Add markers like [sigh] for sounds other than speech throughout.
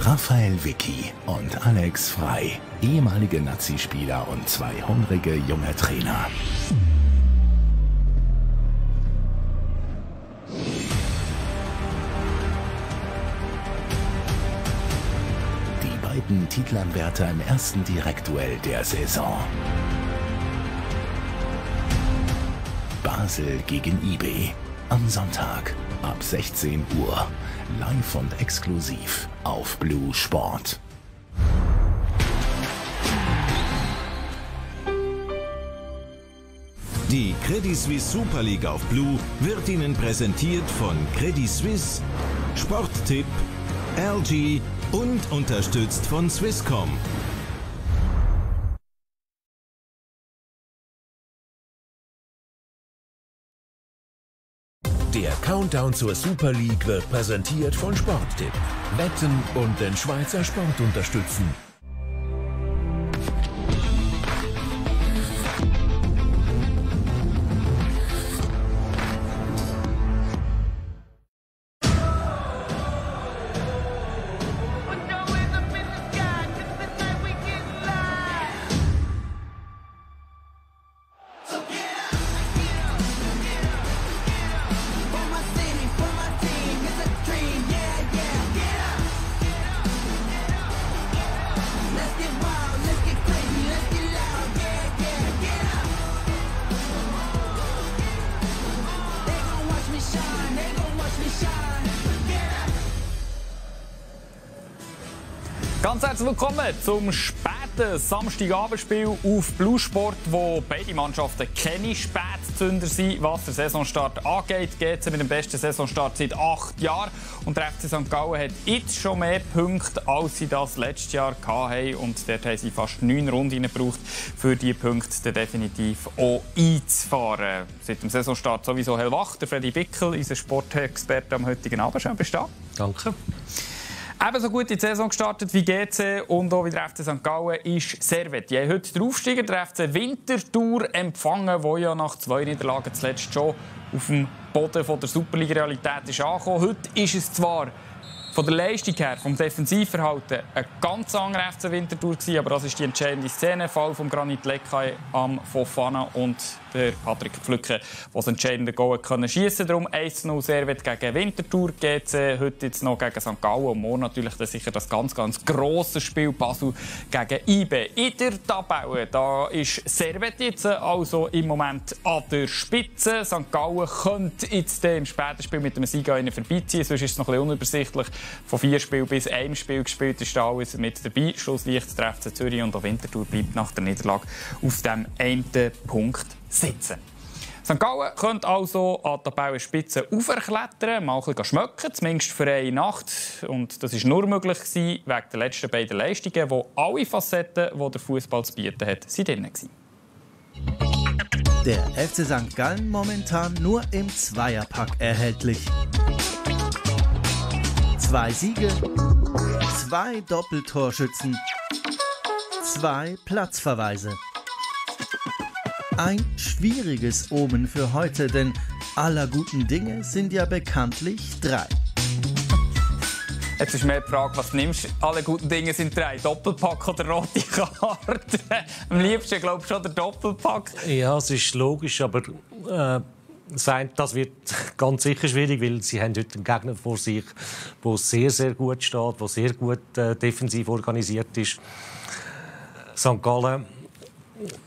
Raphael Vicky und Alex Frei, ehemalige Nazispieler und zwei hungrige junge Trainer. Die beiden Titelanwärter im ersten Direktduell der Saison. Basel gegen IB. Am Sonntag ab 16 Uhr. Live und exklusiv auf Blue Sport. Die Credit Suisse Super League auf Blue wird Ihnen präsentiert von Credit Suisse, Sporttipp, LG und unterstützt von Swisscom. Countdown zur Super League wird präsentiert von Sporttipp. Wetten und den Schweizer Sport unterstützen. Zum späten Samstagabendspiel auf Blue Sport, wo beide Mannschaften keine Spätzünder sind, was den Saisonstart angeht. Geht mit dem besten Saisonstart seit acht Jahren. Und der FC St. Gallen hat jetzt schon mehr Punkte, als sie das letztes Jahr hatten. Und dort haben sie fast neun Runden gebraucht, für diese Punkte definitiv auch einzufahren. Seit dem Saisonstart sowieso hellwach. Der Freddy Bickel, unser Sportexperte am heutigen Abend. Schön bist du da. Danke. Ebenso gut in die Saison gestartet wie GC und auch wie der FC St. Gallen ist Servet. Haben heute den Aufsteiger, der FC Winterthur, empfangen, der ja nach zwei Niederlagen zuletzt schon auf dem Boden von der Superliga-Realität ist angekommen. Heute ist es zwar von der Leistung her, vom Defensivverhalten, ein ganz anderer FC Winterthur gewesen, aber das ist die entscheidende Szene. Fall von Granit Lekai am Fofana und der Patrick Pflücke, der das entscheidende Goal können schießen. Darum 1-0 Servet gegen Winterthur, GC heute jetzt noch gegen St. Gallen und morgen natürlich das sicher das ganz, ganz grosse Spiel Basel gegen IB. In der Tabelle da ist Servet jetzt also im Moment an der Spitze. St. Gallen könnte jetzt im späten Spiel mit dem Sieg vorbeiziehen, sonst ist es noch ein bisschen unübersichtlich. Von vier Spielen bis einem Spiel gespielt ist alles mit dabei. Schlusslicht der FC Zürich und auch Winterthur bleibt nach der Niederlage auf dem einen Punkt sitzen. St. Gallen könnte also an der Tabellenspitze aufklettern, mal ein bisschen schmecken, zumindest für eine Nacht. Und das war nur möglich gewesen, wegen der letzten beiden Leistungen, wo alle Facetten, die der Fußball zu bieten hat, sind drin waren. Der FC St. Gallen momentan nur im Zweierpack erhältlich. Zwei Siege, zwei Doppeltorschützen, zwei Platzverweise. Ein schwieriges Omen für heute, denn aller guten Dinge sind ja bekanntlich drei. Jetzt ist mehr die Frage, was du nimmst. Alle guten Dinge sind drei. Doppelpack oder rote Karte? [laughs] Am liebsten, glaube ich, schon der Doppelpack. Ja, es ist logisch, aber äh, das wird [laughs] ganz sicher schwierig, weil sie haben heute einen Gegner vor sich, der sehr, sehr gut steht, der sehr gut äh, defensiv organisiert ist. St. Gallen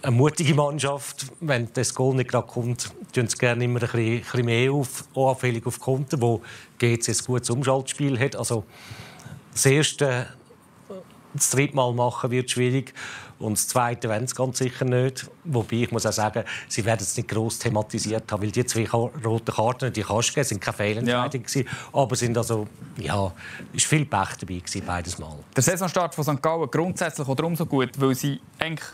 eine mutige Mannschaft. Wenn das Goal nicht gerade kommt, tun sie gerne immer ein bisschen, ein bisschen mehr auf, anfällig auf Konten, wo GC ein gutes Umschaltspiel hat. Also das erste, das dritte Mal machen wird schwierig. Und das Zweite wollen sie ganz sicher nicht. Wobei, ich muss auch sagen, sie werden es nicht gross thematisiert haben, weil die zwei roten Karten, die kannst du sind keine Fehlentscheidungen ja. aber sind also, ja, ist viel Pech dabei gewesen, beides Mal. Der Saisonstart von St. Gallen grundsätzlich oder umso gut, weil sie eigentlich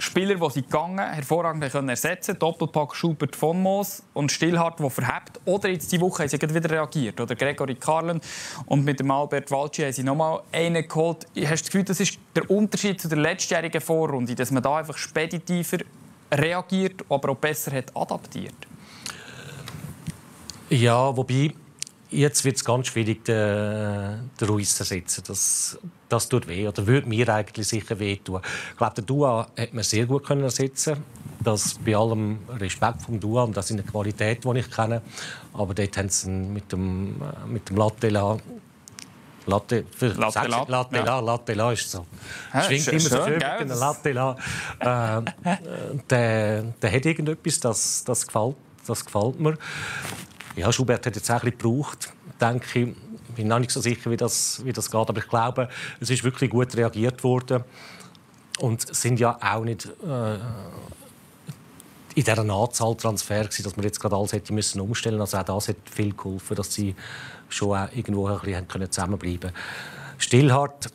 Spieler, die sie gegangen hervorragend können ersetzen Doppelpack Schubert von Moos und Stillhardt, der verhebt. Oder jetzt die Woche haben sie wieder reagiert. Oder Gregory Carlen und mit dem Albert Walci haben sie nochmal einen geholt. Hast du das Gefühl, das ist der Unterschied zu der letztjährigen Vorrunde, dass man da einfach speditiver reagiert, aber auch besser hat adaptiert? Ja, wobei Jetzt wird es ganz schwierig, den, den Ruiz zu ersetzen. Das, das tut weh, oder würde mir eigentlich sicher wehtun. Ich glaube, den Dua hätte man sehr gut können ersetzen Das bei allem Respekt vom Dua und das ist eine Qualität, die ich kenne. Aber dort haben sie mit dem, mit dem Latela Latte, für, Latte, Latte, Latte, ja. Latte, Latte ist so. Ja, schwingt immer so schön, mit dem Latte, äh, [laughs] der, der hat irgendetwas, das, das, gefällt, das gefällt mir. Ja, Schubert hat jetzt auch ein gebraucht, denke ich. Ich bin noch nicht so sicher, wie das, wie das geht, aber ich glaube, es ist wirklich gut reagiert worden. Und sind ja auch nicht äh, in dieser Anzahl Transfer gewesen, dass man jetzt gerade alles hätte müssen umstellen. Also auch das hat viel geholfen, dass sie schon auch irgendwo ein bisschen zusammenbleiben können. Stillhart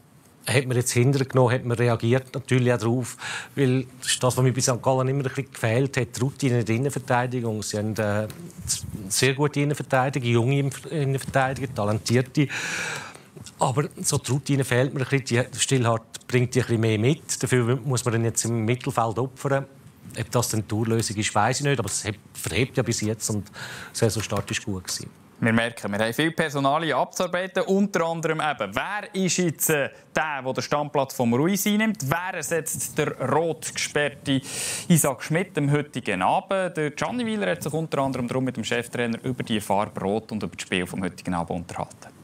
hat man jetzt hintergenommen, hat man reagiert natürlich auch darauf, weil das das, was mir bei St. Gallen immer ein bisschen gefehlt hat, die Routine in der Innenverteidigung. Sie haben äh, sehr gute Innenverteidiger, junge Innenverteidiger, talentierte. Aber so die Routine fehlt mir ein bisschen. Die Stillhart bringt die ein bisschen mehr mit. Dafür muss man dann jetzt im Mittelfeld opfern. Ob das eine Tourlösung ist, weiß ich nicht. Aber es verhebt ja bis jetzt und der Saisonstart war gut. Gewesen. Wir merken, wir haben viel Personal abzuarbeiten. Unter anderem eben, wer ist jetzt äh, der, der den Standplatz vom Ruiz einnimmt? Wer ersetzt der rot gesperrte Isaac Schmidt am heutigen Abend? Der Gianni Wieler hat sich unter anderem darum mit dem Cheftrainer über die Farbe Rot und über das Spiel vom heutigen Abend unterhalten.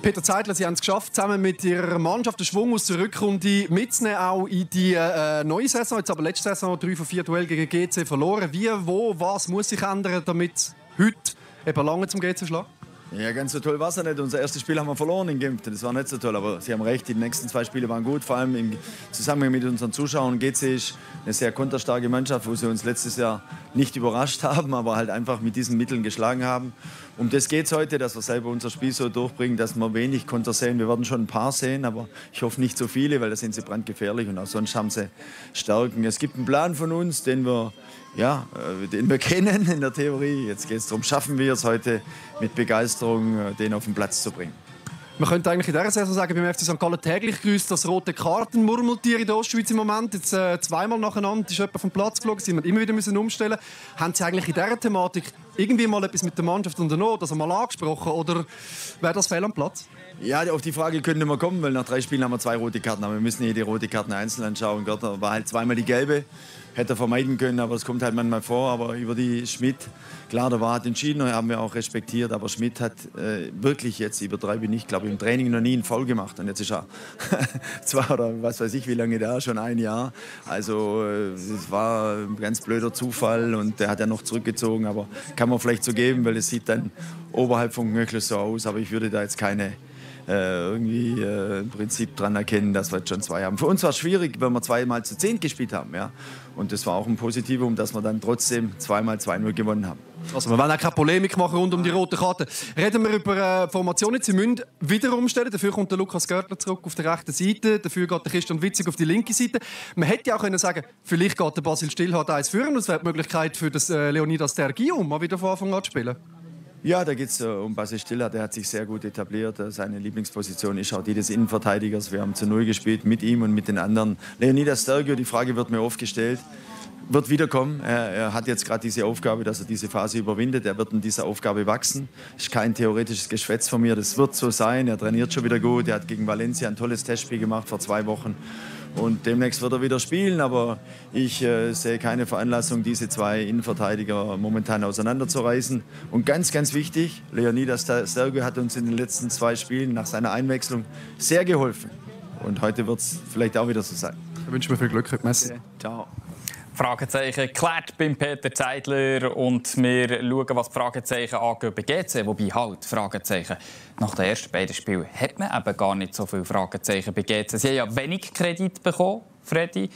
Peter Zeitler, Sie haben es geschafft, zusammen mit Ihrer Mannschaft den Schwung aus der Rückrunde mitzunehmen, auch in die äh, neue Saison. Jetzt aber letzte Saison drei von vier Duell gegen GC verloren. Wie, wo, was muss sich ändern, damit heute eben lange zum GC schlagen? Ja, ganz so toll war es ja nicht. Unser erstes Spiel haben wir verloren in Gempten. Das war nicht so toll, aber Sie haben recht, die nächsten zwei Spiele waren gut. Vor allem im Zusammenhang mit unseren Zuschauern. GC ist eine sehr konterstarke Mannschaft, wo sie uns letztes Jahr nicht überrascht [laughs] haben, aber halt einfach mit diesen Mitteln geschlagen haben. Um das geht es heute, dass wir selber unser Spiel so durchbringen, dass wir wenig Konter sehen. Wir werden schon ein paar sehen, aber ich hoffe nicht so viele, weil da sind sie brandgefährlich und auch sonst haben sie Stärken. Es gibt einen Plan von uns, den wir ja, äh, den wir [laughs] kennen in der Theorie. Jetzt geht es darum, schaffen wir es heute mit Begeisterung, äh, den auf den Platz zu bringen. Man könnte eigentlich in dieser Saison sagen, beim FC St. Gallen täglich grüßt das rote Kartenmurmeltier in der Ostschweiz im Moment. Jetzt äh, zweimal nacheinander ist jemand vom Platz geflogen, sie immer wieder müssen umstellen. Haben Sie eigentlich in dieser Thematik irgendwie mal etwas mit der Mannschaft unternommen, das mal angesprochen, oder wäre das fehl am Platz? Ja, auf die Frage könnte man kommen, weil nach drei Spielen haben wir zwei rote Karten, aber wir müssen jede rote Karte einzeln anschauen. Gott war halt zweimal die gelbe hätte er vermeiden können, aber es kommt halt manchmal vor. Aber über die Schmidt, klar, der war hat entschieden, haben wir auch respektiert. Aber Schmidt hat äh, wirklich jetzt, übertreibe ich nicht, glaube im Training noch nie einen Foul gemacht. Und jetzt ist er [laughs] zwar oder was weiß ich, wie lange da, schon ein Jahr. Also äh, es war ein ganz blöder Zufall und der hat ja noch zurückgezogen. Aber kann man vielleicht so geben, weil es sieht dann oberhalb von Knöchel so aus. Aber ich würde da jetzt keine irgendwie äh, im Prinzip dran erkennen, dass wir schon zwei haben. Für uns war es schwierig, wenn wir zweimal zu zehn gespielt haben. Ja? Und das war auch ein Positivum, dass wir dann trotzdem zweimal 2-0 gewonnen haben. Also wir wollen auch keine Polemik machen rund um die rote Karte. Reden wir über äh, Formationen. Sie müssen wieder umstellen. Dafür kommt der Lukas Görtler zurück auf der rechten Seite. Dafür geht der Christian Witzig auf die linke Seite. Man hätte ja auch können sagen vielleicht geht der Basil Stillhardt eins führen. Das wäre die Möglichkeit für das äh, Leonidas Tergium, mal wieder von Anfang an zu spielen. Ja, da geht es äh, um Basil Stiller. Der hat sich sehr gut etabliert. Äh, seine Lieblingsposition ist auch die des Innenverteidigers. Wir haben zu Null gespielt mit ihm und mit den anderen. Leonidas Stergio, die Frage wird mir oft gestellt, wird wiederkommen. Er, er hat jetzt gerade diese Aufgabe, dass er diese Phase überwindet. Er wird in dieser Aufgabe wachsen. Ist kein theoretisches Geschwätz von mir. Das wird so sein. Er trainiert schon wieder gut. Er hat gegen Valencia ein tolles Testspiel gemacht vor zwei Wochen. Und demnächst wird er wieder spielen, aber ich äh, sehe keine Veranlassung, diese zwei Innenverteidiger momentan auseinanderzureißen. Und ganz, ganz wichtig, Leonidas Sergio hat uns in den letzten zwei Spielen nach seiner Einwechslung sehr geholfen. Und heute wird es vielleicht auch wieder so sein. Ich wünsche mir viel Glück. Messi. Ciao. Fragezeichen geklärt beim Peter Zeidler und wir schauen, was die Fragezeichen angehen bei GC. Wobei halt, Fragezeichen, nach den ersten beiden Spielen hat man eben gar nicht so viele Fragezeichen bei GC. Sie haben ja wenig Kredit bekommen, Freddy,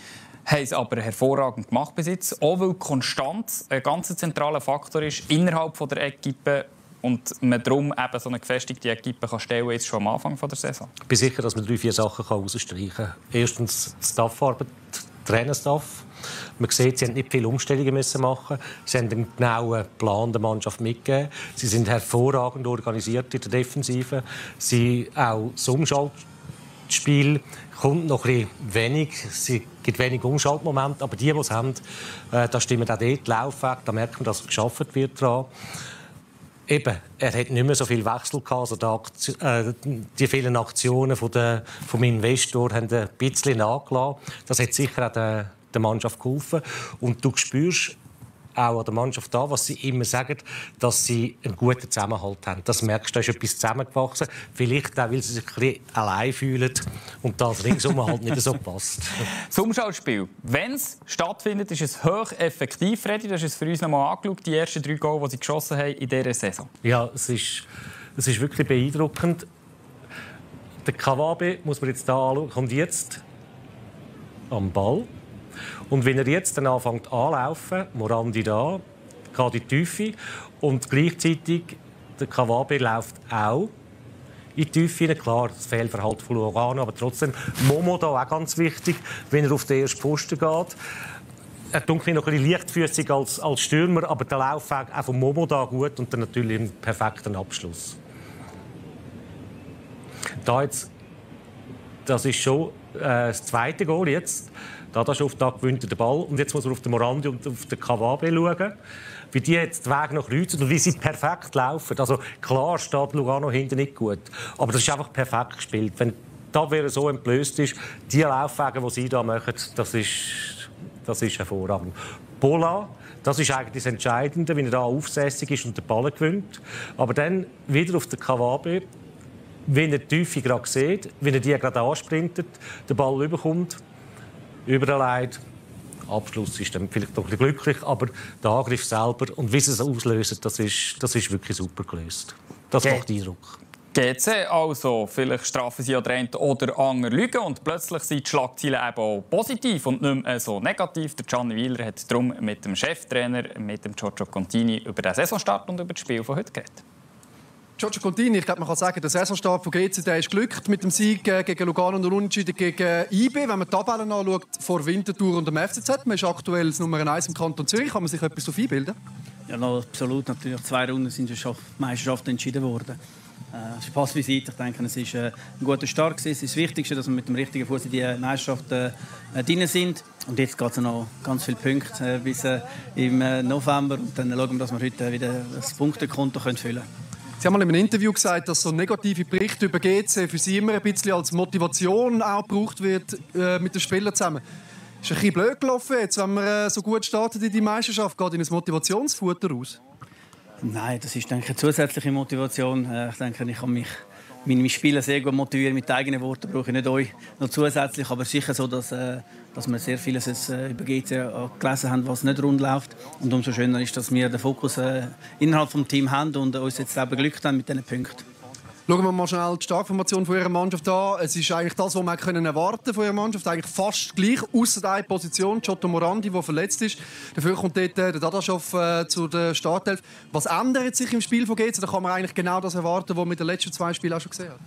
haben es aber hervorragend gemacht bis jetzt. Auch weil Konstanz ein ganz zentraler Faktor ist innerhalb der Equipe und man darum eben so eine gefestigte Equipe kann stellen jetzt schon am Anfang der Saison. Ich bin sicher, dass man drei, vier Sachen herausstreichen kann. Erstens die Staffarbeit, Trainerstaff man sieht, sie haben nicht viele Umstellungen müssen machen. Sie haben einen genauen Plan der Mannschaft mitgegeben. Sie sind hervorragend organisiert in der Defensive. Sie auch das Umschaltspiel kommt noch ein wenig. Es gibt wenig Umschaltmomente, aber die, die es haben, äh, da stimmen auch dort Laufweg. Da merkt man, dass geschafft wird dran. Eben, er hat nicht mehr so viel Wechsel gehabt. Also die, äh, die vielen Aktionen von der, vom Investor haben ein bisschen nachgelassen. Das hat sicher auch der, der Mannschaft geholfen. Und du spürst auch an der Mannschaft da, was sie immer sagen, dass sie einen guten Zusammenhalt haben. Das merkst du, da ist etwas zusammengewachsen. Vielleicht auch, weil sie sich ein bisschen allein fühlen und das ringsum halt nicht so passt. [laughs] Das Umschaltspiel, wenn es stattfindet, ist es hoch effektiv. Freddy, das ist für uns nochmal angeschaut, die ersten drei Goal, die sie geschossen haben in dieser Saison. Ja, es ist, es ist wirklich beeindruckend. Der Kawabe muss man jetzt hier anschauen, kommt jetzt am Ball. Und wenn er jetzt dann anfängt anlaufen, Morandi da, geht in die Tiefe und gleichzeitig der Kawabe läuft auch in die Tiefe. Klar, das Fehlverhalten von Lugano, aber trotzdem Momo da auch ganz wichtig, wenn er auf den ersten Posten geht. Er tut noch ein bisschen leichtfüßig als, als Stürmer, aber der Laufweg auch von Momo da gut und dann natürlich einen perfekten Abschluss. Da jetzt, das ist schon äh, das zweite Goal jetzt. Da gewinnt den Ball und jetzt muss man auf den Morandi und auf den Kawabe schauen, wie die jetzt den Weg noch kreuzen und wie sie perfekt laufen. Also klar steht Lugano hinten nicht gut, aber das ist einfach perfekt gespielt. Wenn da wäre so entblößt ist, die Laufwege, die sie da machen, das ist, das ist hervorragend. Bola, das ist eigentlich das Entscheidende, wenn er da aufsässig ist und den Ball gewinnt. Aber dann wieder auf den Kawabe, wenn er die Tiefe gerade sieht, wenn er die gerade ansprintet, den Ball überkommt, überleid. Abschluss ist dann vielleicht noch ein bisschen glücklich, aber der Angriff selber und wie sie es auslösen, das ist, das ist wirklich super gelöst. Das macht Eindruck. GC also, vielleicht strafen sie ja den einen oder anderen Lügen und plötzlich sind die Schlagzeilen eben auch positiv und nicht mehr so negativ. Der Gianni Wieler hat darum mit dem Cheftrainer, mit dem Giorgio Contini, über den Saisonstart und über das Spiel von heute geredet. Giorgio Contini, ich glaube, man kann sagen, der Saisonstart von GC der ist glückt mit dem Sieg äh, gegen Lugano und Unentschieden gegen IB. Wenn man die Tabellen anschaut, vor Winterthur und dem FCZ, man ist aktuell das Nummer 1 im Kanton Zürich. Kann man sich etwas darauf einbilden? Ja, absolut. Natürlich. Zwei Runden sind schon Meisterschaften entschieden worden. Äh, Spaß beiseite. Ich denke, es ist äh, ein guter Start. Es ist das Wichtigste, dass wir mit dem richtigen Fuß in die Meisterschaft äh, drin sind. Und jetzt geht es noch ganz viele Punkte äh, bis äh, im äh, November. Und dann schauen wir, dass wir heute wieder das Punktekonto füllen können. Sie haben mal in einem Interview gesagt, dass so negative Berichte über GC für Sie immer ein bisschen als Motivation auch gebraucht wird äh, mit den Spielern zusammen. Ist ein bisschen blöd gelaufen jetzt, wenn man äh, so gut startet in die Meisterschaft, geht in ein Motivationsfutter raus? Nein, das ist denke ich, eine zusätzliche Motivation. Äh, ich denke, ich kann mich meine Spieler sehr gut motivieren mit eigenen Worten, brauche ich nicht euch noch zusätzlich, aber sicher so, dass äh, dass wir sehr vieles äh, über GC gelesen haben, was nicht rund läuft. Und umso schöner ist, dass wir den Fokus äh, innerhalb des Teams haben und uns jetzt auch beglückt haben mit diesen Punkten. Schauen wir mal schnell die Startformation von Ihrer Mannschaft an. Es ist eigentlich das, was wir erwarten von Ihrer Mannschaft. Eigentlich fast gleich, außer einer Position, Giotto Morandi, der verletzt ist. Dafür kommt dort äh, der Dadaschow äh, zu der Startelf. Was ändert sich im Spiel von GC? Da kann man eigentlich genau das erwarten, was man in den letzten zwei Spielen auch schon gesehen hat.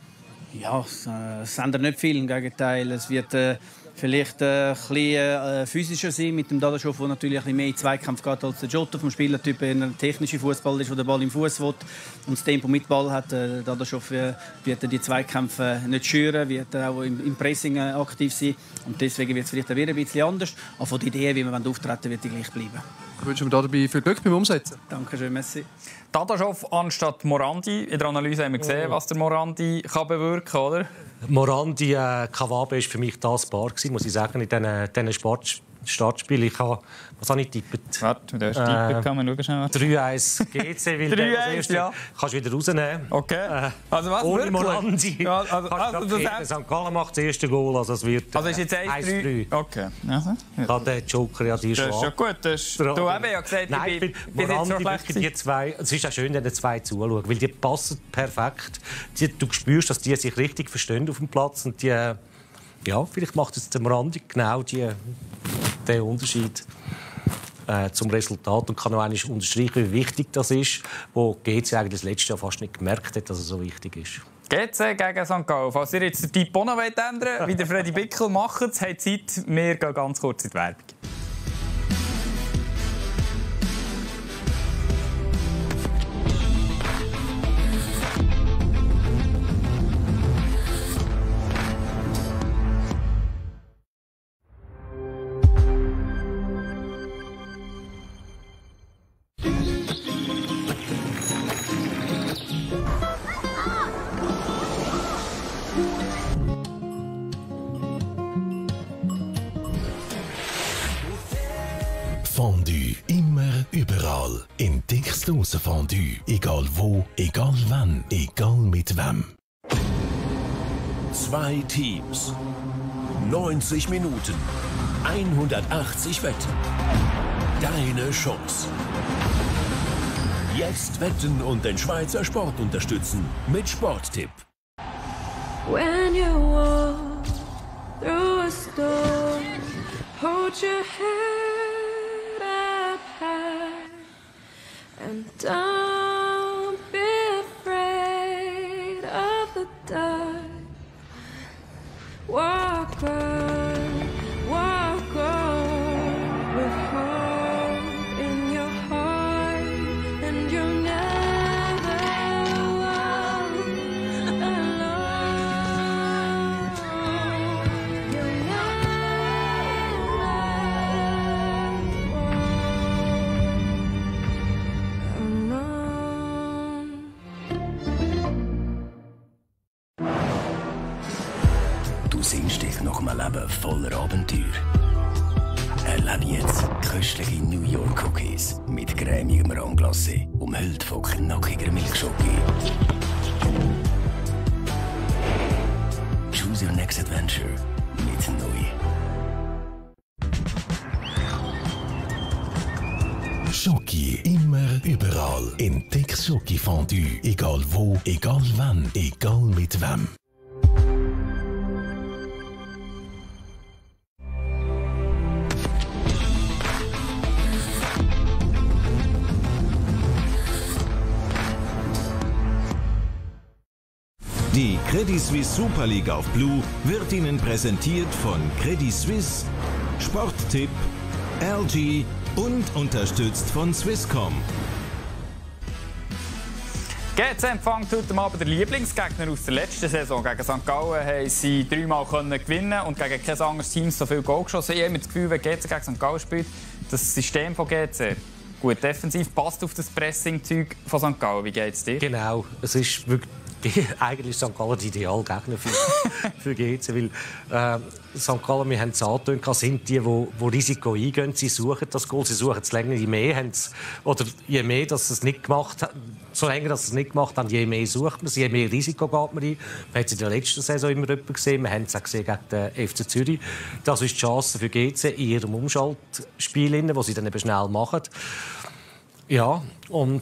Ja, es, äh, es ändert nicht viel. Im Gegenteil, es wird äh, vielleicht äh, ein bisschen äh, physischer sein mit dem Dadaschow, der natürlich ein bisschen mehr in Zweikampf geht als der Giotto vom Spielertyp, ein technischer Fußball ist, wo der Ball im Fuß will und das Tempo mit Ball hat. Äh, Dadaschow äh, wird die Zweikämpfe nicht schüren, wird auch im, im Pressing äh, aktiv sein und deswegen wird es vielleicht wieder ein bisschen anders. Aber von der Idee, wie wir auftreten wird die gleich bleiben. Ich wünsche mir dabei viel Glück beim Umsetzen. Danke schön, Messi. Dadaschow anstatt Morandi. In der Analyse haben wir gesehen, was der Morandi kann bewirken kann, oder? Morandi äh, Kawabe ist für mich das gewesen, muss ich sagen, in diesen, diesen Sport, Startspiel. Ich habe, was habe ich getippt? Warte, du hast äh, kann man schnell. 3-1 GC, [laughs] weil 3-1, ja. kannst du wieder rausnehmen. Okay. Äh, also was, ohne wirklich? Morandi. Ja, also, also, das St. Gallen macht das erste Goal, also es wird Also ist jetzt 1-3? Okay. Also, ja. Hat der Joker ja die Das ist ja gut. Das ist, du hast ja gesagt, Nein, ich bin, bin Morandi, jetzt so die zwei, es ist auch schön, wenn die zwei zuschauen, weil die passen perfekt. Die, du spürst, dass die sich richtig verstehen auf dem Platz und die ja, vielleicht macht jetzt der Morandi genau die, den Unterschied äh, zum Resultat und kann noch einmal unterstreichen, wie wichtig das ist, wo GC eigentlich das letzte Jahr fast nicht gemerkt hat, dass es so wichtig ist. GC gegen St. Gallen. Falls ihr jetzt den Typ ändern wollt, wie der Freddy Bickel macht, habt Zeit. Wir gehen ganz kurz in die Werbung. Dosenfondue. Egal wo, egal wann, egal mit wem. Zwei Teams. 90 Minuten. 180 Wetten. Deine Chance. Jetzt wetten und den Schweizer Sport unterstützen mit Sporttipp. When you walk through a storm, hold your head and don't be afraid of the dark. Walk voller Abenteuer. Erlebe jetzt köstliche New York Cookies mit cremigem Rahmglasse, umhüllt von knackiger Milchschokolade. Choose your next adventure mit Neu. Schoki immer überall. Entdeck Schoki Fondue. Egal wo, egal wann, egal mit wem. Credit Suisse Super League auf Blue wird Ihnen präsentiert von Credit Suisse, Sporttipp, LG und unterstützt von Swisscom. GC empfängt heute Abend den Lieblingsgegner aus der letzten Saison. Gegen St. Gallen haben sie dreimal können gewinnen und gegen kein anderes Team so viel Goal geschossen. Ich habe immer das Gefühl, wenn GC gegen St. Gallen spielt, das System von GC gut defensiv passt auf das Pressing-Zeug von St. Gallen. Wie geht es dir? Genau, es ist wirklich eigentlich St. Gallen der Idealgegner für, [laughs] für GC, weil äh, St. Gallen, wir haben es angetönt, sind die, die, die Risiko eingehen. Sie suchen das Goal, sie suchen es länger, je mehr haben sie, oder je mehr, dass sie es nicht gemacht haben, so länger, dass sie es nicht gemacht haben, je mehr sucht man je mehr Risiko geht man ein. Man hat es in der letzten Saison immer gesehen, wir haben es auch gesehen gegen den FC Zürich. Das ist die Chance für GC in ihrem Umschaltspiel, das sie dann eben schnell machen. Ja, und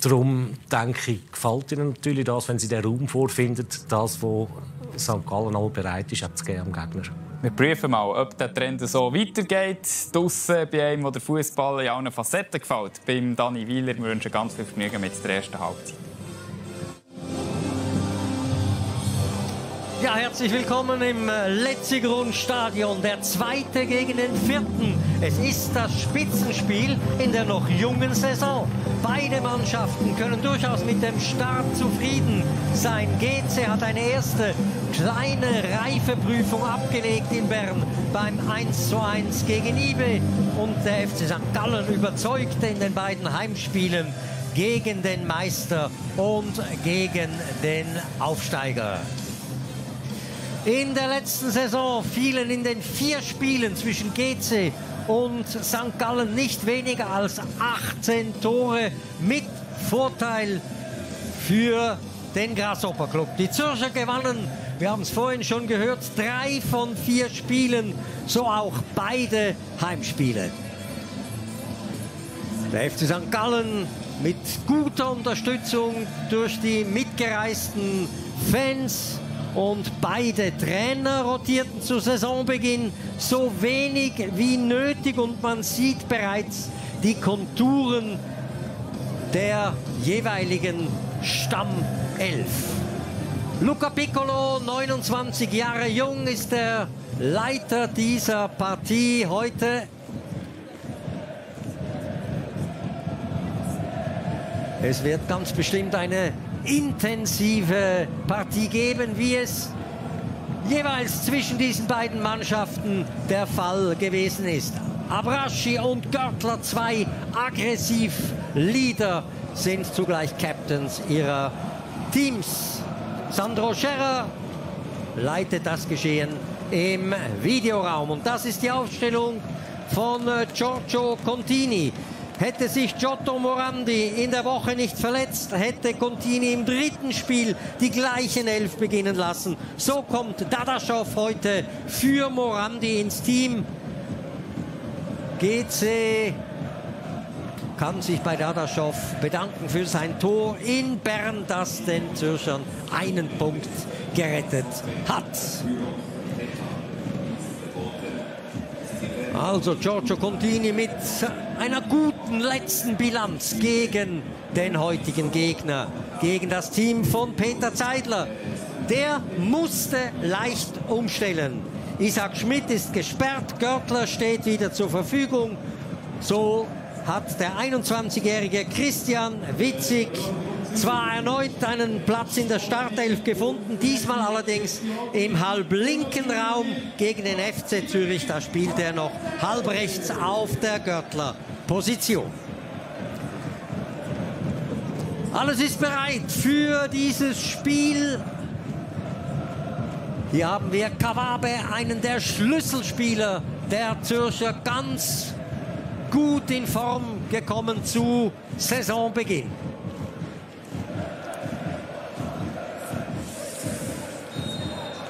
darum denke ich, gefällt Ihnen natürlich das, wenn Sie den Raum vorfinden, das, wo St. Gallen auch bereit ist, abzugeben am Gegner. Wir prüfen mal, ob der Trend so weitergeht. Draussen bei einem, der Fußball in allen Facetten gefällt. Beim Dani Wieler. Wir wünschen ganz viel Vergnügen mit der ersten Halbzeit. Ja, herzlich willkommen im Letzigrund-Stadion. Der zweite gegen den vierten. Es ist das Spitzenspiel in der noch jungen Saison. Beide Mannschaften können durchaus mit dem Start zufrieden sein. GC hat eine erste kleine Reifeprüfung abgelegt in Bern beim 1:1 gegen IBE. Und der FC St. Gallen überzeugte in den beiden Heimspielen gegen den Meister und gegen den Aufsteiger. In der letzten Saison fielen in den vier Spielen zwischen GC und St. Gallen nicht weniger als 18 Tore mit Vorteil für den Grasshopper Club. Die Zürcher gewannen, wir haben es vorhin schon gehört, drei von vier Spielen, so auch beide Heimspiele. Der FC St. Gallen mit guter Unterstützung durch die mitgereisten Fans und beide Trainer rotierten zu Saisonbeginn so wenig wie nötig und man sieht bereits die Konturen der jeweiligen Stammelf. Luca Piccolo, 29 Jahre jung, ist der Leiter dieser Partie heute. Es wird ganz bestimmt eine intensive Partie geben, wie es jeweils zwischen diesen beiden Mannschaften der Fall gewesen ist. Abraschi und Görtler, zwei aggressiv Leader, sind zugleich Captains ihrer Teams. Sandro Scherrer leitet das Geschehen im Videoraum. Und das ist die Aufstellung von Giorgio Contini. Hätte sich Giotto Morandi in der Woche nicht verletzt, hätte Contini im dritten Spiel die gleichen Elf beginnen lassen. So kommt Dadaschow heute für Morandi ins Team. GC kann sich bei Dadaschow bedanken für sein Tor in Bern, das den Zürchern einen Punkt gerettet hat. Also Giorgio Contini mit einer guten letzten Bilanz gegen den heutigen Gegner, gegen das Team von Peter Zeidler. Der musste leicht umstellen. Isaac Schmidt ist gesperrt, Görtler steht wieder zur Verfügung. So hat der 21-jährige Christian Witzig zwar erneut einen Platz in der Startelf gefunden, diesmal allerdings im halblinken Raum gegen den FC Zürich. Da spielt er noch halb rechts auf der Görtler-Position. Alles ist bereit für dieses Spiel. Hier haben wir Kawabe, einen der Schlüsselspieler der Zürcher, ganz gut in Form gekommen zu Saisonbeginn.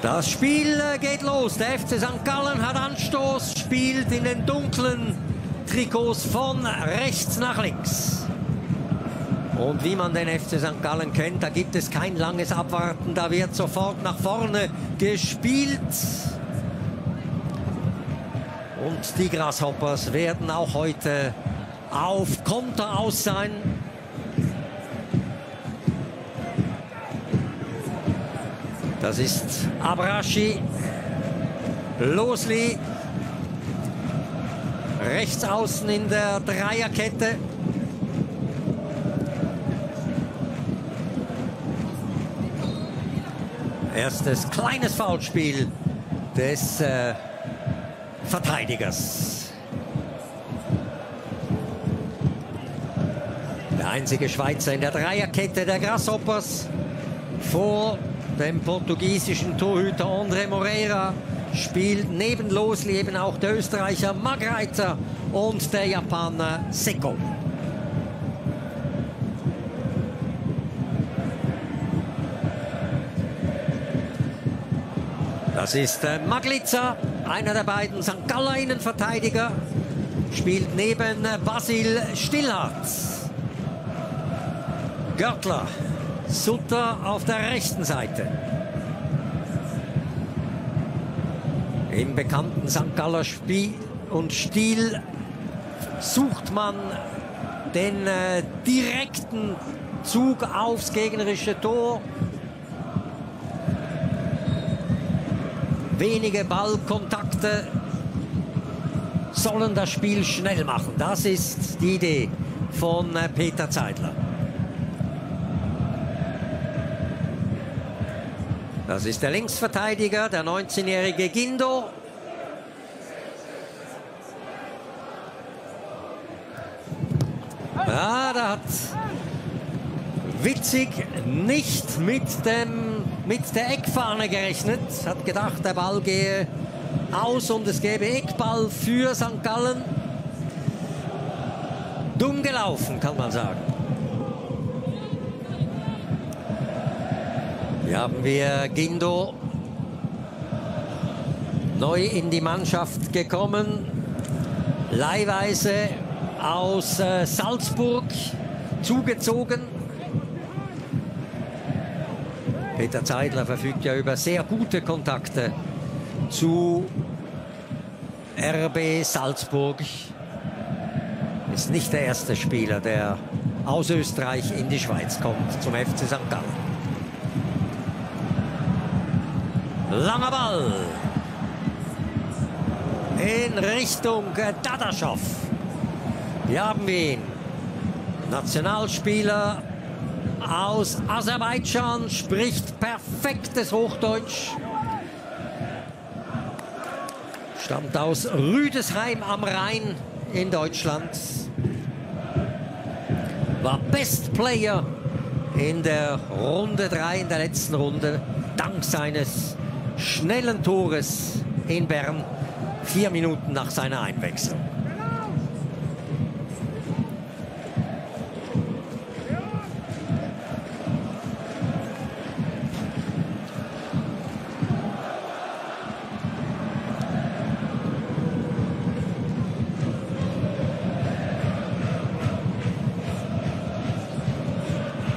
Das Spiel äh, geht los. Der FC St. Gallen hat Anstoß, spielt in den dunklen Trikots von rechts nach links. Und wie man den FC St. Gallen kennt, da gibt es kein langes Abwarten, da wird sofort nach vorne gespielt. Und die Grasshoppers werden auch heute auf Konter aus sein. Das ist Abrashi, Losli, rechts außen in der Dreierkette. Erstes kleines Foulspiel des äh, Verteidigers. Der einzige Schweizer in der Dreierkette der Grasshoppers vor dem portugiesischen Torhüter André Moreira spielt neben Losli eben auch der Österreicher Magreiter und der Japaner Seko. Das ist äh, Maglica, einer der beiden St. Galler Innenverteidiger, spielt neben äh, Basil Stillharz. Görtler, Sutter auf der rechten Seite. Im bekannten St. Galler Spiel und Stil sucht man den äh, direkten Zug aufs gegnerische Tor. Wenige Ballkontakte sollen das Spiel schnell machen. Das ist die Idee von äh, Peter Zeidler. Das ist der Linksverteidiger, der 19-jährige Gindo. Ja, da hat Witzig nicht mit, dem, mit der Eckfahne gerechnet. Hat gedacht, der Ball gehe aus und es gäbe Eckball für St. Gallen. Dumm gelaufen, kann man sagen. Hier haben wir Gindo neu in die Mannschaft gekommen. Leihweise aus äh, Salzburg zugezogen. Peter Zeidler verfügt ja über sehr gute Kontakte zu RB Salzburg. Ist nicht der erste Spieler, der aus Österreich in die Schweiz kommt, zum FC St. Gallen. Langer Ball. In Richtung Dadaschow. Hier haben wir ihn. Nationalspieler aus Aserbaidschan, spricht perfektes Hochdeutsch. Stammt aus Rüdesheim am Rhein in Deutschland. War Best Player in der Runde 3, in der letzten Runde, dank seines schnellen Tores in Bern, vier Minuten nach seiner Einwechslung.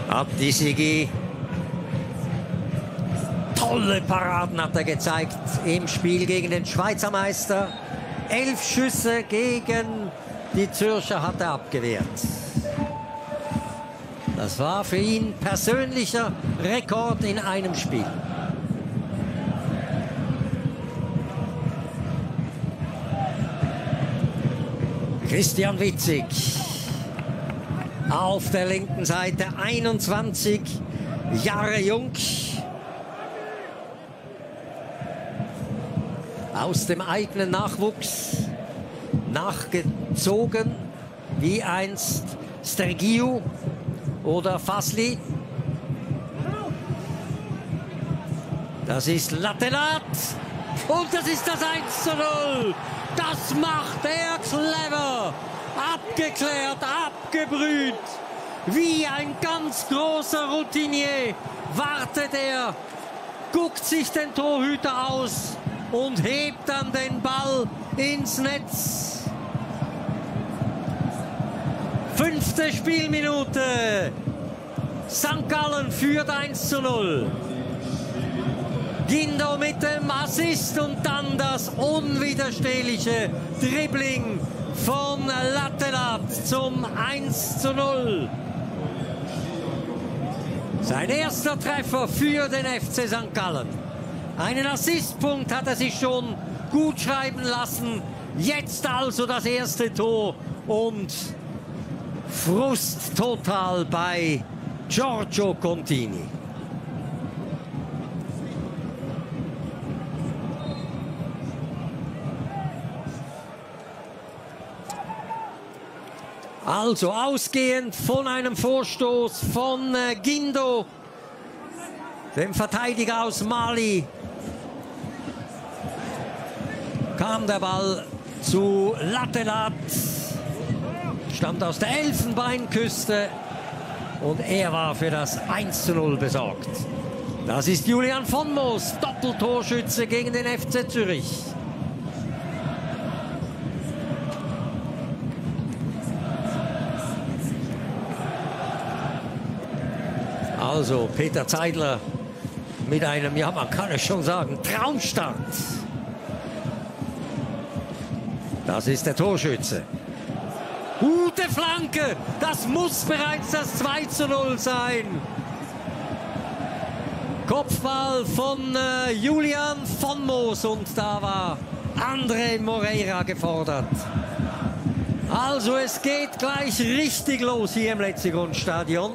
Ab die Sigi Tolle Paraden hat er gezeigt im Spiel gegen den Schweizer Meister. Elf Schüsse gegen die Zürcher hat er abgewehrt. Das war für ihn persönlicher Rekord in einem Spiel. Christian Witzig auf der linken Seite, 21 Jahre jung. Aus dem eigenen Nachwuchs nachgezogen, wie einst Stergiu oder Fasli. Das ist Latelat und das ist das 1 zu 0. Das macht er clever. Abgeklärt, abgebrüht. Wie ein ganz großer Routinier wartet er, guckt sich den Torhüter aus und hebt dann den Ball ins Netz. Fünfte Spielminute. St. Gallen führt 1 zu 0. Gindo mit dem Assist und dann das unwiderstehliche Dribbling von Lattelat zum 1 zu 0. Sein erster Treffer für den FC St. Gallen. Einen Assistpunkt hat er sich schon gut schreiben lassen. Jetzt also das erste Tor und Frust total bei Giorgio Contini. Also ausgehend von einem Vorstoß von äh, Gindo, dem Verteidiger aus Mali, kam der Ball zu Latelat, stammt aus der Elfenbeinküste und er war für das 1 zu 0 besorgt. Das ist Julian von Moos, Doppeltorschütze gegen den FC Zürich. Also Peter Zeidler mit einem, ja man kann es schon sagen, Traumstart. Das ist der Torschütze. Gute Flanke, das muss bereits das 2 zu 0 sein. Kopfball von äh, Julian von Moos und da war André Moreira gefordert. Also es geht gleich richtig los hier im Letzigrundstadion.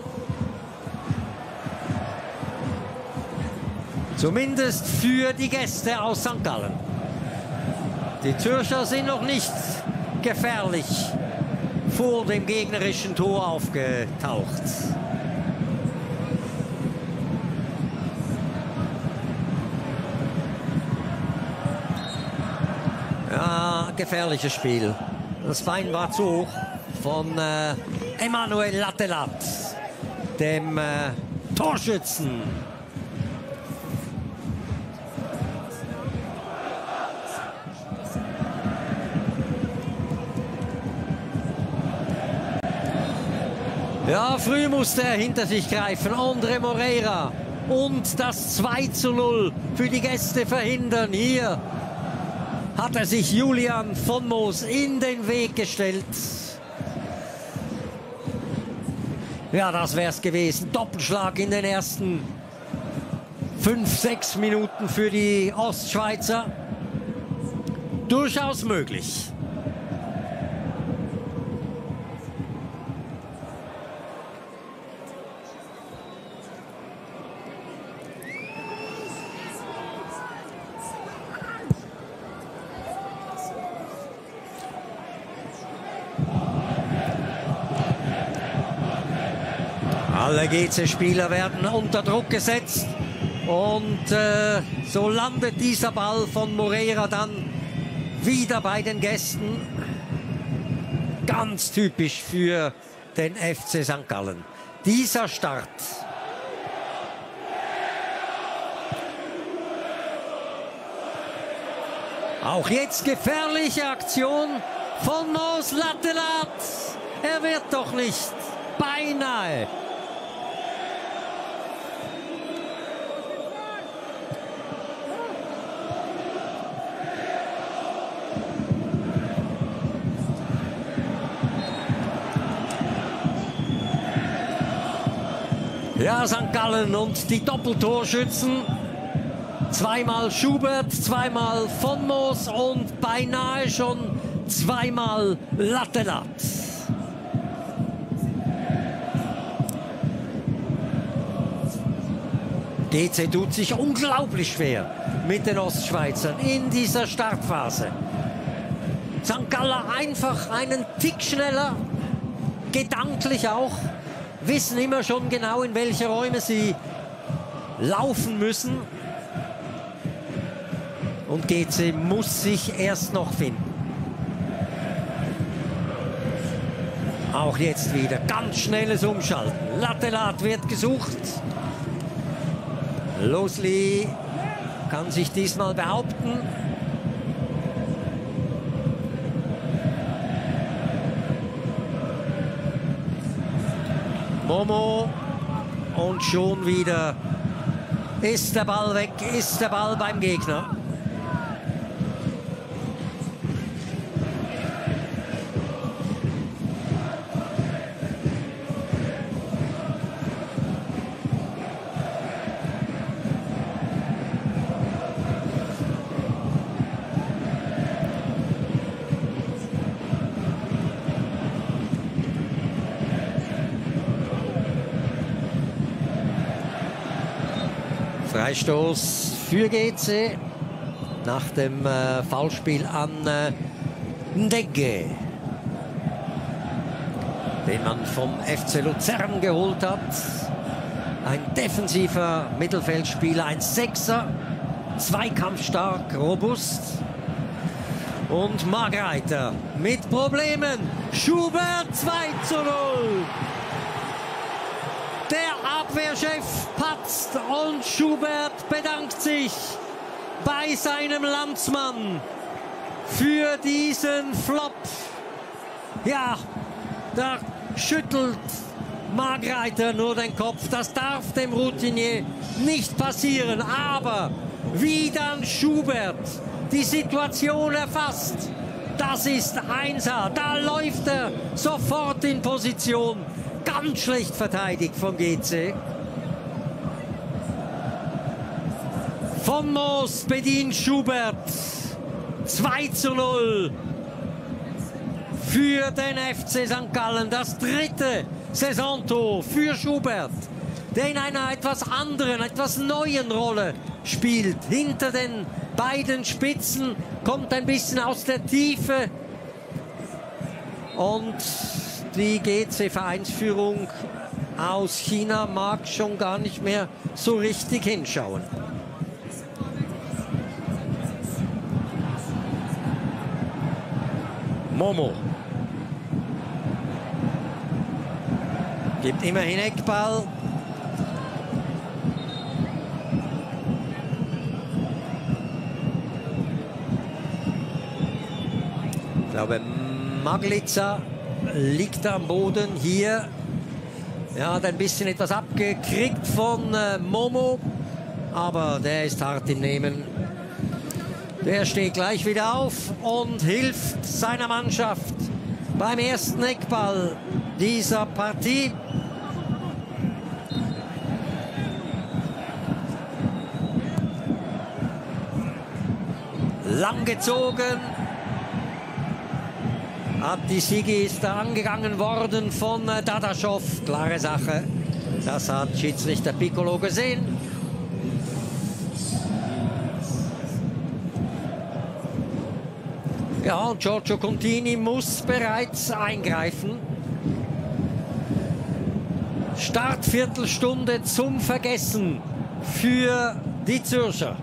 Zumindest für die Gäste aus St. Gallen. Die Zürcher sind noch nicht gefährlich vor dem gegnerischen Tor aufgetaucht. Ja, gefährliches Spiel. Das Bein war zu hoch von äh, Emanuel Latelat, dem äh, Torschützen. Ja, früh musste er hinter sich greifen. Andre Moreira. Und das 2 zu 0 für die Gäste verhindern. Hier hat er sich Julian von Moos in den Weg gestellt. Ja, das wäre es gewesen. Doppelschlag in den ersten fünf, sechs Minuten für die Ostschweizer. Durchaus möglich. Alle GC-Spieler werden unter Druck gesetzt. Und äh, so landet dieser Ball von Moreira dann wieder bei den Gästen. Ganz typisch für den FC St. Gallen. Dieser Start. Auch jetzt gefährliche Aktion von Moos Lattelat. Er wird doch nicht. Beinahe. St. Gallen und die Doppeltorschützen. Zweimal Schubert, zweimal von Moos und beinahe schon zweimal Lattelat. GC tut sich unglaublich schwer mit den Ostschweizern in dieser Startphase. St. Galler einfach einen Tick schneller, gedanklich auch, wissen immer schon genau, in welche Räume sie laufen müssen. Und GC muss sich erst noch finden. Auch jetzt wieder ganz schnelles Umschalten. Lattelat wird gesucht. Losli kann sich diesmal behaupten. Momo und schon wieder ist der Ball weg, ist der Ball beim Gegner. Freistoß für GC nach dem äh, Foulspiel an äh, Ndegge, den man vom FC Luzern geholt hat. Ein defensiver Mittelfeldspieler, ein Sechser, zweikampfstark, robust. Und Margreiter mit Problemen. Schubert 2 zu 0. Der Abwehrchef und Schubert bedankt sich bei seinem Landsmann für diesen Flop. Ja, da schüttelt Margreiter nur den Kopf. Das darf dem Routinier nicht passieren. Aber wie dann Schubert die Situation erfasst, das ist Einser. Da läuft er sofort in Position. Ganz schlecht verteidigt vom GC. Von Moos bedient Schubert. 2 zu 0 für den FC St. Gallen. Das dritte Saisontor für Schubert, der in einer etwas anderen, etwas neuen Rolle spielt. Hinter den beiden Spitzen kommt ein bisschen aus der Tiefe. Und die GC-Vereinsführung aus China mag schon gar nicht mehr so richtig hinschauen. Momo. Gibt immerhin Eckball. Ich glaube, Maglica liegt am Boden hier. Er hat ein bisschen etwas abgekriegt von äh, Momo, aber der ist hart im Nehmen. Der steht gleich wieder auf und hilft seiner Mannschaft beim ersten Eckball dieser Partie. Lang gezogen. Hat die Sigi ist da angegangen worden von äh, Dadaschow. Klare Sache. Das hat Schiedsrichter Piccolo gesehen. Ja, Giorgio Contini muss bereits eingreifen. Startviertelstunde zum Vergessen für die Zürcher.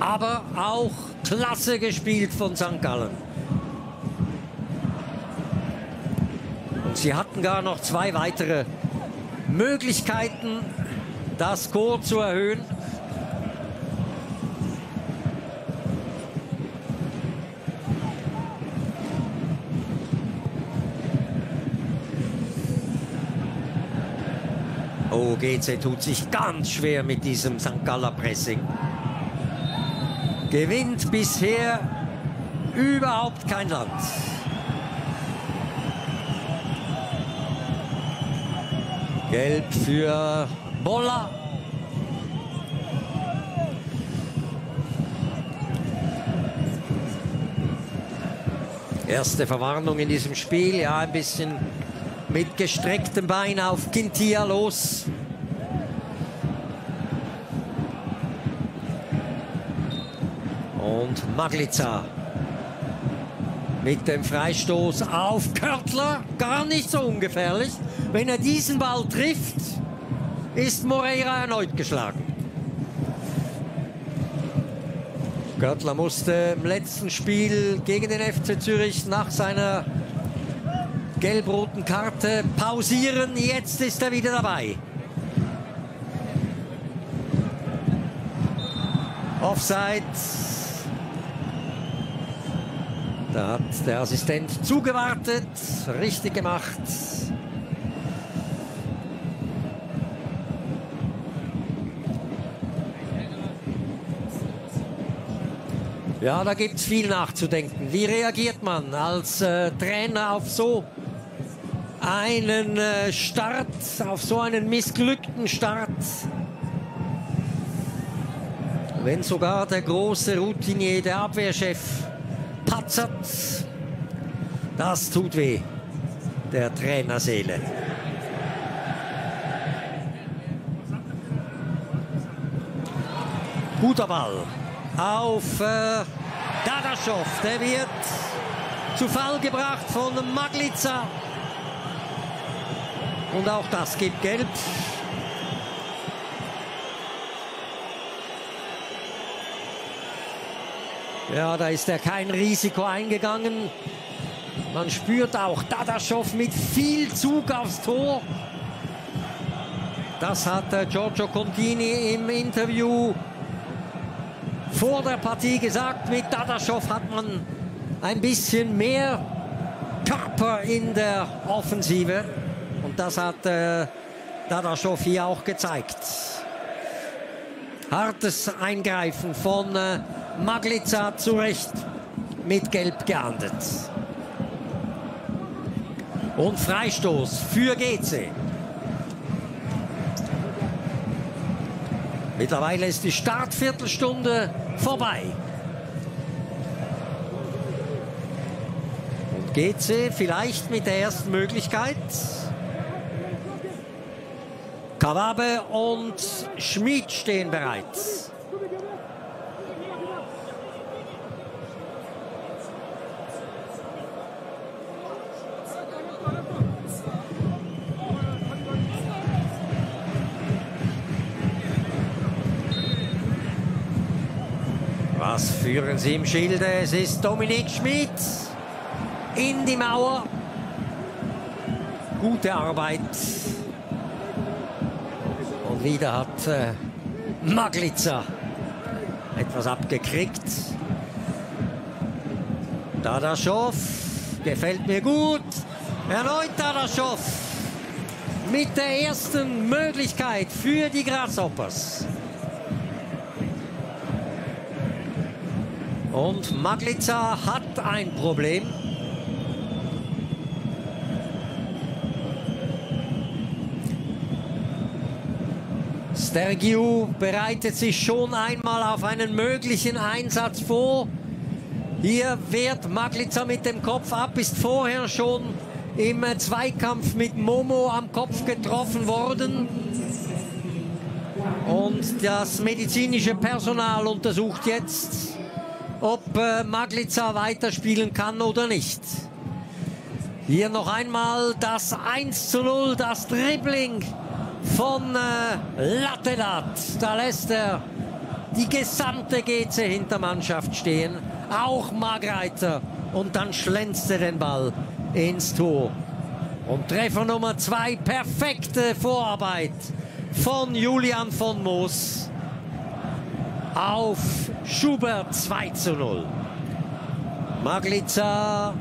Aber auch klasse gespielt von St. Gallen. Und sie hatten gar noch zwei weitere Möglichkeiten, das Score zu erhöhen. GC tut sich ganz schwer mit diesem St. Galler Pressing. Gewinnt bisher überhaupt kein Land. Gelb für Bolla. Erste Verwarnung in diesem Spiel. Ja, ein bisschen mit gestrecktem Bein auf Gintia los. Und Maglica mit dem Freistoß auf Körtler. Gar nicht so ungefährlich. Wenn er diesen Ball trifft, ist Moreira erneut geschlagen. Görtler musste im letzten Spiel gegen den FC Zürich nach seiner gelb-roten Karte pausieren. Jetzt ist er wieder dabei. Offside. Da hat der Assistent zugewartet. Richtig gemacht. Ja, da gibt es viel nachzudenken. Wie reagiert man als äh, Trainer auf so einen äh, Start, auf so einen missglückten Start? Wenn sogar der große Routinier, der Abwehrchef, patzert, das tut weh, der Trainerseele. Guter Ball auf äh, Dadaschow. Der wird zu Fall gebracht von Maglica. Und auch das gibt Gelb. Ja, da ist er kein Risiko eingegangen. Man spürt auch Dadaschow mit viel Zug aufs Tor. Das hat äh, Giorgio Contini im Interview vor der Partie gesagt, mit Dadaschow hat man ein bisschen mehr Körper in der Offensive. Und das hat äh, Dadaschow hier auch gezeigt. Hartes Eingreifen von äh, Maglica zu Recht mit Gelb geahndet. Und Freistoß für GC. Mittlerweile ist die Startviertelstunde vorbei. Und GC vielleicht mit der ersten Möglichkeit. Kawabe und Schmid stehen bereit. Führen sie im Schilde? Es ist Dominik Schmidt in die Mauer. Gute Arbeit. Und wieder hat äh, Maglica etwas abgekriegt. Dadaschow gefällt mir gut. Erneut Dadaschow mit der ersten Möglichkeit für die Grasshoppers. Und Maglica hat ein Problem. Stergiu bereitet sich schon einmal auf einen möglichen Einsatz vor. Hier wehrt Maglica mit dem Kopf ab, ist vorher schon im Zweikampf mit Momo am Kopf getroffen worden. Und das medizinische Personal untersucht jetzt, ob äh, Maglica weiterspielen kann oder nicht. Hier noch einmal das 1 zu 0, das Dribbling von äh, Lattelat. Da lässt er die gesamte GC Hintermannschaft stehen, auch Margreiter. Und dann schlänzt er den Ball ins Tor. Und Treffer Nummer zwei, perfekte Vorarbeit von Julian von Moos auf Schubert 2 zu 0. Maglica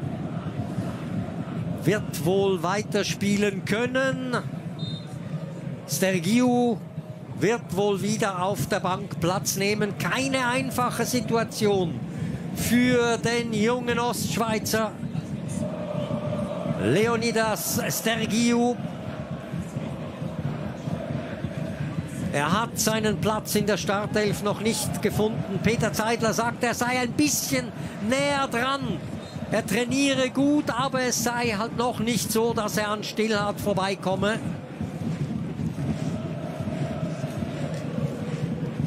wird wohl weiterspielen können. Stergiu wird wohl wieder auf der Bank Platz nehmen. Keine einfache Situation für den jungen Ostschweizer. Leonidas Stergiu Er hat seinen Platz in der Startelf noch nicht gefunden. Peter Zeidler sagt, er sei ein bisschen näher dran. Er trainiere gut, aber es sei halt noch nicht so, dass er an Stillhart vorbeikomme.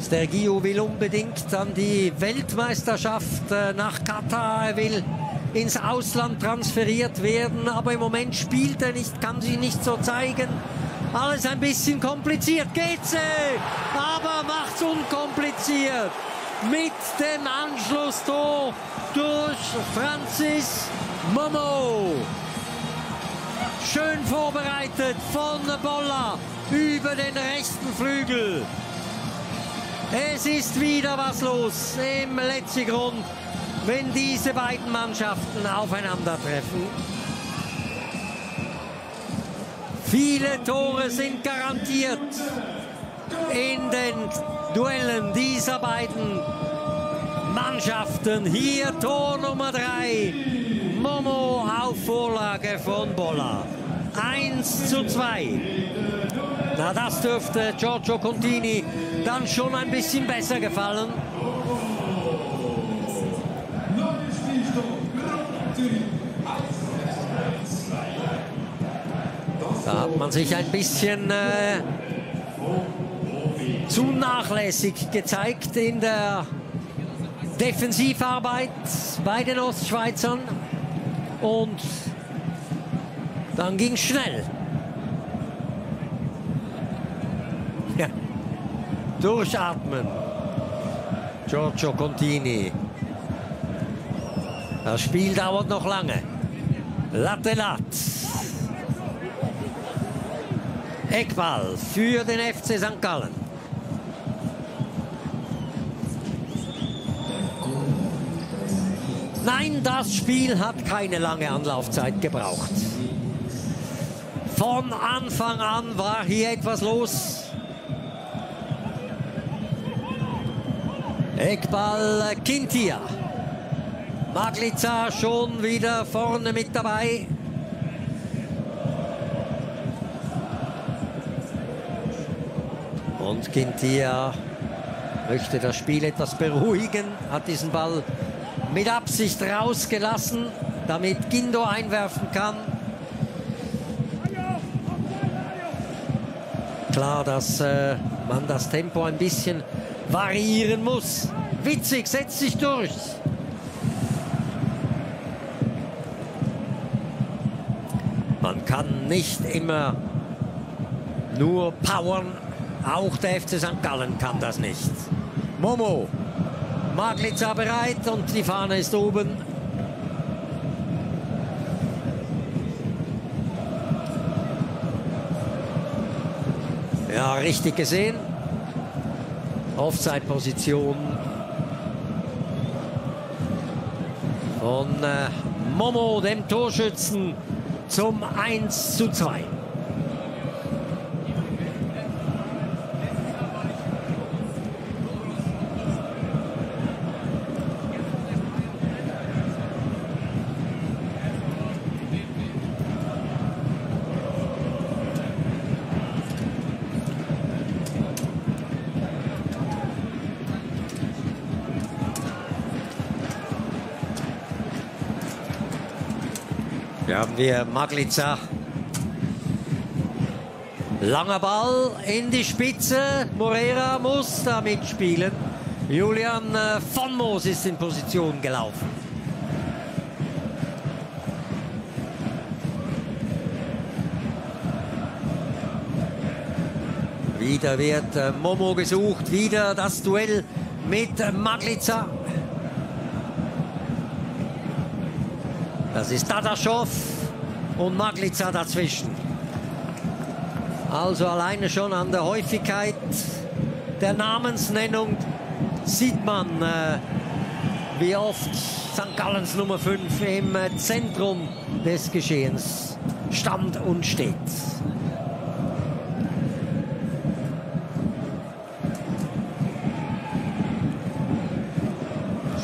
Stergio will unbedingt an die Weltmeisterschaft äh, nach Katar. Er will ins Ausland transferiert werden, aber im Moment spielt er nicht, kann sich nicht so zeigen. Alles ein bisschen kompliziert. Geht's, aber macht's unkompliziert. Mit dem Anschlusstor durch Francis Momo. Schön vorbereitet von Bolla über den rechten Flügel. Es ist wieder was los im letzten Grund, wenn diese beiden Mannschaften aufeinandertreffen. Viele Tore sind garantiert in den Duellen dieser beiden Mannschaften. Hier Tor Nummer 3. Momo auf Vorlage von Bolla. 1 zu 2. Na, das dürfte Giorgio Contini dann schon ein bisschen besser gefallen. Da hat man sich ein bisschen äh, zu nachlässig gezeigt in der Defensivarbeit bei den Ostschweizern. Und dann ging es schnell. Ja. Durchatmen. Giorgio Contini. Das Spiel dauert noch lange. Latte Lat. Eckball für den FC St. Gallen. Nein, das Spiel hat keine lange Anlaufzeit gebraucht. Von Anfang an war hier etwas los. Eckball Kintia. Maglica schon wieder vorne mit dabei. Und Kintia möchte das Spiel etwas beruhigen, hat diesen Ball mit Absicht rausgelassen, damit Gindo einwerfen kann. Klar, dass äh, man das Tempo ein bisschen variieren muss. Witzig, setzt sich durch. Man kann nicht immer nur powern. Auch der FC St. Gallen kann das nicht. Momo. Maglica bereit und die Fahne ist oben. Ja, richtig gesehen. Offside-Position von äh, Momo, dem Torschützen, zum 1 zu 2. Hier haben wir Maglica. Langer Ball in die Spitze. Morera muss da mitspielen. Julian äh, von Moos ist in Position gelaufen. Wieder wird äh, Momo gesucht. Wieder das Duell mit Maglica. Das ist Dadaschow und Maglica dazwischen. Also alleine schon an der Häufigkeit der Namensnennung sieht man, äh, wie oft St. Gallens Nummer 5 im äh, Zentrum des Geschehens stand und steht.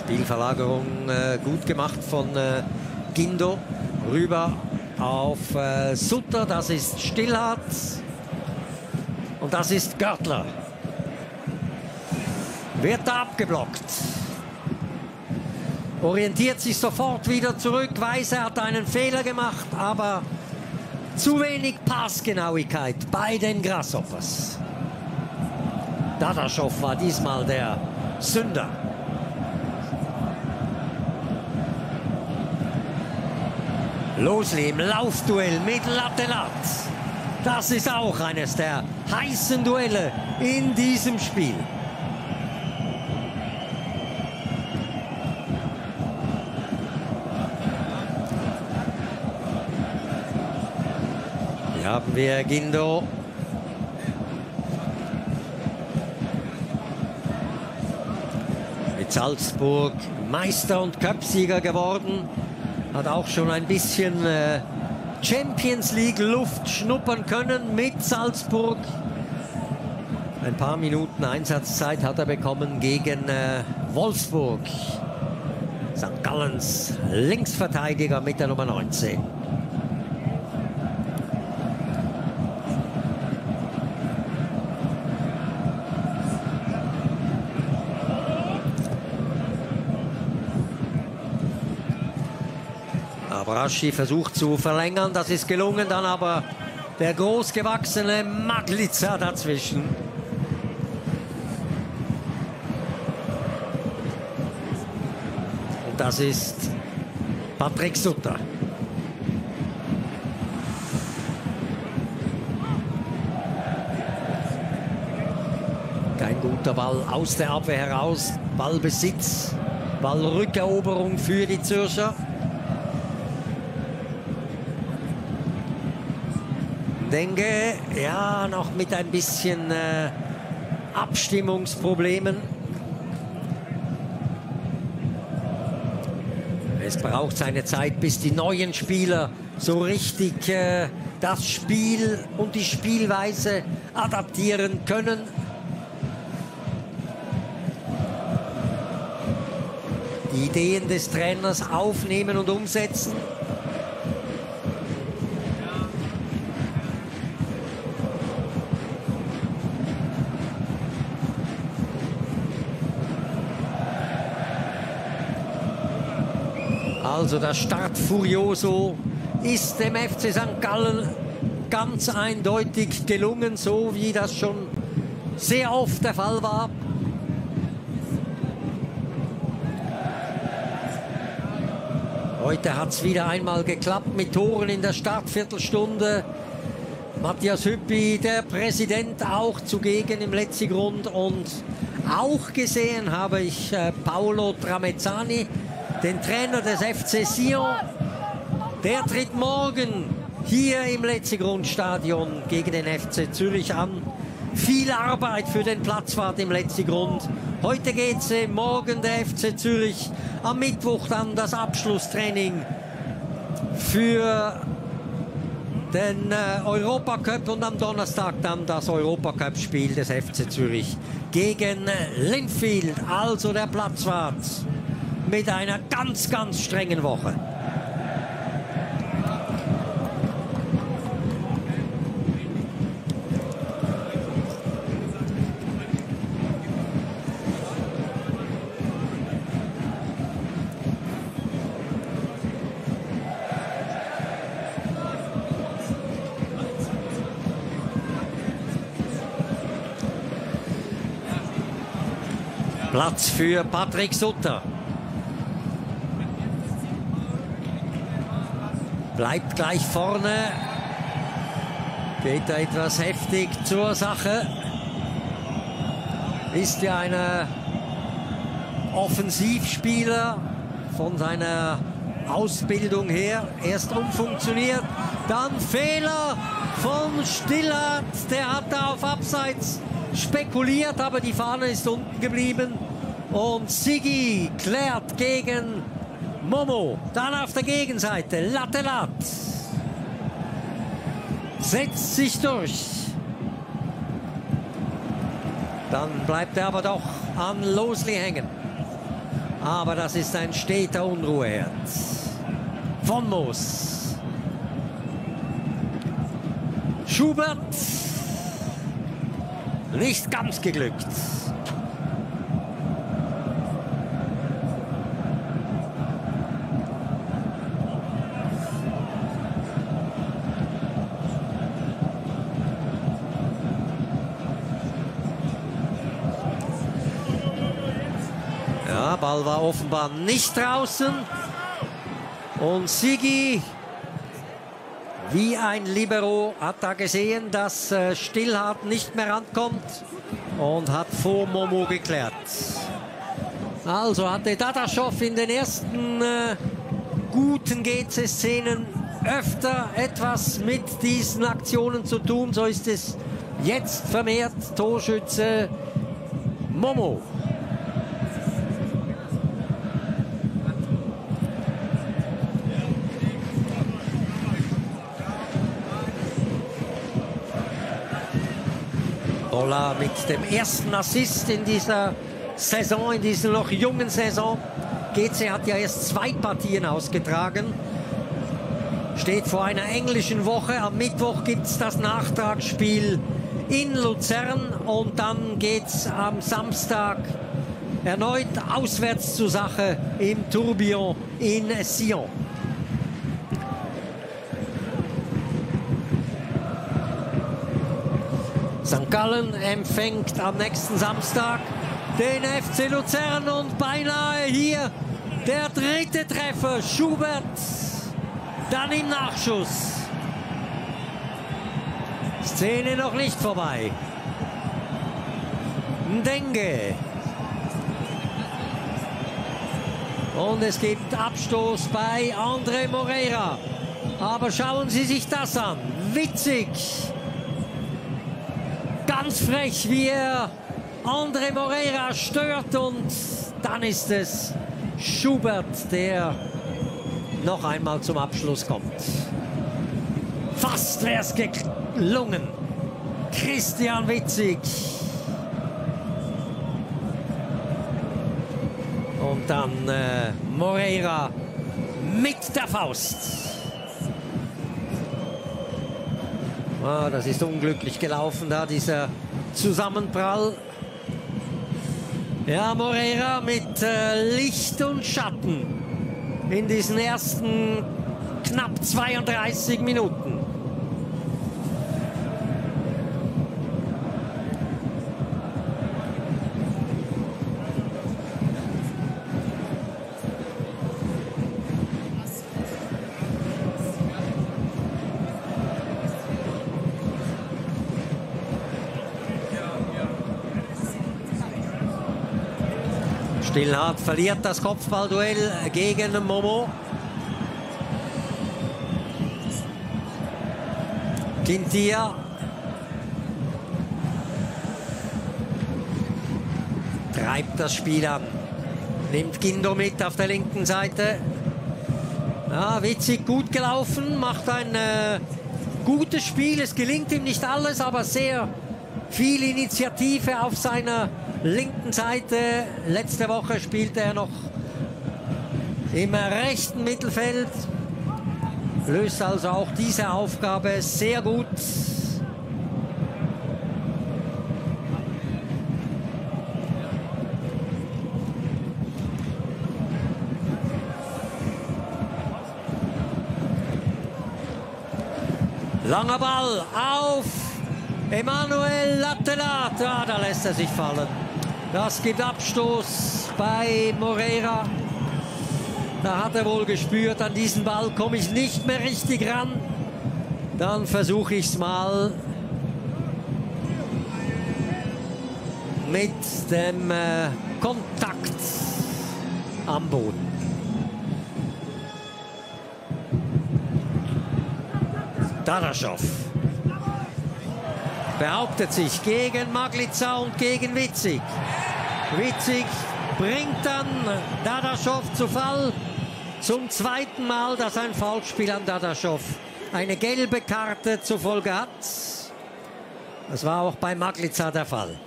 Spielverlagerung äh, gut gemacht von äh, Gindo rüber auf äh, Sutter, das ist Stillhardt und das ist Görtler. wird da abgeblockt. Orientiert sich sofort wieder zurück, weiß, er hat einen Fehler gemacht, aber zu wenig Passgenauigkeit bei den Grasshoppers. Dadaschow war diesmal der Sünder. Losli im Laufduell mit Latelat. Das ist auch eines der heißen Duelle in diesem Spiel. Hier haben wir Gindo. Mit Salzburg Meister und Cupsieger geworden. Hat auch schon ein bisschen äh, Champions League Luft schnuppern können mit Salzburg. Ein paar Minuten Einsatzzeit hat er bekommen gegen äh, Wolfsburg. St. Gallens Linksverteidiger mit der Nummer 19. Abraschi versucht zu verlängern, das ist gelungen, dann aber der großgewachsene Maglica dazwischen. Und das ist Patrick Sutter. Kein guter Ball aus der Abwehr heraus. Ballbesitz, Ballrückeroberung für die Zürcher. Denke, ja, noch mit ein bisschen äh, Abstimmungsproblemen. Es braucht seine Zeit, bis die neuen Spieler so richtig äh, das Spiel und die Spielweise adaptieren können. Die Ideen des Trainers aufnehmen und umsetzen. Also das Start Furioso ist dem FC St. Gallen ganz eindeutig gelungen, so wie das schon sehr oft der Fall war. Heute hat es wieder einmal geklappt mit Toren in der Startviertelstunde. Matthias Hüppi, der Präsident, auch zugegen im letzten Grund. Und auch gesehen habe ich äh, Paolo Tramezzani, den Trainer des FC Sion. Der tritt morgen hier im Letzigrund-Stadion gegen den FC Zürich an. Viel Arbeit für den Platzwart im Letzigrund. Heute geht es morgen der FC Zürich. Am Mittwoch dann das Abschlusstraining für den äh, Europacup und am Donnerstag dann das Europacup-Spiel des FC Zürich gegen Linfield, also der Platzwart mit einer ganz, ganz strengen Woche. Platz für Patrick Sutter. Bleibt gleich vorne. Geht da etwas heftig zur Sache. Ist ja ein Offensivspieler von seiner Ausbildung her. Erst umfunktioniert, dann Fehler von Stillert. Der hat da auf Abseits spekuliert, aber die Fahne ist unten geblieben. Und Sigi klärt gegen Momo. Dann auf der Gegenseite Latelat. Setzt sich durch. Dann bleibt er aber doch an Losli hängen. Aber das ist ein steter Unruheherd. Von Moos. Schubert. Nicht ganz geglückt. Offenbar nicht draußen. Und Sigi, wie ein Libero, hat da gesehen, dass äh, Stillhardt nicht mehr rankommt und hat vor Momo geklärt. Also hatte Dadaschow in den ersten äh, guten GC-Szenen öfter etwas mit diesen Aktionen zu tun. So ist es jetzt vermehrt Torschütze Momo. Bolla mit dem ersten Assist in dieser Saison, in dieser noch jungen Saison. GC hat ja erst zwei Partien ausgetragen. Steht vor einer englischen Woche. Am Mittwoch gibt es das Nachtragsspiel in Luzern und dann geht es am Samstag erneut auswärts zur Sache im Tourbillon in Sion. St. Gallen empfängt am nächsten Samstag den FC Luzern und beinahe hier der dritte Treffer. Schubert dann im Nachschuss. Szene noch nicht vorbei. Ndenge. Und es gibt Abstoß bei André Moreira. Aber schauen Sie sich das an. Witzig. Ganz frech, wie er André Moreira stört. Und dann ist es Schubert, der noch einmal zum Abschluss kommt. Fast wäre es gelungen. Christian Witzig. Und dann äh, Moreira mit der Faust. Ah, das ist unglücklich gelaufen, da dieser Zusammenprall. Ja, Moreira mit äh, Licht und Schatten in diesen ersten knapp 32 Minuten. Stillhardt verliert das Kopfballduell gegen Momo. Quintia. Treibt das Spiel an. Nimmt Gindo mit auf der linken Seite. Ja, witzig, gut gelaufen, macht ein äh, gutes Spiel. Es gelingt ihm nicht alles, aber sehr viel Initiative auf seiner linken Seite. Letzte Woche spielte er noch im rechten Mittelfeld. Löst also auch diese Aufgabe sehr gut. Langer Ball auf Emanuel Lattelat. Ah, da lässt er sich fallen. Das gibt Abstoß bei Moreira. Da hat er wohl gespürt, an diesen Ball komme ich nicht mehr richtig ran. Dann versuche ich es mal mit dem äh, Kontakt am Boden. Dadaschow behauptet sich gegen Maglica und gegen Witzig. Witzig bringt dann Dadaschow zu Fall. Zum zweiten Mal, dass ein Foulspiel an Dadaschow eine gelbe Karte zur Folge hat. Das war auch bei Maglica der Fall.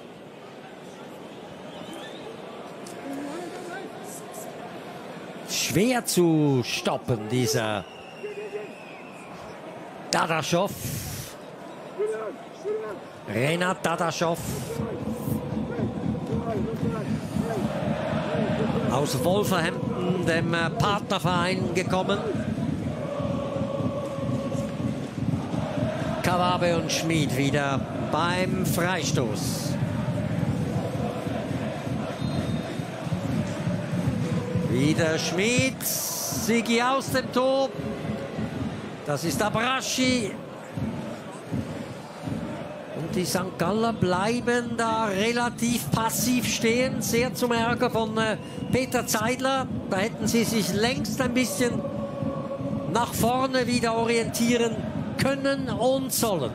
Schwer zu stoppen, dieser Dadaschow. Renat Dadaschow. Aus Wolverhampton, dem äh, Partnerverein, gekommen. Kawabe und Schmid wieder beim Freistoß. Wieder Schmid. Sigi aus dem Tor. Das ist Abraschi. Die St. Galler bleiben da relativ passiv stehen. Sehr zum Ärger von äh, Peter Zeidler. Da hätten sie sich längst ein bisschen nach vorne wieder orientieren können und sollen.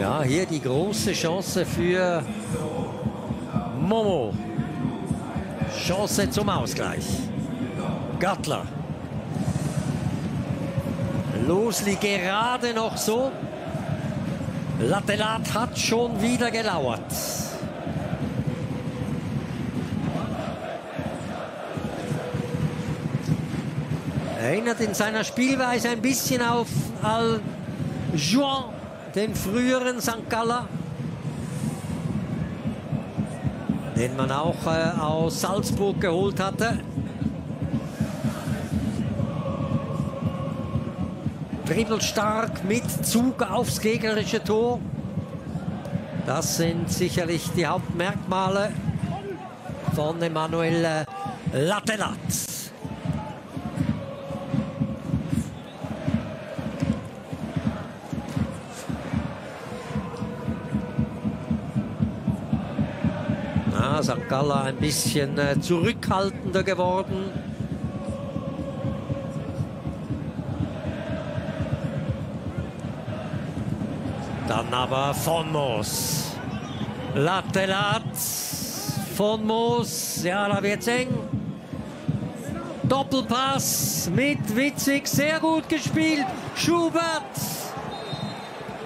Ja, hier die große Chance für Momo. Chance zum Ausgleich. Gattler. Losli gerade noch so. Latelat hat schon wieder gelauert. Erinnert in seiner Spielweise ein bisschen auf Al Juan, den früheren St. Galler, den man auch äh, aus Salzburg geholt hatte. Dribbelstark mit Zug aufs gegnerische Tor. Das sind sicherlich die Hauptmerkmale von Emanuel äh, Latelat. St. Galler ein bisschen äh, zurückhaltender geworden. Dann aber von Moos. Latelat. Von Moos. Ja, da wird's eng. Doppelpass mit Witzig. Sehr gut gespielt. Schubert.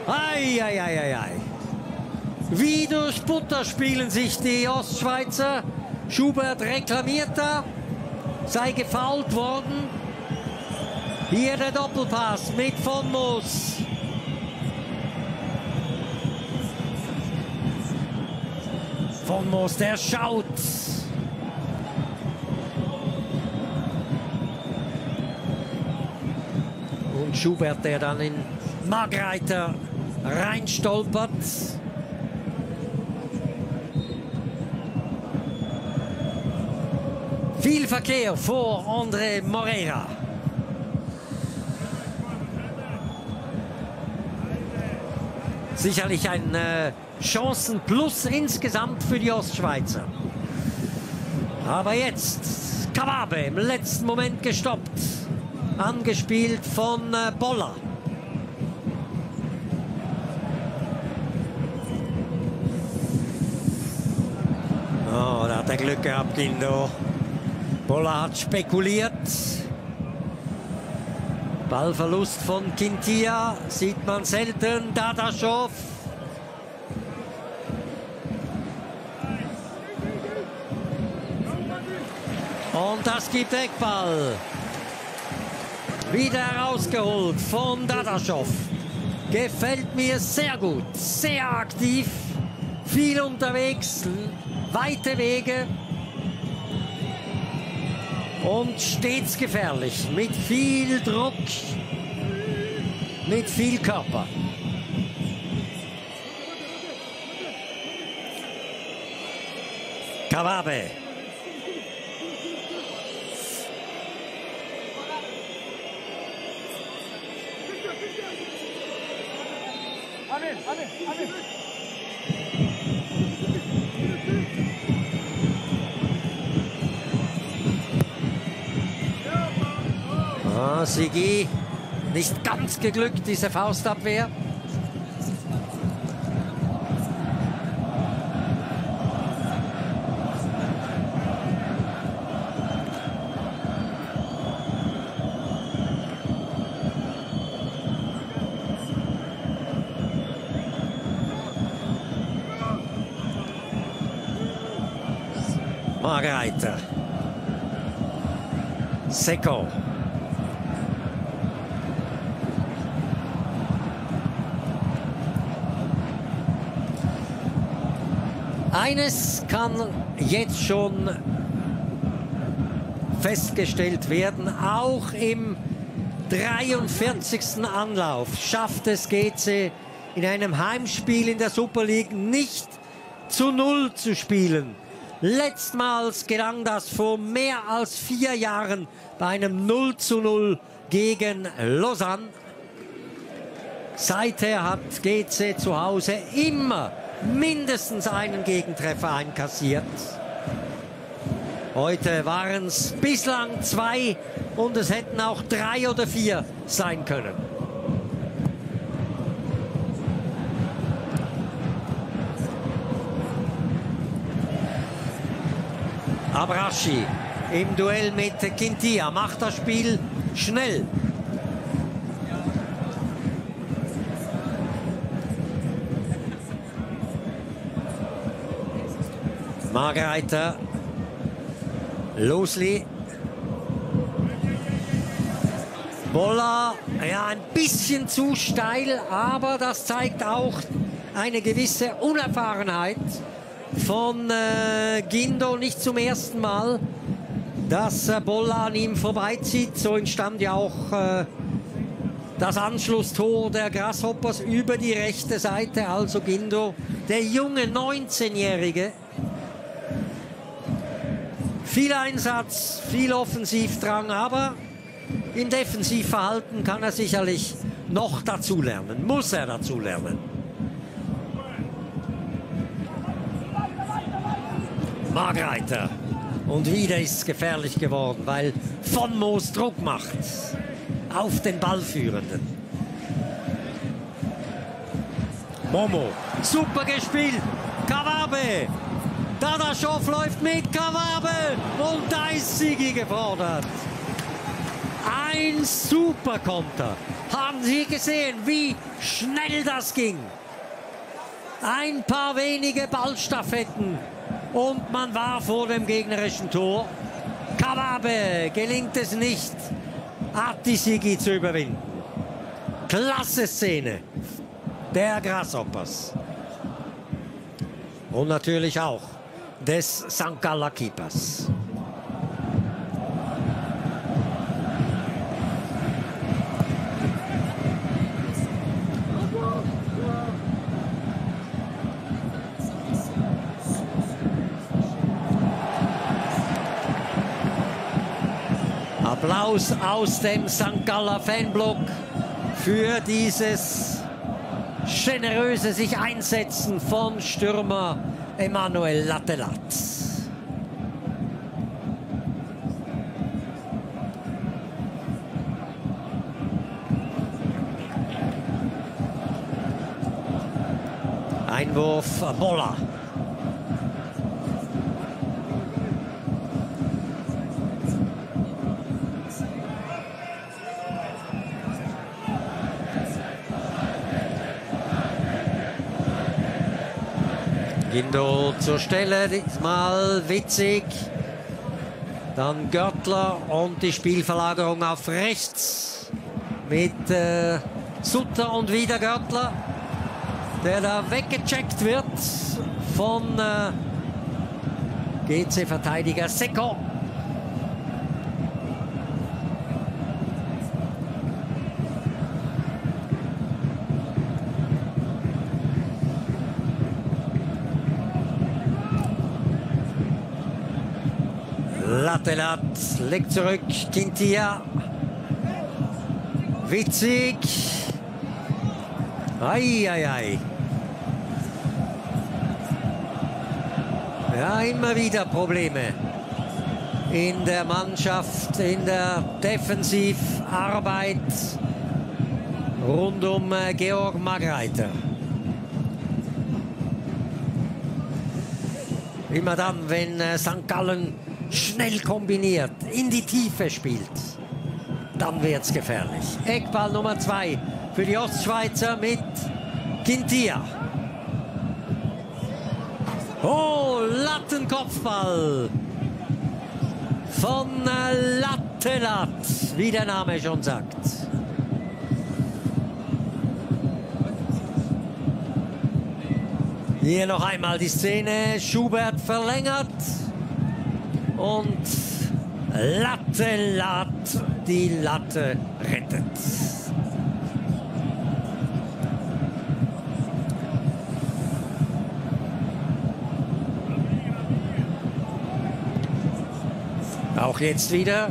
Ei, ei, ei, ei, ei. Wie durch Butter spielen sich die Ostschweizer. Schubert reklamiert da. Sei gefault worden. Hier der Doppelpass mit von Moos. Von Moos, der schaut. Und Schubert, der dann in Margreiter reinstolpert. Viel Verkehr vor André Moreira. Sicherlich ein äh, Chancenplus insgesamt für die Ostschweizer. Aber jetzt Kawabe im letzten Moment gestoppt. Angespielt von äh, Boller. Oh, da hat er Glück gehabt, Gindo. Boller hat spekuliert. Ballverlust von Quintia sieht man selten. Dadaschow. Und das gibt Eckball. Wieder herausgeholt von Dadaschow. Gefällt mir sehr gut. Sehr aktiv. Viel unterwegs. Weite Wege. Und stets gefährlich. Mit viel Druck. Mit viel Körper. Kawabe. Ah, Sigi nicht ganz geglückt, diese Faustabwehr. Margreiter. Secco. Eines kann jetzt schon festgestellt werden, auch im 43. Anlauf schafft es GC in einem Heimspiel in der Super League nicht zu Null zu spielen. Letztmals gelang das vor mehr als vier Jahren bei einem 0 zu 0 gegen Lausanne. Seither hat GC zu Hause immer mindestens einen Gegentreffer einkassiert. Heute waren es bislang zwei und es hätten auch drei oder vier sein können. Abrashi im Duell mit Quintia macht das Spiel schnell. Margreiter, Losli, Bolla, ja ein bisschen zu steil, aber das zeigt auch eine gewisse Unerfahrenheit von äh, Gindo nicht zum ersten Mal, dass äh, Bolla an ihm vorbeizieht. So entstand ja auch äh, das Anschlusstor der Grasshoppers über die rechte Seite. Also Gindo, der junge 19-Jährige. Viel Einsatz, viel Offensivdrang, aber im Defensivverhalten kann er sicherlich noch dazulernen, muss er dazulernen. Margreiter. Und wieder ist es gefährlich geworden, weil von Moos Druck macht auf den Ballführenden. Momo, super gespielt. Kawabe. Dadaschow läuft mit Kawabe. Und da ist Sigi gefordert. Ein super Konter. Haben Sie gesehen, wie schnell das ging? Ein paar wenige Ballstaffetten und man war vor dem gegnerischen Tor. Kawabe gelingt es nicht, Artisigi zu überwinden. Klasse Szene der Grasshoppers. Und natürlich auch des St. Galler Keepers. Applaus aus dem St. Galler Fanblock für dieses generöse sich einsetzen von Stürmer Emanuel Latelat. Einwurf Boller. Gindo zur Stelle, diesmal witzig. Dann Görtler und die Spielverlagerung auf rechts mit äh, Sutter und wieder Görtler, der da weggecheckt wird von äh, GC-Verteidiger Seko. Latelat legt zurück. Quintia. Witzig. Eieiei. Ja, immer wieder Probleme in der Mannschaft, in der Defensivarbeit rund um äh, Georg Magreiter. Immer dann, wenn äh, St. Gallen schnell kombiniert, in die Tiefe spielt, dann wird es gefährlich. Eckball Nummer zwei für die Ostschweizer mit Quintia. Oh, Lattenkopfball von äh, Lattelat, wie der Name schon sagt. Hier noch einmal die Szene. Schubert verlängert und Latte Lat die Latte rettet. Auch jetzt wieder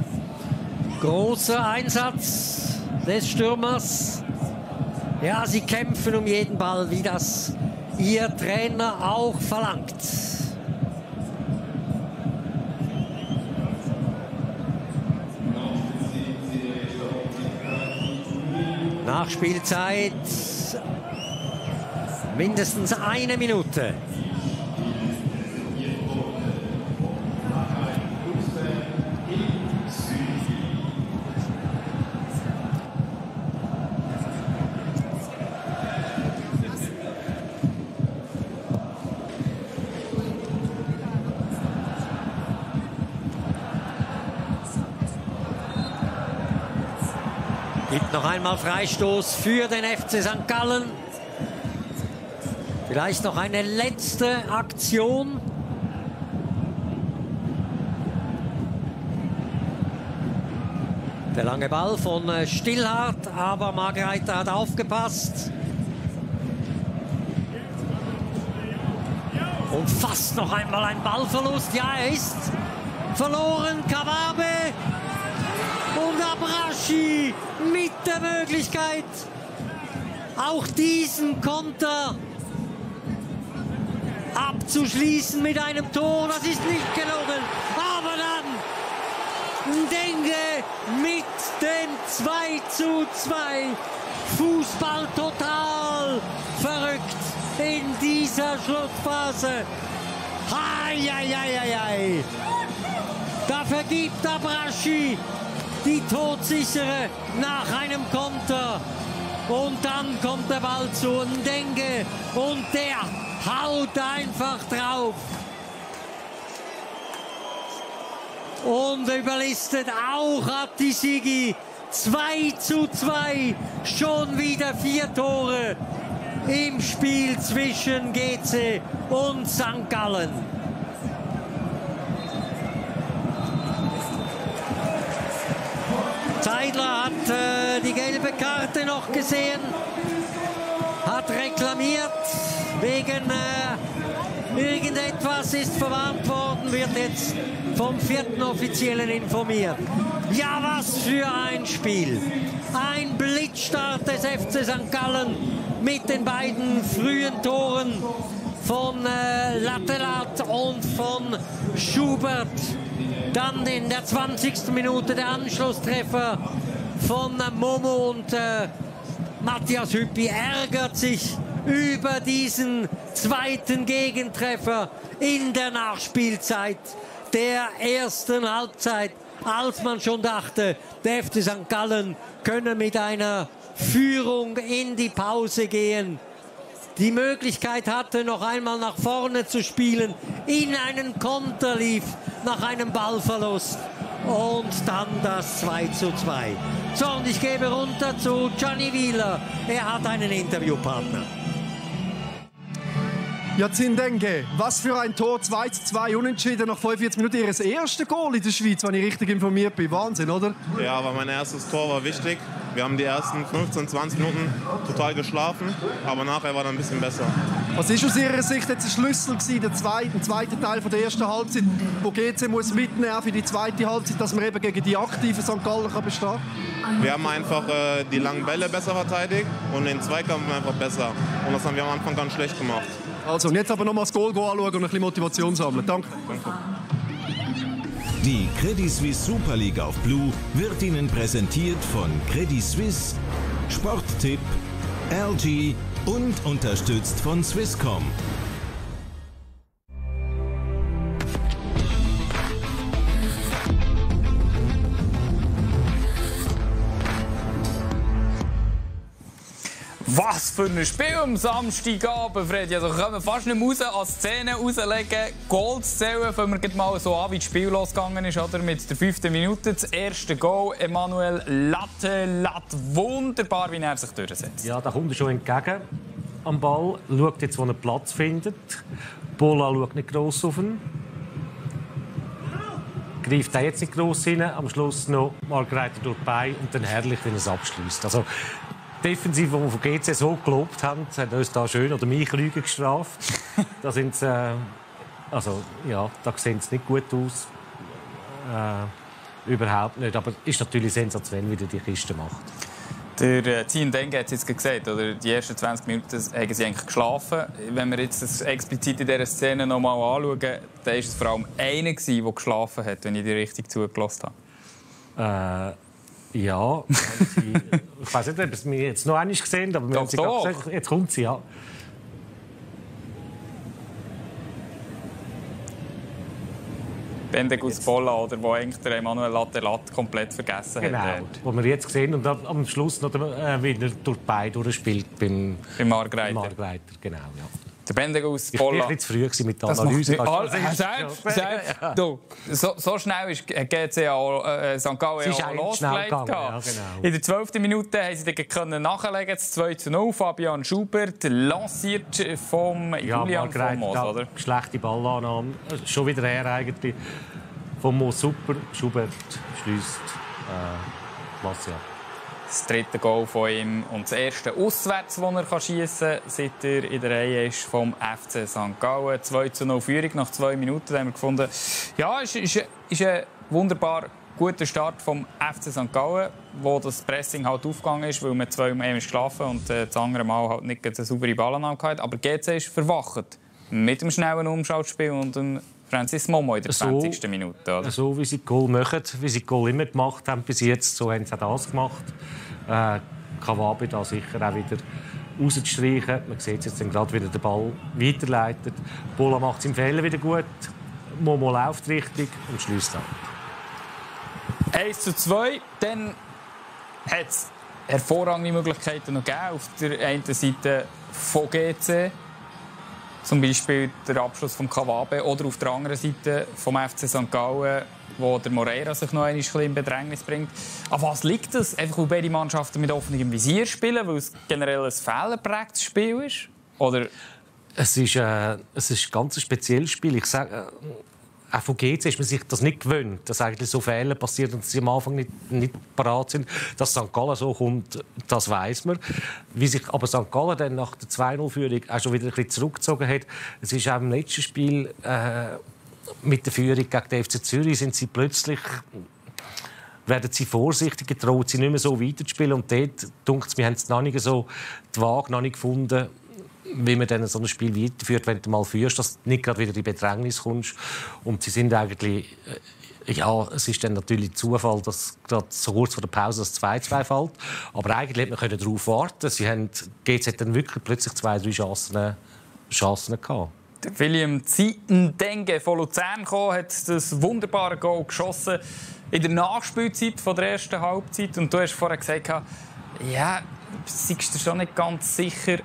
großer Einsatz des Stürmers. Ja, sie kämpfen um jeden Ball, wie das ihr Trainer auch verlangt. Nachspielzeit mindestens eine Minute. Gibt noch einmal Freistoß für den FC St. Gallen. Vielleicht noch eine letzte Aktion. Der lange Ball von äh, Stillhardt, aber Margreiter hat aufgepasst. Und fast noch einmal ein Ballverlust. Ja, er ist verloren. Kawabe und Abraschi mit der Möglichkeit, auch diesen Konter abzuschließen mit einem Tor. Das ist nicht gelungen. Aber dann Denge mit dem 2 zu 2. Fußball total verrückt in dieser Schlussphase. Eieieiei. Da vergibt Abraschi die todsichere nach einem Konter. Und dann kommt der Ball zu Ndenge und der haut einfach drauf. Und überlistet auch Atisigi. 2 zu 2. Schon wieder vier Tore im Spiel zwischen GC und St. Gallen. Zeidler hat äh, die gelbe Karte noch gesehen, hat reklamiert wegen äh, irgendetwas ist verwarnt worden, wird jetzt vom vierten Offiziellen informiert. Ja, was für ein Spiel. Ein Blitzstart des FC St. Gallen mit den beiden frühen Toren von äh, Lattelat und von Schubert. Dann in der 20. Minute der Anschlusstreffer von äh, Momo und äh, Matthias Hüppi ärgert sich über diesen zweiten Gegentreffer in der Nachspielzeit der ersten Halbzeit, als man schon dachte, der FC St. Gallen könne mit einer Führung in die Pause gehen die Möglichkeit hatte, noch einmal nach vorne zu spielen, in einen Konter lief nach einem Ballverlust und dann das 2 zu 2. So, und ich gebe runter zu Gianni Wieler. Er hat einen Interviewpartner. Jacin Denke, was für ein Tor, 2 zu 2 unentschieden nach 45 Minuten. Ihres erste Goal in der Schweiz, wenn ich richtig informiert bin. Wahnsinn, oder? Ja, aber mein erstes Tor war wichtig. Wir haben die ersten 15, 20 Minuten total geschlafen, aber nachher war dann ein bisschen besser. Was ist aus Ihrer Sicht jetzt der Schlüssel gewesen, der zweite, zweite Teil von der ersten Halbzeit, wo GC muss mitnehmen auch für die zweite Halbzeit, dass man eben gegen die aktive St. Gallen kann bestehen? Wir haben einfach äh, die langen Bälle besser verteidigt und den Zweikampf einfach besser. Und das haben wir am Anfang ganz schlecht gemacht. Also, und jetzt aber noch mal das Goal anschauen und ein bisschen Motivation sammeln. Danke. Die Credit Suisse Super League auf Blue wird Ihnen präsentiert von Credit Suisse, Sporttipp, LG und unterstützt von Swisscom. Was für ein Spiel am Samstagabend, Freddy. Also können wir fast nicht mehr raus an Szenen rauslegen. Goal zu zählen, fangen wir mal so an, wie das Spiel losgegangen ist. Oder? Mit der fünften Minute. Das erste Goal. Emanuel Latte, Latte. Wunderbar, wie er sich durchsetzt. Ja, da kommt er schon entgegen am Ball. Schaut jetzt, wo er Platz findet. Bola schaut nicht gross auf ihn. greift er jetzt nicht gross rein. Am Schluss noch Margreiter durch die Beine und dann herrlich, wenn er es abschließt. Also, defensiv, die wir von GC so gelobt haben, haben uns da schön oder mich Lügen gestraft. [laughs] da sind äh, also ja, da sehen sie nicht gut aus. Äh, überhaupt nicht. Aber ist natürlich sensationell, wie er die Kiste macht. Der äh, Zien Deng hat es jetzt gesagt, oder? die ersten 20 Minuten haben sie eigentlich geschlafen. Wenn wir jetzt das explizit in dieser Szene noch mal anschauen, dann war es vor allem einer, der geschlafen hat, wenn ich die richtig zugelassen habe. Äh, ja, sie, [laughs] ich weiß nicht, ob es mir jetzt noch einmal gesehen aber wir Doch, haben sie doch. gesagt, jetzt kommt sie, ja. Bendegus Bolla, oder wo eigentlich der Emanuel Lattelat komplett vergessen Genau, hat. wo wir jetzt sehen und am- Schluss noch äh, wieder durch die Beine durchspielt beim, Beim Margreiter. Margreiter, genau, ja. Der Bendegus Ich war ein bisschen zu früh mit der Das Analyse. All- selbst, selbst. Du, so, so schnell ist GC auch, äh, St. Gallen ja auch losgelegt. ja, genau. In der 12. Minute haben sie können nachlegen, das 2 zu 0. Fabian Schubert lanciert vom Ja, Julian von da- oder? Schlechte Ballannahme. Äh, Schon wieder her eigentlich. Vom Mo super. Schubert schließt äh, klasse ab. Das dritte Goal von ihm und das erste Auswärts, das er schiessen kann, seit er in der Reihe ist vom FC St. Gallen. 2 zu 0 Führung nach zwei Minuten. Da haben wir gefunden, ja, ist, ist, ist ein wunderbar guter Start vom FC St. Gallen, wo das Pressing halt aufgegangen ist, weil man zweimal ist geschlafen und äh, das andere Mal halt nicht eine saubere Ballannahme hatte. Aber GC ist verwacht mit dem schnellen Umschaltspiel und dem Francis Momo in der So- 20. Minute. Oder? So wie sie Goal machen, wie sie Goal immer gemacht haben bis jetzt, so haben sie auch das gemacht. Äh, Kawabe da sicher auch wieder rauszustreichen. Man sieht jetzt dann gerade wieder den Ball weiterleitet. Bola macht es im Fehler wieder gut. Momo läuft richtig und schließt ab. 1 zu 2. Dann hat es hervorragende Möglichkeiten noch gegeben auf der einen Seite von GC. Zum Beispiel der Abschluss von Kawabe oder auf der anderen Seite vom FC St. Gallen, wo der Moreira sich noch ein bisschen in Bedrängnis bringt. An was liegt das? Einfach, weil beide Mannschaften mit offenem Visier spielen, weil es generell ein fehlerprägtes Spiel ist? Oder Es ist, äh, es ist ein ganz spezielles Spiel. Ich sage, äh, auch von GC ist man sich das nicht gewöhnt, dass eigentlich so Fehler passieren und sie am Anfang nicht, nicht parat sind. Dass St. Gallen so kommt, das weiß man. Wie sich aber St. Gallen dann nach der 2-0-Führung auch schon wieder ein bisschen zurückgezogen hat. Es ist auch im letzten Spiel äh, mit der Führung gegen den FC Zürich sind sie plötzlich werden sie vorsichtiger, trauen sie nicht mehr so weiterzuspielen. Und dort, denkt wir haben es noch nicht so die Waage noch nicht gefunden, wie man dann so ein Spiel weiterführt, wenn du mal führst, dass du nicht gerade wieder in Bedrängnis kommst. Und sie sind eigentlich... Äh, ja, es ist dann natürlich Zufall, dass gerade so kurz vor der Pause das 2-2 fällt. Aber eigentlich hätte man darauf warten Sie haben, hat dann wirklich plötzlich zwei, drei Chancen, Chancen gehabt. William Zietendenge von Luzern gekommen, hat das wunderbare Goal geschossen in der Nachspielzeit von der ersten Halbzeit. Und du hast vorher gesagt, ja, seist du schon nicht ganz sicher,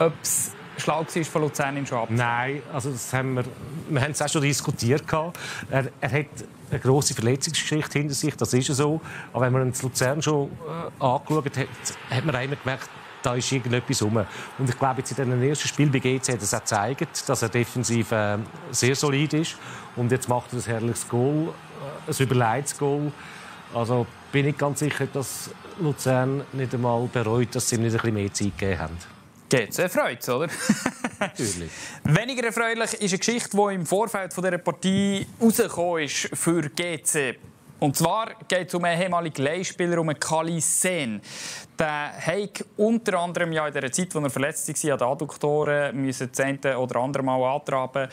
ob es schlau war von Luzern ihn schon ab. Nein, also das haben wir, wir haben es auch schon diskutiert. gehabt. Er, er hat eine grosse Verletzungsgeschichte hinter sich, das ist ja so. Aber wenn man ihn in Luzern schon äh, angeschaut hat, hat man immer gemerkt, da ist irgendetwas rum. Und ich glaube, jetzt in diesem ersten Spiel bei GC hat es auch gezeigt, dass er defensiv äh, sehr solid ist. Und jetzt macht er ein herrliches Goal, äh, ein überlegtes Goal. Also bin ich ganz sicher, dass Luzern nicht einmal bereut, dass sie ihm nicht ein bisschen mehr Zeit gegeben haben. Geht's? Er freut oder? Natürlich. [laughs] Weniger erfreulich ist eine Geschichte, die im Vorfeld von dieser Partie rausgekommen ist für GC. Und zwar geht es um einen ehemaligen Leihspieler, um einen Kali Sen. Der hat unter anderem ja in der Zeit, als er verletzt war, an den Adduktoren müssen eine oder andere Mal antraben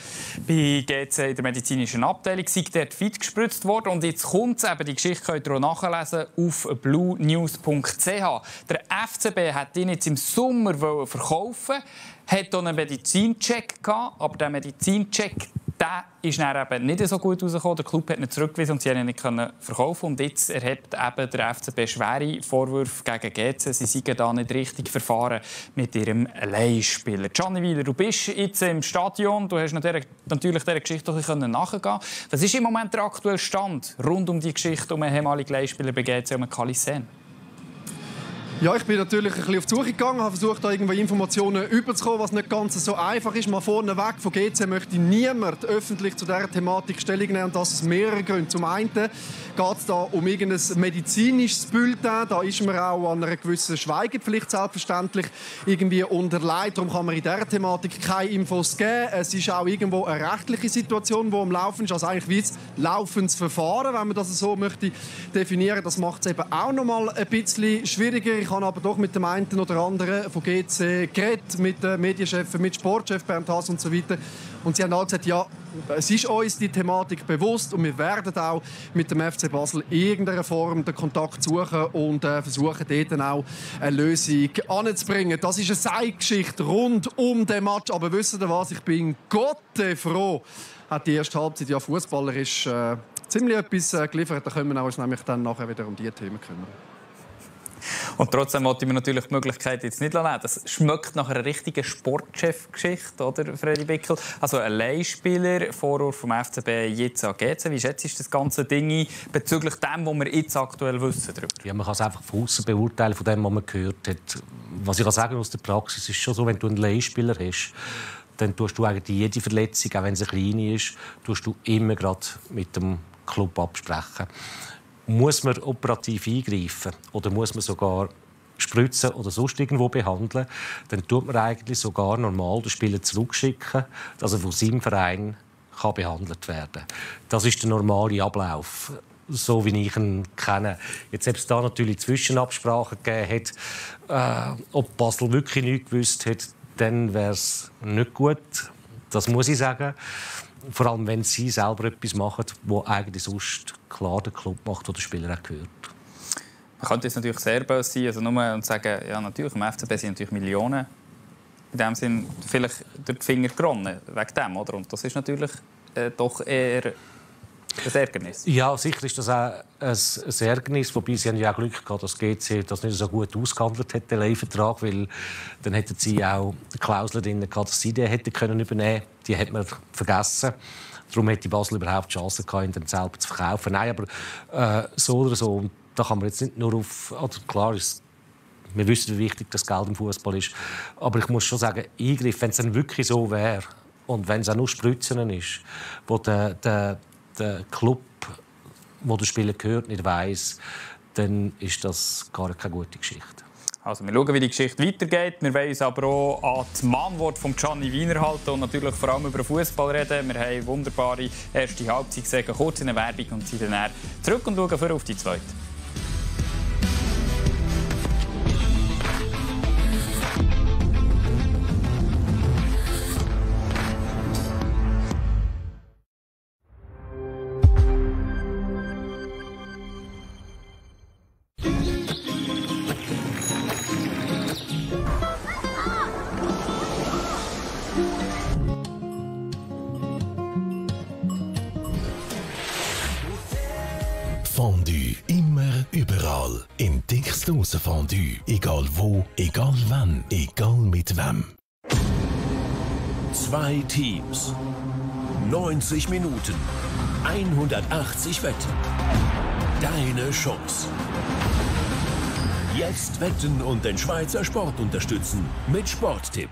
bei GC in der medizinischen Abteilung. Sei dort fit gespritzt worden. Und jetzt kommt es eben, die Geschichte könnt ihr auch nachlesen auf bluenews.ch. Der FCB hat ihn jetzt im Sommer wollen verkaufen hat auch einen Medizincheck gehabt, aber der Medizincheck der ist dann eben nicht so gut rausgekommen. Der Club hat ihn zurückgewiesen und sie haben ihn nicht verkaufen. Und jetzt erhebt eben der FCB schwere Vorwürfe gegen GC. Sie seien da nicht richtig verfahren mit ihrem Leihspieler. Gianni Wieler, du bist jetzt im Stadion. Du hast natürlich dieser Geschichte auch ein nachgehen Was ist im Moment der aktuelle Stand rund um die Geschichte um einen ehemaligen Leihspieler bei GC, um Kalissen? Ja, ich bin natürlich ein bisschen auf die Suche gegangen, habe versucht, da irgendwie Informationen überzukommen, was nicht ganz so einfach ist. Mal vorneweg, von GC möchte niemand öffentlich zu dieser Thematik Stellung nehmen, und das aus mehreren Gründen. Zum einen geht es da um irgendein medizinisches Bulletin, da ist man auch an einer gewissen Schweigepflicht selbstverständlich irgendwie unterlegt. Darum kann man in dieser Thematik keine Infos geben. Es ist auch irgendwo eine rechtliche Situation, die am Laufen ist, also eigentlich wie ein laufendes Verfahren, wenn man das so möchte definieren. Das macht es eben auch noch mal ein bisschen schwieriger. Ich habe aber doch mit dem einen oder anderen von GC geredet, mit den Medienchefs, mit Sportchef Bernd Haas und so weiter. Und sie haben alle gesagt, ja, es ist uns die Thematik bewusst und wir werden auch mit dem FC Basel irgendeiner Form den Kontakt suchen und äh, versuchen dort dann auch eine Lösung anzubringen. Das ist eine Seitgeschichte rund um den Match. Aber wisst ihr was? Ich bin Gott froh, hat die erste Halbzeit ja fußballerisch äh, ziemlich etwas äh, geliefert. Da können wir uns nämlich dann nachher wieder um diese Themen kümmern. Und trotzdem wollte ich mir natürlich die Möglichkeit jetzt nicht nehmen. Das schmeckt nach einer richtigen Sportchef-Geschichte, oder, Freddy Bickel? Also ein Leihspieler, Vorwurf vom FCB jetzt an GC. Wie schätzt du das ganze Ding bezüglich dem, was wir jetzt aktuell wissen darüber? Ja, man kann es einfach von außen beurteilen, von dem, was man gehört hat. Was ich kann sagen aus der Praxis ist schon so, wenn du einen Leihspieler hast, dann tust du eigentlich jede Verletzung, auch wenn sie klein ist, tust du immer gerade mit dem Club absprechen. Muss man operativ eingreifen oder muss man sogar spritzen oder sonst irgendwo behandeln, dann tut man eigentlich sogar normal den Spieler zurückschicken, dass er von seinem Verein kann behandelt werden Das ist der normale Ablauf so wie ich ihn kenne. Jetzt es da natürlich Zwischenabsprachen gegeben hat, äh, ob Basel wirklich nichts gewusst hat, dann wäre es nicht gut. Das muss ich sagen. Vor allem, wenn sie selber etwas machen, wo eigentlich sonst klar der Club macht, wo der Spieler auch gehört. Man könnte jetzt natürlich sehr böse sein also nur und sagen, ja, natürlich, im FCB sind natürlich Millionen in dem Sinn vielleicht durch die Finger geronnen, wegen dem, oder? Und das ist natürlich äh, doch eher ein Ärgernis. Ja, sicher ist das auch ein, Ärgernis. Wobei sie haben ja auch Glück gehabt, dass GC das nicht so gut ausgehandelt hat, den Leihvertrag, weil dann hätten sie auch eine Klausel drin gehabt, dass sie die hätten können übernehmen. Die hat man vergessen. Darum hätte Basel überhaupt die Chance gehabt, ihn dann selber zu verkaufen. Nein, aber äh, so oder so, und da kann man jetzt nicht nur auf, also klar ist wir wissen, wie wichtig das Geld im Fußball ist. Aber ich muss schon sagen, Eingriff, wenn es dann wirklich so wäre und wenn es auch nur Spritzen ist, wo der, der, der Club, wo der Spieler gehört, nicht weiß, dann ist das gar keine gute Geschichte. Also wir schauen, wie die Geschichte weitergeht. Wir wollen uns aber auch an das Mahnwort von Gianni Wiener halten und natürlich vor allem über Fußball reden. Wir haben wunderbare erste Halbzeit gesehen, kurz in der Werbung und sind dann zurück und schauen auf die zweite. Fondue. Egal wo, egal wann, egal mit wem. Zwei Teams. 90 Minuten. 180 Wetten. Deine Chance. Jetzt wetten und den Schweizer Sport unterstützen mit Sporttipp.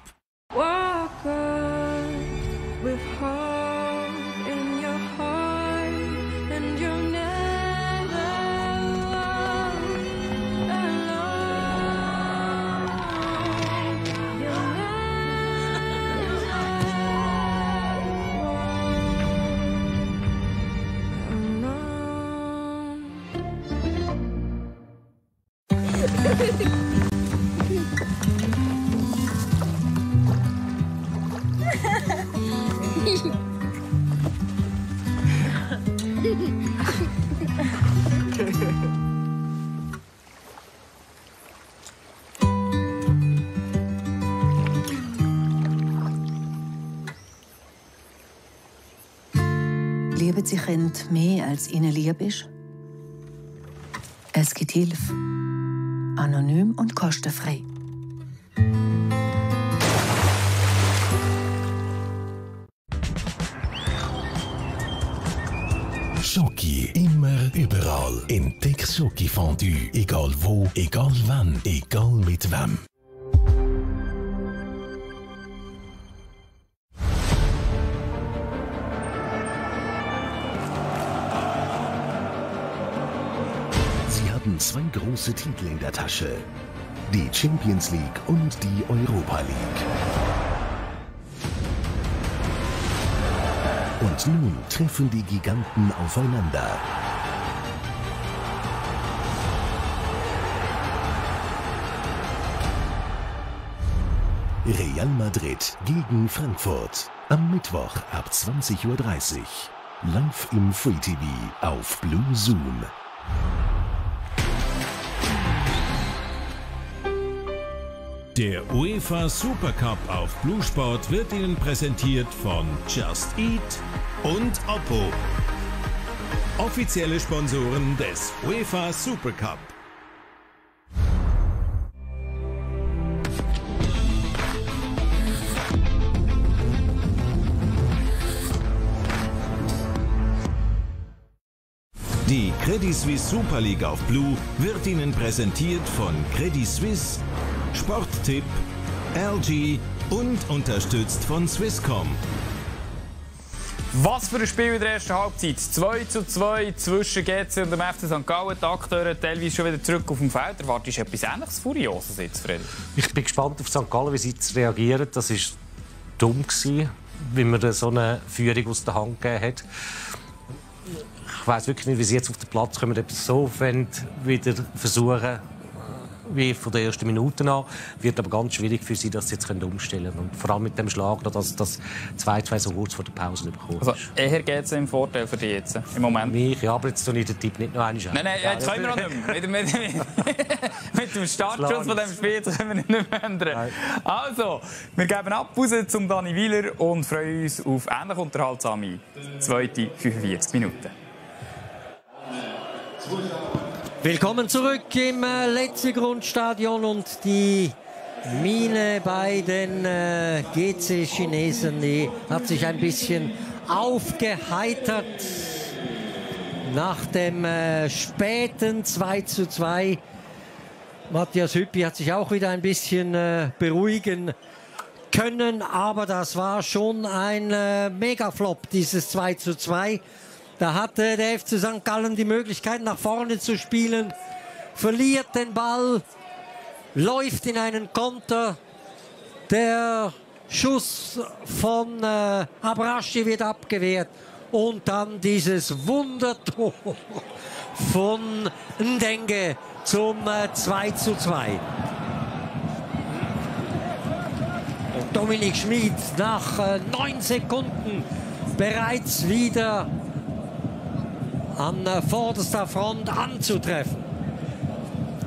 Als Ihnen lieb ist? Es gibt Hilfe. Anonym und kostenfrei. Schoki, immer, überall. Entdeck's Schoki Fondue. Egal wo, egal wann, egal mit wem. Zwei große Titel in der Tasche. Die Champions League und die Europa League. Und nun treffen die Giganten aufeinander. Real Madrid gegen Frankfurt. Am Mittwoch ab 20.30 Uhr. Live im Free TV auf Blue Zoom. Der UEFA Supercup auf Blue Sport wird Ihnen präsentiert von Just Eat und Oppo. Offizielle Sponsoren des UEFA Supercup. Die Credit Suisse Super League auf Blue wird Ihnen präsentiert von Credit Suisse, Sporttipp, LG und unterstützt von Swisscom. Was für ein Spiel in der ersten Halbzeit. 2 zu 2 zwischen GC und dem FC St. Gallen. Die Akteure teilweise schon wieder zurück auf dem Feld. Erwartest du etwas ähnliches Furioses jetzt, Freddy? Ich bin gespannt auf St. Gallen, wie sie jetzt reagieren. Das war dumm, gewesen, wie man da so eine Führung aus der Hand gegeben hat. Ich weiß wirklich nicht, wie sie jetzt auf den Platz kommen, sie so wollen, wieder versuchen wie von der ersten Minute an. Wird aber ganz schwierig für sie, dass sie jetzt umstellen können. Und vor allem mit dem Schlag, dass das 2-2 so kurz vor der Pause bekommen Also eher geht es im Vorteil für dich jetzt, im Moment. Mich, ja, aber jetzt tue ich den Tipp nicht noch einmal Nein, nein, jetzt können wir noch nicht mehr. Mit, mit, mit, [laughs] mit dem Startschuss von dem Spiel können wir nicht mehr ändern. Also, wir geben ab Raus zum Dani Wieler und freuen uns auf ähnlich unterhaltsame zweite 45 Minuten. Willkommen zurück im äh, Letzigrundstadion und die Mine bei den äh, GC-Chinesen die hat sich ein bisschen aufgeheitert nach dem äh, späten 2 zu 2. Matthias Hüppi hat sich auch wieder ein bisschen äh, beruhigen können, aber das war schon ein äh, Megaflop, dieses 2 zu 2. Da hatte der FC St. Gallen die Möglichkeit, nach vorne zu spielen, verliert den Ball, läuft in einen Konter. Der Schuss von äh, Abraschi wird abgewehrt und dann dieses Wundertor [laughs] von Ndenge zum äh, 2 zu 2. Und Dominik Schmid nach äh, neun Sekunden bereits wieder an vorderster Front anzutreffen.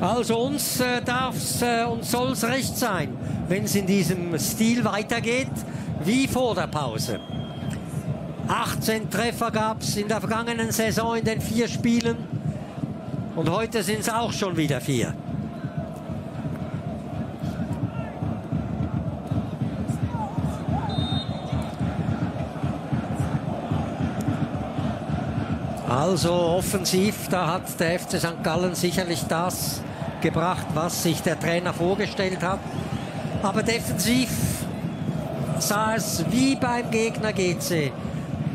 Also uns äh, darf's äh, uns soll's recht sein, wenn es in diesem Stil weitergeht wie vor der Pause. 18 Treffer gab es in der vergangenen Saison in den vier Spielen und heute sind es auch schon wieder vier. Also offensiv, da hat der FC St. Gallen sicherlich das gebracht, was sich der Trainer vorgestellt hat. Aber defensiv sah es wie beim Gegner GC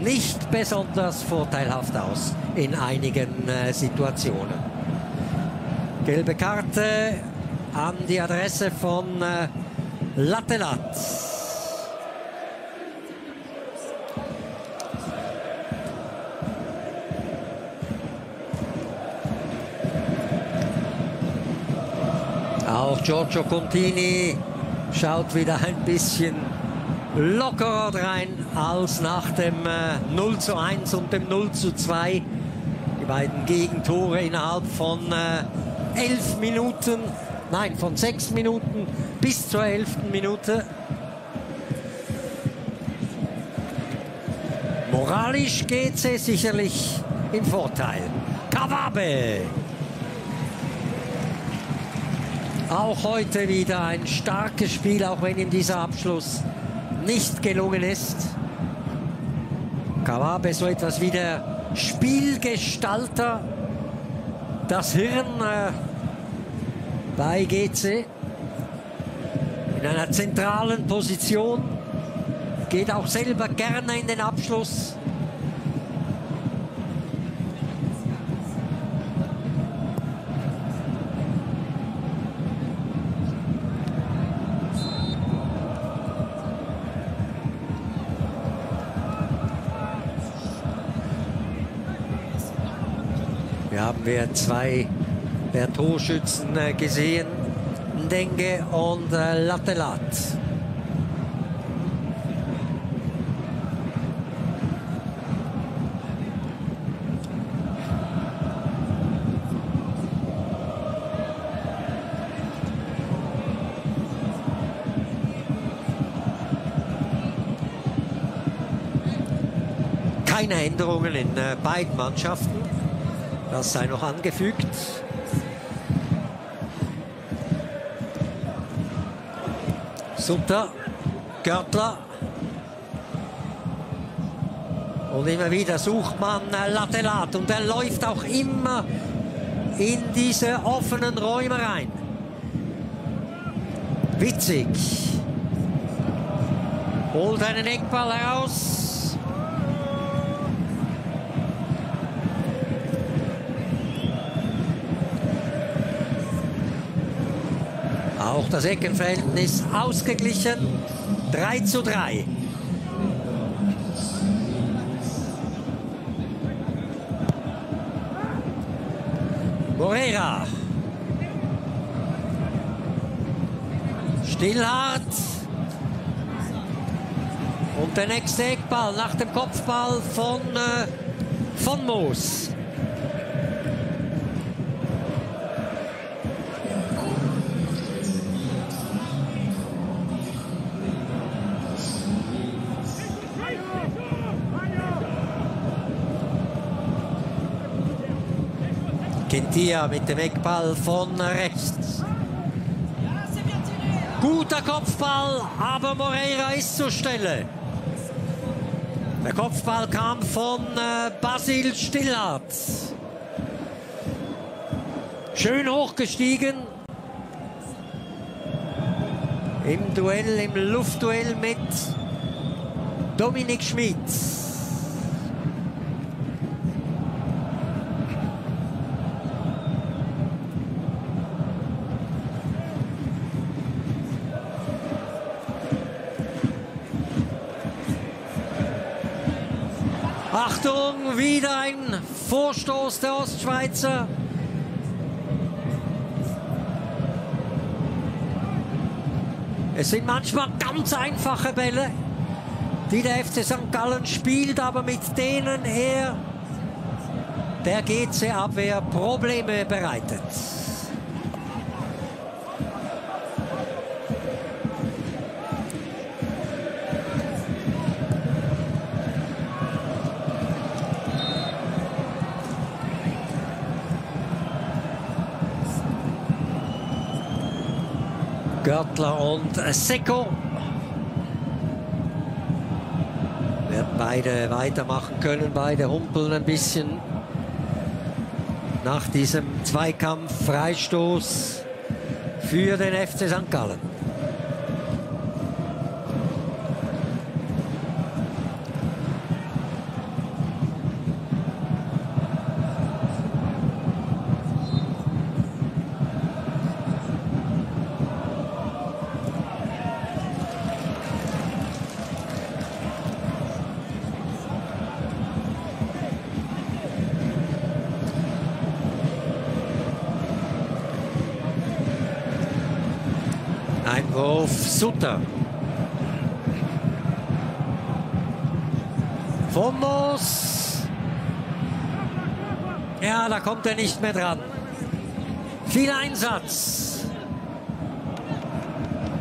nicht besonders vorteilhaft aus in einigen äh, Situationen. Gelbe Karte an die Adresse von äh, Lattelat. Giorgio Contini schaut wieder ein bisschen lockerer rein als nach dem äh, 0 zu 1 und dem 0 zu 2. Die beiden Gegentore innerhalb von äh, elf Minuten, nein, von sechs Minuten bis zur elften Minute. Moralisch geht sie sicherlich im Vorteil. Kawabe! Auch heute wieder ein starkes Spiel, auch wenn ihm dieser Abschluss nicht gelungen ist. Kawabe so etwas wie der Spielgestalter, das Hirn äh, bei GC. In einer zentralen Position, geht auch selber gerne in den Abschluss. Wir zwei der Torschützen äh, gesehen, Ndenge und äh, Latelat. Keine Änderungen in äh, beiden Mannschaften. Das sei noch angefügt. Sutter, Görtler. Und immer wieder sucht man Latelat und er läuft auch immer in diese offenen Räume rein. Witzig. Holt einen Eckball heraus. Das Eckenverhältnis ausgeglichen. 3 zu 3. Moreira. Stillhardt. Und der nächste Eckball nach dem Kopfball von, äh, von Moos. Kentia mit dem Eckball von rechts. Guter Kopfball, aber Moreira ist zur Stelle. Der Kopfball kam von äh, Basil Stillhardt. Schön hochgestiegen. Im Duell, im Luftduell mit Dominik Schmidt. Vorstoß der Ostschweizer. Es sind manchmal ganz einfache Bälle, die der FC St. Gallen spielt, aber mit denen er der GC-Abwehr Probleme bereitet. Görtler und Seko. Werden beide weitermachen können, beide humpeln ein bisschen. Nach diesem Zweikampf Freistoß für den FC St. Gallen. Einwurf Sutter. Von Moos. Ja, da kommt er nicht mehr dran. Viel Einsatz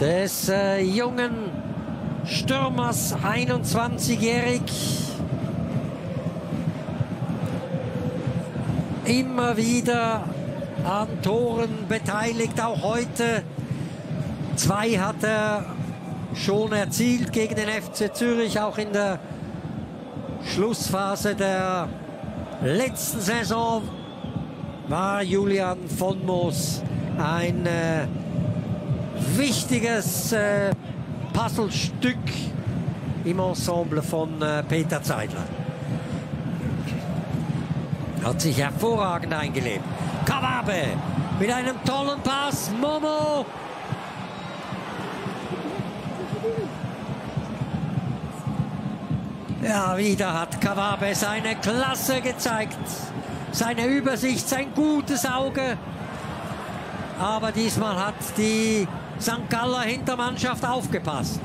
des äh, jungen Stürmers, 21-jährig. Immer wieder an Toren beteiligt, auch heute. Zwei hat er schon erzielt gegen den FC Zürich, auch in der Schlussphase der letzten Saison war Julian von Moos ein äh, wichtiges äh, Puzzlestück im Ensemble von äh, Peter Zeidler. Hat sich hervorragend eingelebt. Kawabe mit einem tollen Pass. Momo. Ja, wieder hat Kawabe seine Klasse gezeigt. Seine Übersicht, sein gutes Auge. Aber diesmal hat die St. Galler Hintermannschaft aufgepasst.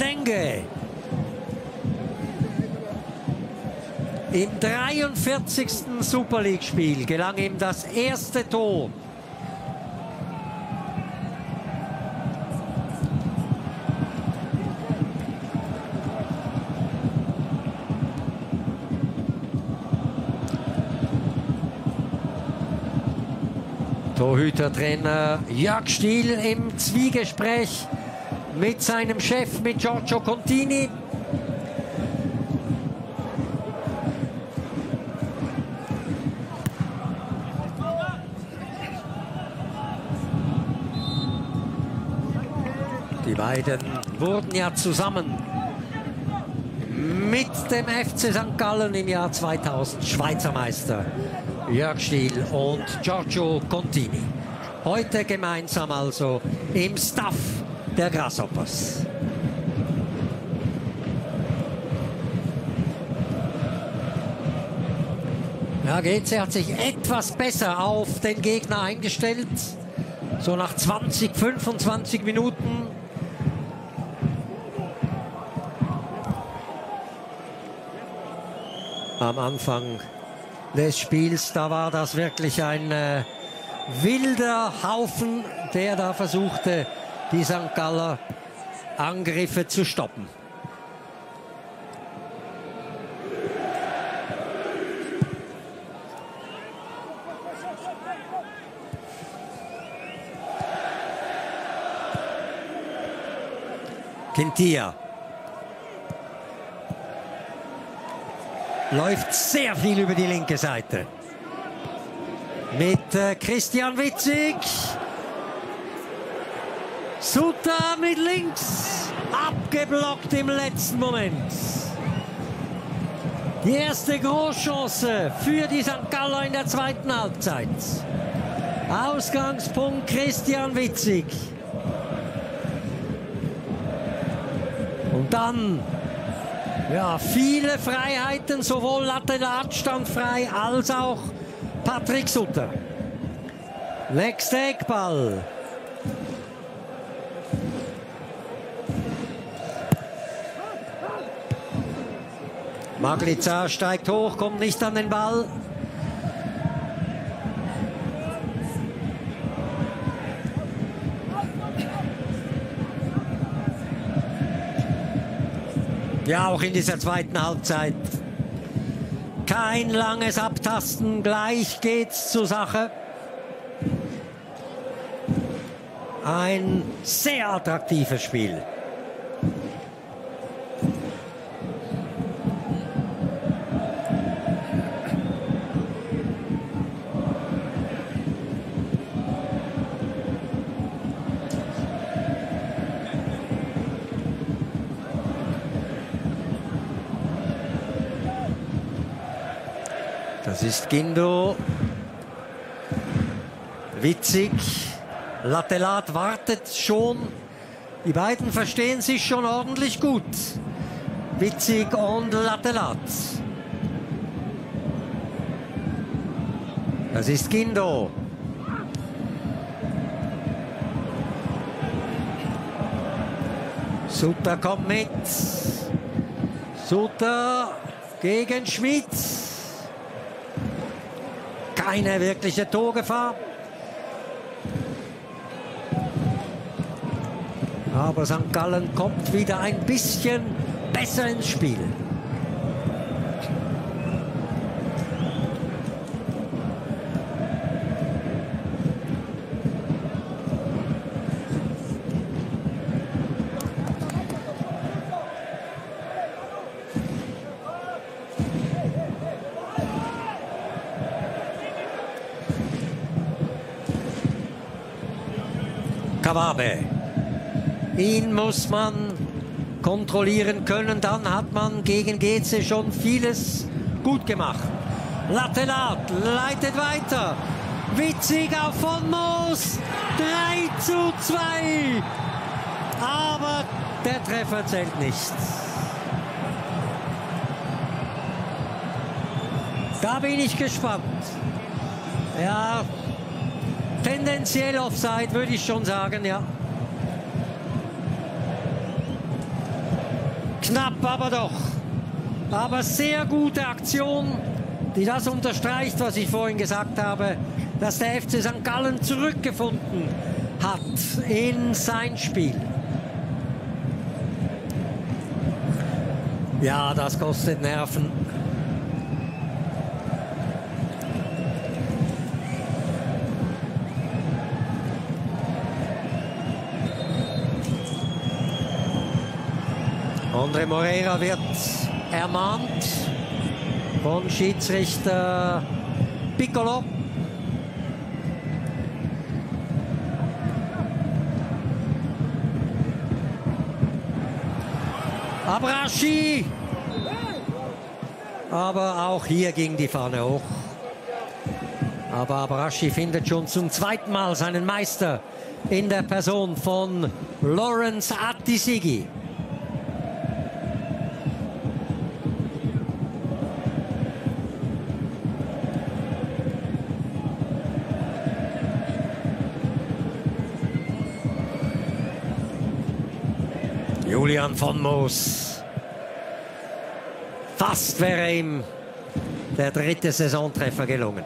Denge. Im 43. Super League-Spiel gelang ihm das erste Tor. Torhütertrainer Jörg Stiel im Zwiegespräch mit seinem Chef, mit Giorgio Contini. Die beiden wurden ja zusammen mit dem FC St. Gallen im Jahr 2000 Schweizer Meister. Jörg Stiel und Giorgio Contini. Heute gemeinsam also im Staff der Grasshoppers. Ja, GC hat sich etwas besser auf den Gegner eingestellt. So nach 20, 25 Minuten. Am Anfang des Spiels, da war das wirklich ein äh, wilder Haufen, der da versuchte, die St. Galler Angriffe zu stoppen. Kentia. Läuft sehr viel über die linke Seite. Mit äh, Christian Witzig. Sutter mit links. Abgeblockt im letzten Moment. Die erste Großchance für die St. Galler in der zweiten Halbzeit. Ausgangspunkt Christian Witzig. Und dann ja, viele Freiheiten, sowohl Latelat stand frei als auch Patrick Sutter. Nächster Eckball. Maglica steigt hoch, kommt nicht an den Ball. Ja, auch in dieser zweiten Halbzeit. Kein langes Abtasten, gleich geht's zur Sache. Ein sehr attraktives Spiel. Gindo. Witzig. Latelat wartet schon. Die beiden verstehen sich schon ordentlich gut. Witzig und Latelat. Das ist Gindo. Sutter kommt mit. Sutter gegen Schmidt. Keine wirkliche Torgefahr. Aber St. Gallen kommt wieder ein bisschen besser ins Spiel. Kawabe. Ihn muss man kontrollieren können. Dann hat man gegen Geze schon vieles gut gemacht. Latelat leitet weiter. Witzig auf von Moos. 3 zu 2. Aber der Treffer zählt nicht. Da bin ich gespannt. Ja, tendenziell Offside würde ich schon sagen, ja. Knapp, aber doch. Aber sehr gute Aktion, die das unterstreicht, was ich vorhin gesagt habe, dass der FC St. Gallen zurückgefunden hat in sein Spiel. Ja, das kostet Nerven. Andre Moreira wird ermahnt von Schiedsrichter Piccolo. Abrashi. Aber auch hier ging die Fahne hoch. Aber Abrashi findet schon zum zweiten Mal seinen Meister in der Person von Lawrence Attisigi. Julian von Moos. Fast wäre ihm der dritte Saisontreffer gelungen.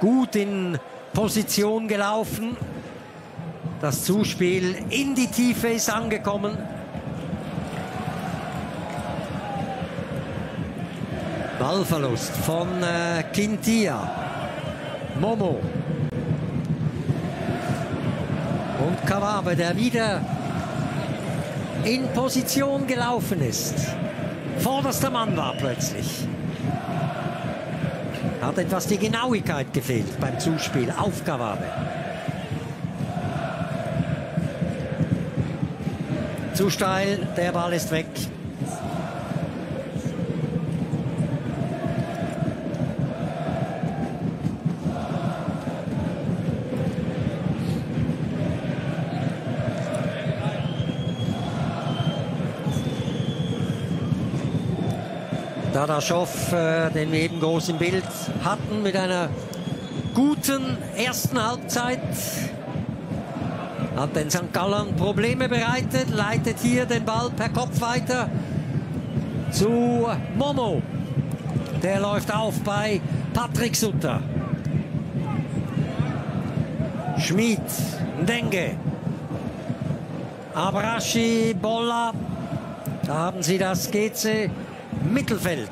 Gut in Position gelaufen. Das Zuspiel in die Tiefe ist angekommen. Ballverlust von äh, Quintia. Momo. Und Kawabe, der wieder in Position gelaufen ist. Vorderster Mann war plötzlich. Hat etwas die Genauigkeit gefehlt beim Zuspiel auf Kawabe. Zu steil, der Ball ist weg. Dadaschow, äh, den wir eben groß im Bild hatten, mit einer guten ersten Halbzeit. Hat den St. Gallen Probleme bereitet, leitet hier den Ball per Kopf weiter zu Momo. Der läuft auf bei Patrick Sutter. Schmid, Ndenge. Abrashi, Bolla. Da haben sie das GC Mittelfeld.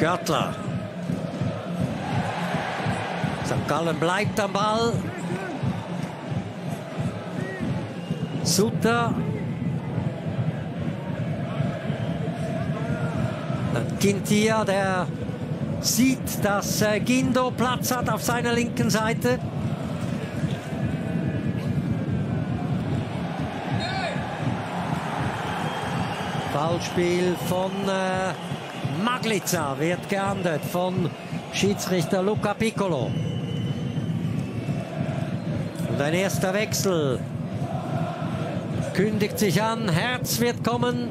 Görtler. St. Gallen bleibt am Ball. Sutter. Dann Quintia, der sieht, dass äh, Gindo Platz hat auf seiner linken Seite. Foulspiel von äh, Maglica wird geahndet von Schiedsrichter Luca Piccolo. Und ein erster Wechsel kündigt sich an. Herz wird kommen.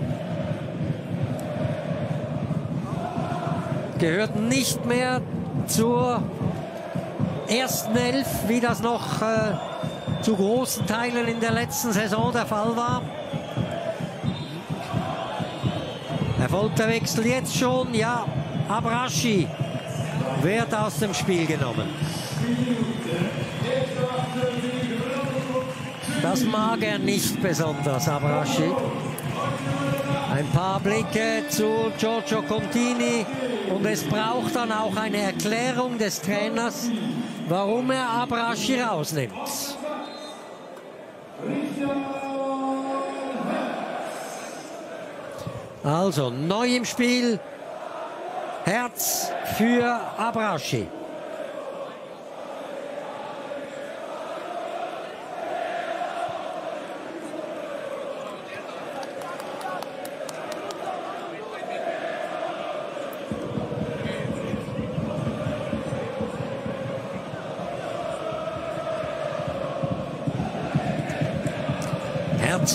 Gehört nicht mehr zur ersten Elf, wie das noch äh, zu großen Teilen in der letzten Saison der Fall war. Erfolgt der Wechsel jetzt schon? Ja, Abrashi wird aus dem Spiel genommen. Das mag er nicht besonders, Abrashi. Ein paar Blicke zu Giorgio Contini und es braucht dann auch eine Erklärung des Trainers, warum er Abraschi rausnimmt. Also neu im Spiel. Herz für Abraschi.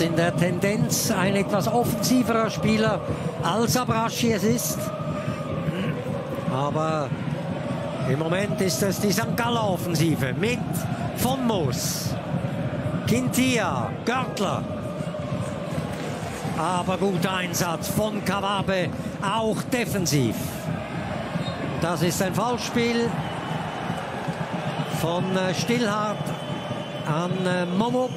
In der Tendenz, ein etwas offensiverer Spieler als Abraschi es ist. Aber im Moment ist es die St. Galler Offensive mit von Moos, Quintia, Görtler. Aber guter Einsatz von Kawabe, auch defensiv. Das ist ein Foulspiel von äh, Stillhardt an äh, Momo.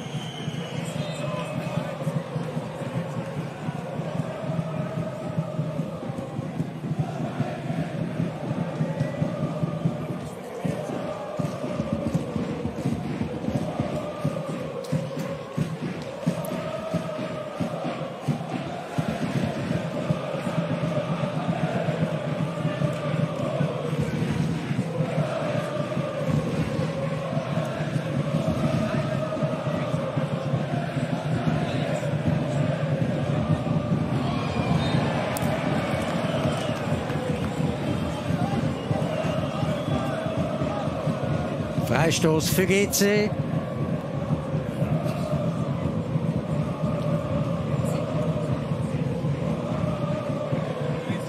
Freistoß für GC.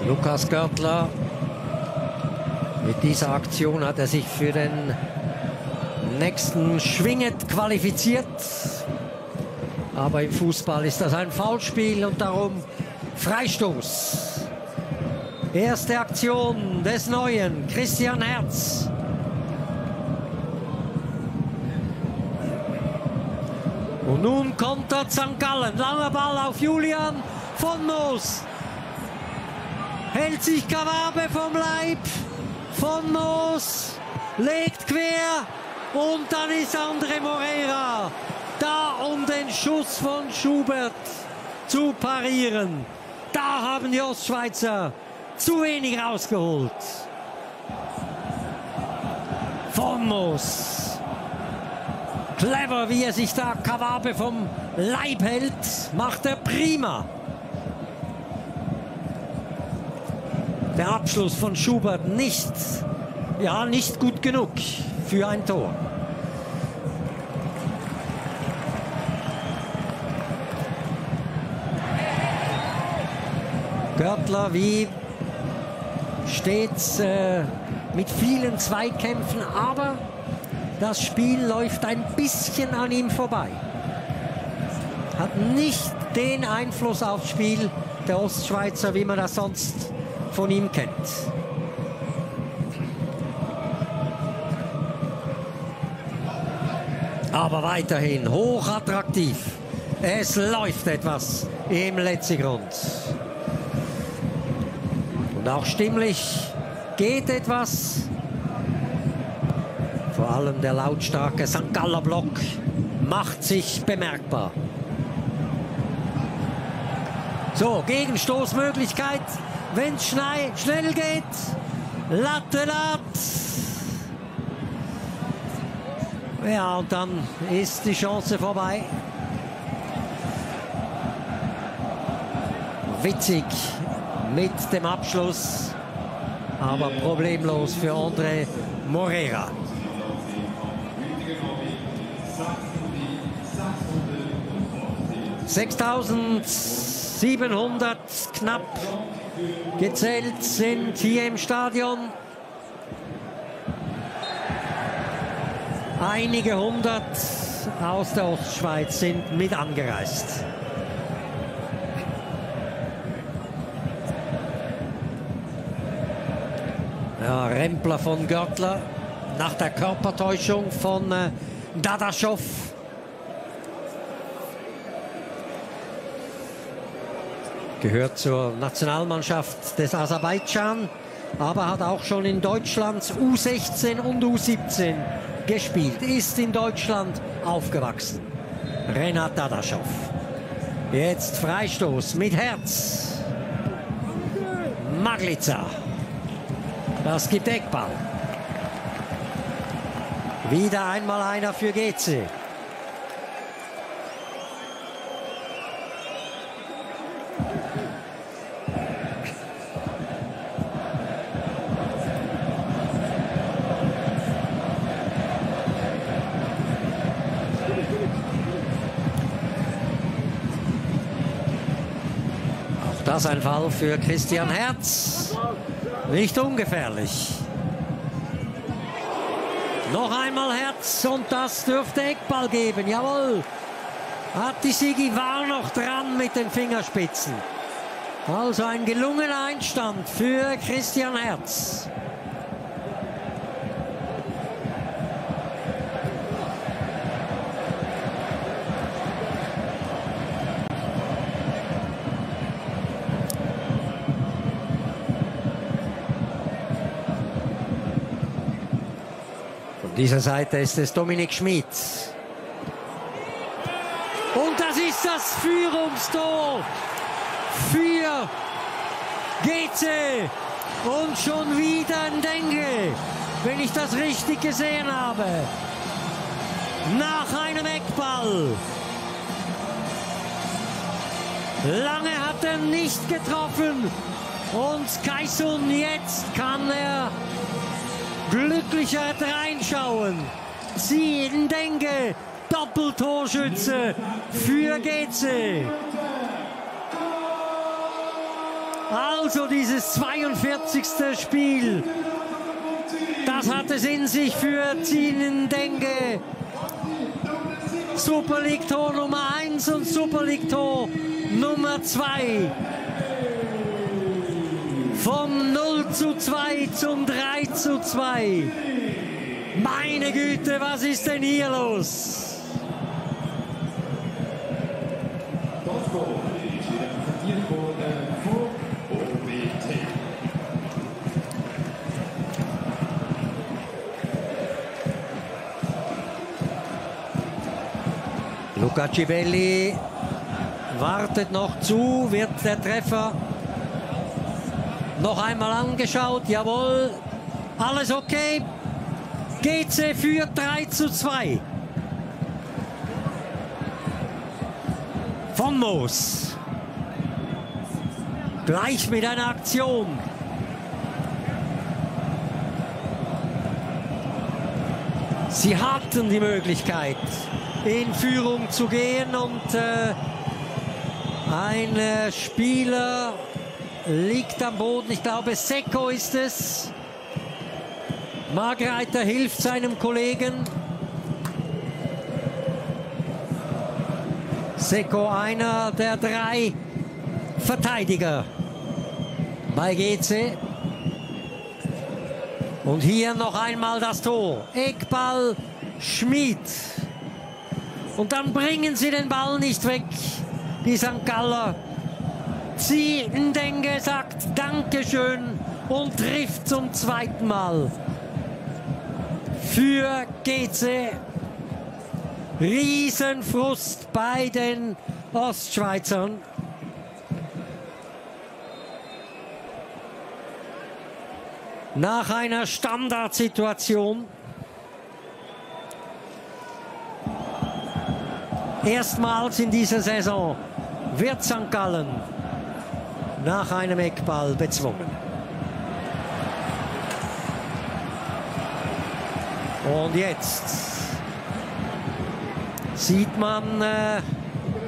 Lukas Görtler. Mit dieser Aktion hat er sich für den nächsten Schwinget qualifiziert. Aber im Fußball ist das ein Foulspiel und darum Freistoß. Erste Aktion des Neuen, Christian Herz. Nun kontert St. Gallen. Langer Ball auf Julian von Moos. Hält sich Kawabe vom Leib. Von Moos. Legt quer. Und dann ist André Moreira da, um den Schuss von Schubert zu parieren. Da haben die Ostschweizer zu wenig rausgeholt. Von Moos. Clever, wie er sich da Kawabe vom Leib hält, macht er prima. Der Abschluss von Schubert nicht, ja, nicht gut genug für ein Tor. Görtler wie stets äh, mit vielen Zweikämpfen, aber das Spiel läuft ein bisschen an ihm vorbei. Hat nicht den Einfluss aufs Spiel der Ostschweizer, wie man das sonst von ihm kennt. Aber weiterhin hochattraktiv. Es läuft etwas im Letzigrund. Und auch stimmlich geht etwas. Allem der lautstarke St. Galler Block macht sich bemerkbar. So, Gegenstoßmöglichkeit, wenn es schnell geht. Latte Lat. Ja, und dann ist die Chance vorbei. Witzig mit dem Abschluss, aber problemlos für André Moreira. ...6700 knapp gezählt sind hier im Stadion. Einige hundert aus der Ostschweiz sind mit angereist. Ja, Rempler von Görtler nach der Körpertäuschung von äh, Dadaschow. Gehört zur Nationalmannschaft des Aserbaidschan, aber hat auch schon in Deutschlands U16 und U17 gespielt. Ist in Deutschland aufgewachsen. Renat Dadaschow. Jetzt Freistoß mit Herz. Maglica. Das gibt Eckball. Wieder einmal einer für Geze. Das ein Fall für Christian Herz. Nicht ungefährlich. Noch einmal Herz und das dürfte Eckball geben. Jawohl. Sigi war noch dran mit den Fingerspitzen. Also ein gelungener Einstand für Christian Herz. Dieser Seite ist es Dominik Schmidt. Und das ist das Führungstor für Geze. Und schon wieder ein Denge, wenn ich das richtig gesehen habe. Nach einem Eckball. Lange hat er nicht getroffen. Und Kaisun jetzt kann er glücklicher reinschauen. Sie Ndenge, Doppeltorschütze für Geze. Also dieses 42. Spiel, das hat es in sich für Zinen Denge. Super League Tor Nummer 1 und Super League Tor Nummer 2. Vom 0 zu 2 zum 3 zu 2. Meine Güte, was ist denn hier los? Luca Civelli wartet noch zu, wird der Treffer noch einmal angeschaut, jawohl, alles okay. GC führt 3 zu 2. Von Moos. Gleich mit einer Aktion. Sie hatten die Möglichkeit, in Führung zu gehen und äh, ein äh, Spieler liegt am Boden. Ich glaube, Seko ist es. Margreiter hilft seinem Kollegen. Seko einer der drei Verteidiger bei GC. Und hier noch einmal das Tor. Eckball Schmid. Und dann bringen sie den Ball nicht weg, die St. Galler. Sie Ndenge sagt Dankeschön und trifft zum zweiten Mal. Für GC Riesenfrust bei den Ostschweizern. Nach einer Standardsituation. Erstmals in dieser Saison wird St. Gallen nach einem Eckball bezwungen. Und jetzt sieht man äh,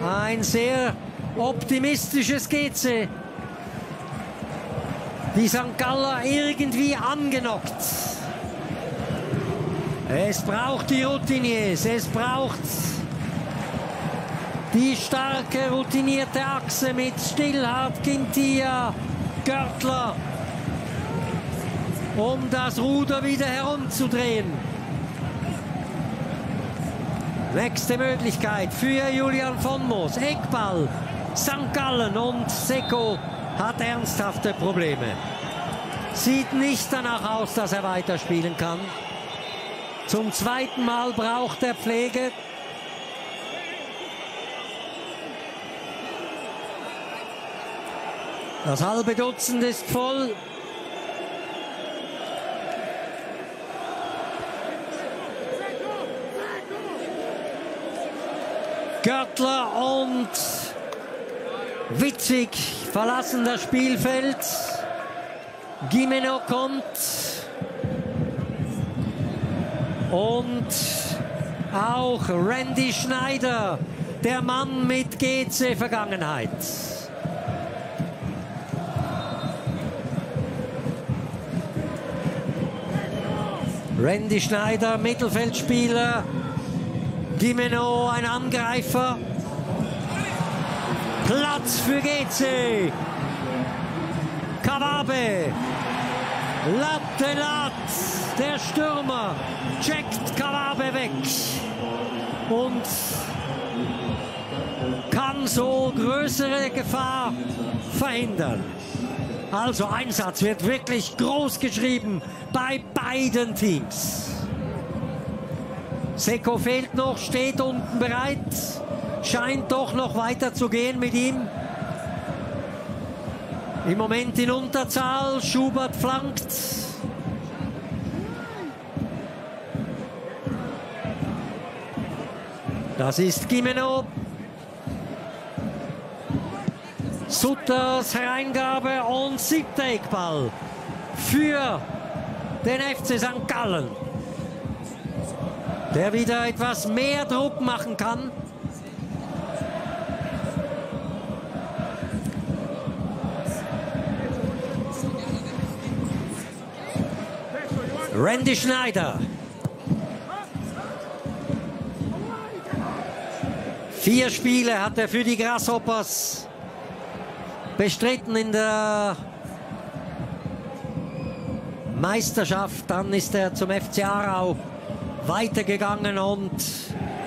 ein sehr optimistisches GC. Die St. Galler irgendwie angenockt. Es braucht die Routiniers, es braucht die starke, routinierte Achse mit Stillhardt, Gintia, Görtler, um das Ruder wieder herumzudrehen. Nächste Möglichkeit für Julian von Moos. Eckball St. Gallen und Seko hat ernsthafte Probleme. Sieht nicht danach aus, dass er weiterspielen kann. Zum zweiten Mal braucht er Pflege. Das halbe Dutzend ist voll. Görtler und Witzig verlassen das Spielfeld. Gimeno kommt. Und auch Randy Schneider, der Mann mit GC-Vergangenheit. Randy Schneider, Mittelfeldspieler. Gimeno, ein Angreifer. Platz für GC. Kawabe. Latte Lat. Der Stürmer checkt Kawabe weg. Und kann so größere Gefahr verhindern. Also Einsatz wird wirklich groß geschrieben bei beiden Teams. Seko fehlt noch, steht unten bereit. Scheint doch noch weiter zu gehen mit ihm. Im Moment in Unterzahl. Schubert flankt. Das ist Gimeno. Sutters Hereingabe und siebter Eckball für den FC St. Gallen. Der wieder etwas mehr Druck machen kann. Randy Schneider. Vier Spiele hat er für die Grasshoppers bestritten in der Meisterschaft. Dann ist er zum FC Aarau weitergegangen und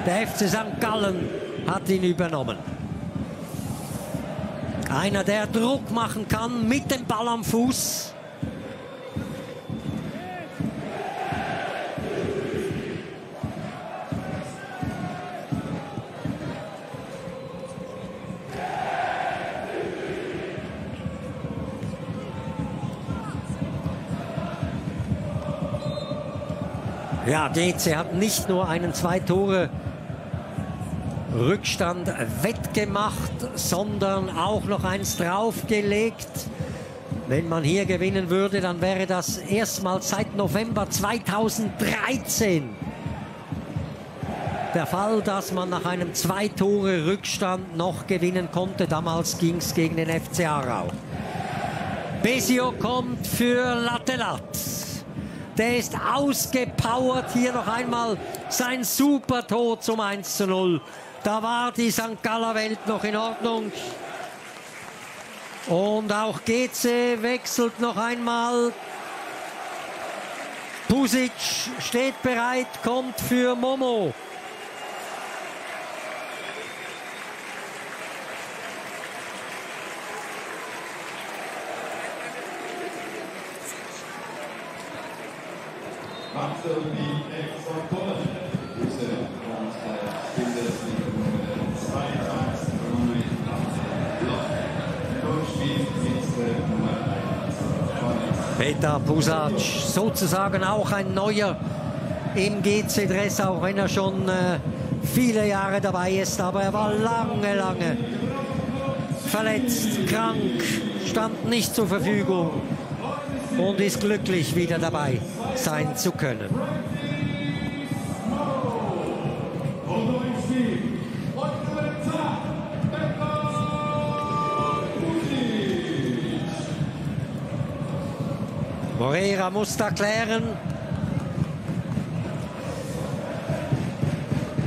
der FC St. Gallen hat ihn übernommen. Einer, der Druck machen kann mit dem Ball am Fuß. Ja, GC hat nicht nur einen zwei Tore Rückstand wettgemacht, sondern auch noch eins draufgelegt. Wenn man hier gewinnen würde, dann wäre das erstmals seit November 2013 der Fall, dass man nach einem zwei Tore Rückstand noch gewinnen konnte. Damals ging es gegen den FC Aarau. Besio kommt für Latelat. Der ist ausgepowert. Hier noch einmal sein super Tor zum 1 zu 0. Da war die St. Galler Welt noch in Ordnung. Und auch GC wechselt noch einmal. Pusic steht bereit, kommt für Momo. Pusac, sozusagen auch ein neuer im GC-Dress, auch wenn er schon äh, viele Jahre dabei ist. Aber er war lange, lange verletzt, krank, stand nicht zur Verfügung und ist glücklich, wieder dabei sein zu können. Moreira muss da klären.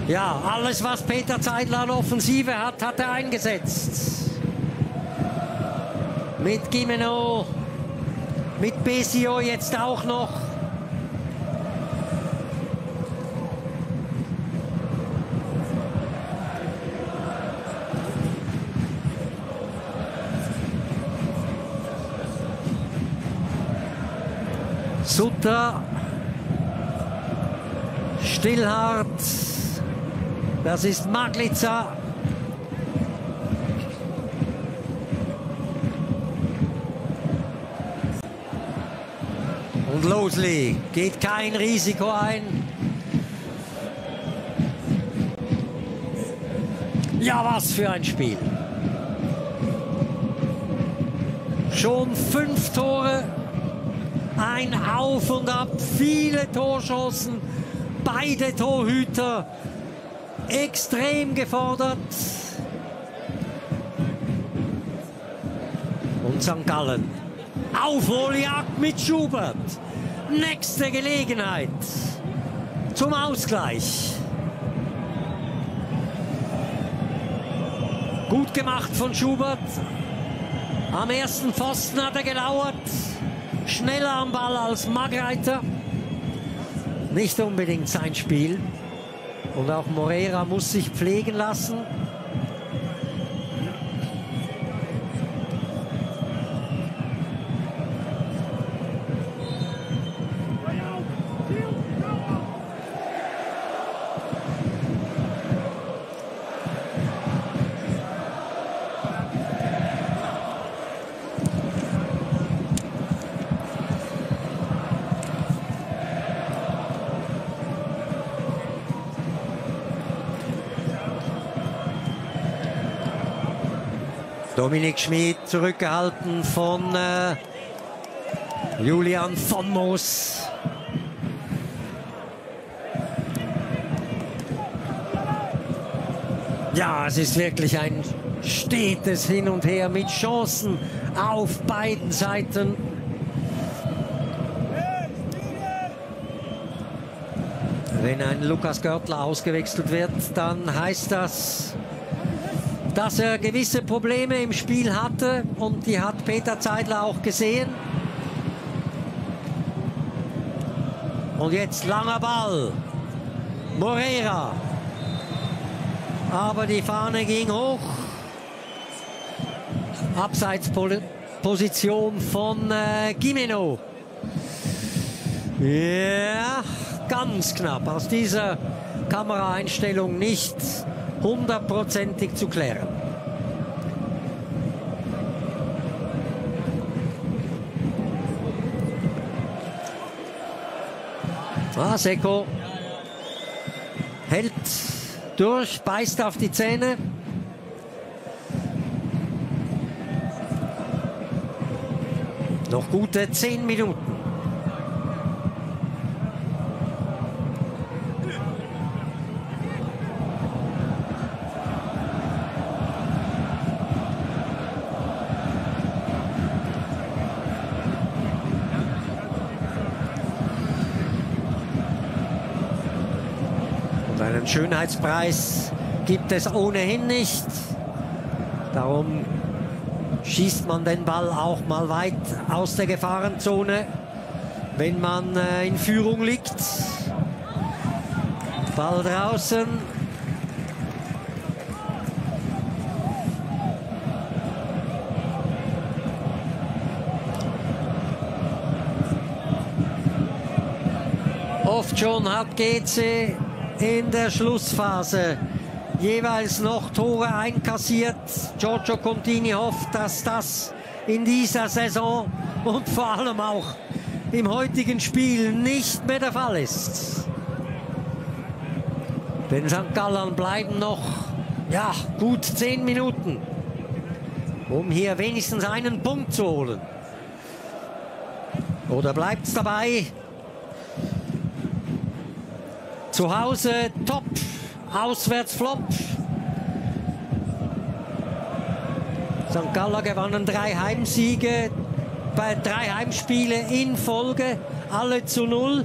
Ja, alles, was Peter Zeidler an Offensive hat, hat er eingesetzt. Mit Gimeno, mit Besio jetzt auch noch. Stillhardt. Das ist Maglica. Und Losley geht kein Risiko ein. Ja, was für ein Spiel. Schon fünf Tore, ein Auf und Ab, viele Torchancen, beide Torhüter extrem gefordert. Und St. Gallen. Aufholjagd mit Schubert. Nächste Gelegenheit zum Ausgleich. Gut gemacht von Schubert. Am ersten Pfosten hat er gelauert. Schneller am Ball als Magreiter. Nicht unbedingt sein Spiel. Und auch Moreira muss sich pflegen lassen. Dominik Schmid zurückgehalten von äh, Julian von Moos. Ja, es ist wirklich ein stetes Hin und Her mit Chancen auf beiden Seiten. Wenn ein Lukas Görtler ausgewechselt wird, dann heißt das, dass er gewisse Probleme im Spiel hatte und die hat Peter Zeidler auch gesehen. Und jetzt langer Ball. Moreira. Aber die Fahne ging hoch. Abseitsposition von äh, Gimeno. Ja, ganz knapp. Aus dieser Kameraeinstellung nicht hundertprozentig zu klären. Ah, Seko hält durch, beißt auf die Zähne. Noch gute zehn Minuten. Schönheitspreis gibt es ohnehin nicht. Darum schießt man den Ball auch mal weit aus der Gefahrenzone, wenn man äh, in Führung liegt. Ball draußen. Oft schon hat GC in der Schlussphase jeweils noch Tore einkassiert. Giorgio Contini hofft, dass das in dieser Saison und vor allem auch im heutigen Spiel nicht mehr der Fall ist. Den St. Gallern bleiben noch ja, gut zehn Minuten, um hier wenigstens einen Punkt zu holen. Oder bleibt es dabei? Zu Hause top, auswärts flop. St. Galler gewannen drei Heimsiege, bei drei Heimspiele in Folge, alle zu null.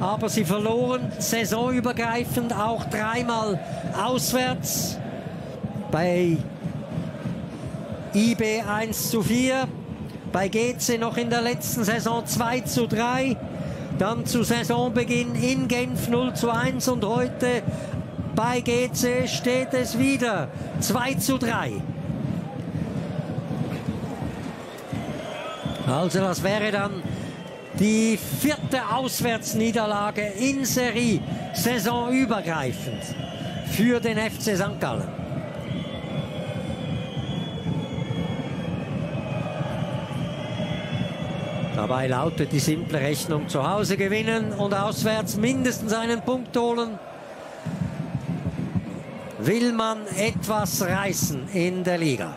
Aber sie verloren saisonübergreifend auch dreimal auswärts. Bei IB 1 zu 4, bei GC noch in der letzten Saison 2 zu 3. Dann zu Saisonbeginn in Genf 0 zu 1 und heute bei GC steht es wieder 2 zu 3. Also das wäre dann Die vierte Auswärtsniederlage in Serie, saisonübergreifend für den FC St. Gallen. Dabei lautet die simple Rechnung zu Hause gewinnen und auswärts mindestens einen Punkt holen. Will man etwas reißen in der Liga?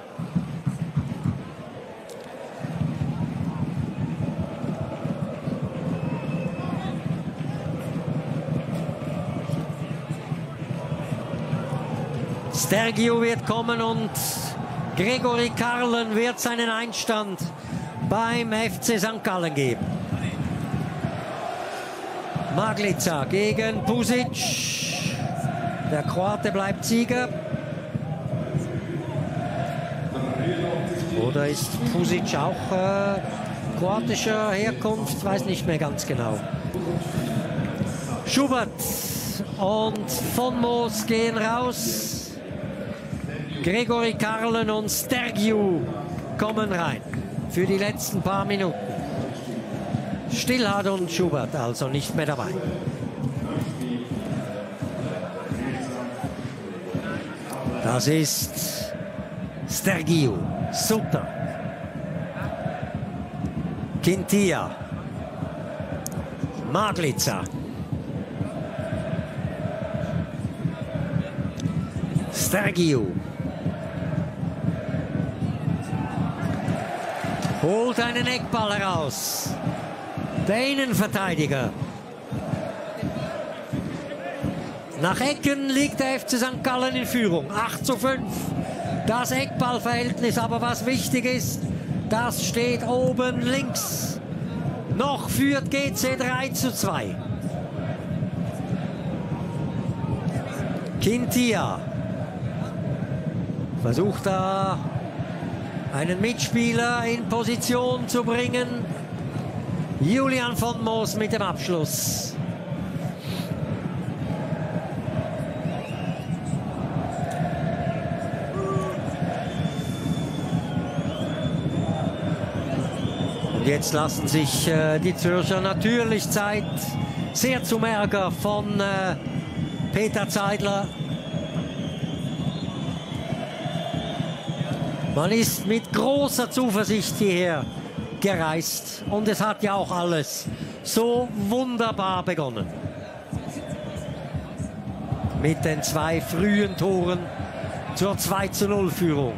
Stergio wird kommen und Gregory Karlen wird seinen Einstand beim FC St. Gallen geben. Maglica gegen Pusic. Der Kroate bleibt Sieger. Oder ist Pusic auch äh, kroatischer Herkunft? Weiß nicht mehr ganz genau. Schubert und von Moos gehen raus. Gregory Karlen und Stergiu kommen rein für die letzten paar Minuten. Stillhardt und Schubert also nicht mehr dabei. Das ist Stergiu, Sutter, Quintia, Maglica, Stergiu, holt einen Eckball heraus. Der Innenverteidiger. Nach Ecken liegt der FC St. Gallen in Führung. 8 zu 5. Das Eckballverhältnis, aber was wichtig ist, das steht oben links. Noch führt GC 3 zu 2. Quintia versucht da einen Mitspieler in Position zu bringen. Julian von Moos mit dem Abschluss. Jetzt lassen sich äh, die Zürcher natürlich Zeit, sehr zum Ärger von äh, Peter Zeidler. Man ist mit großer Zuversicht hierher gereist und es hat ja auch alles so wunderbar begonnen. Mit den zwei frühen Toren zur 2 zu 0 Führung.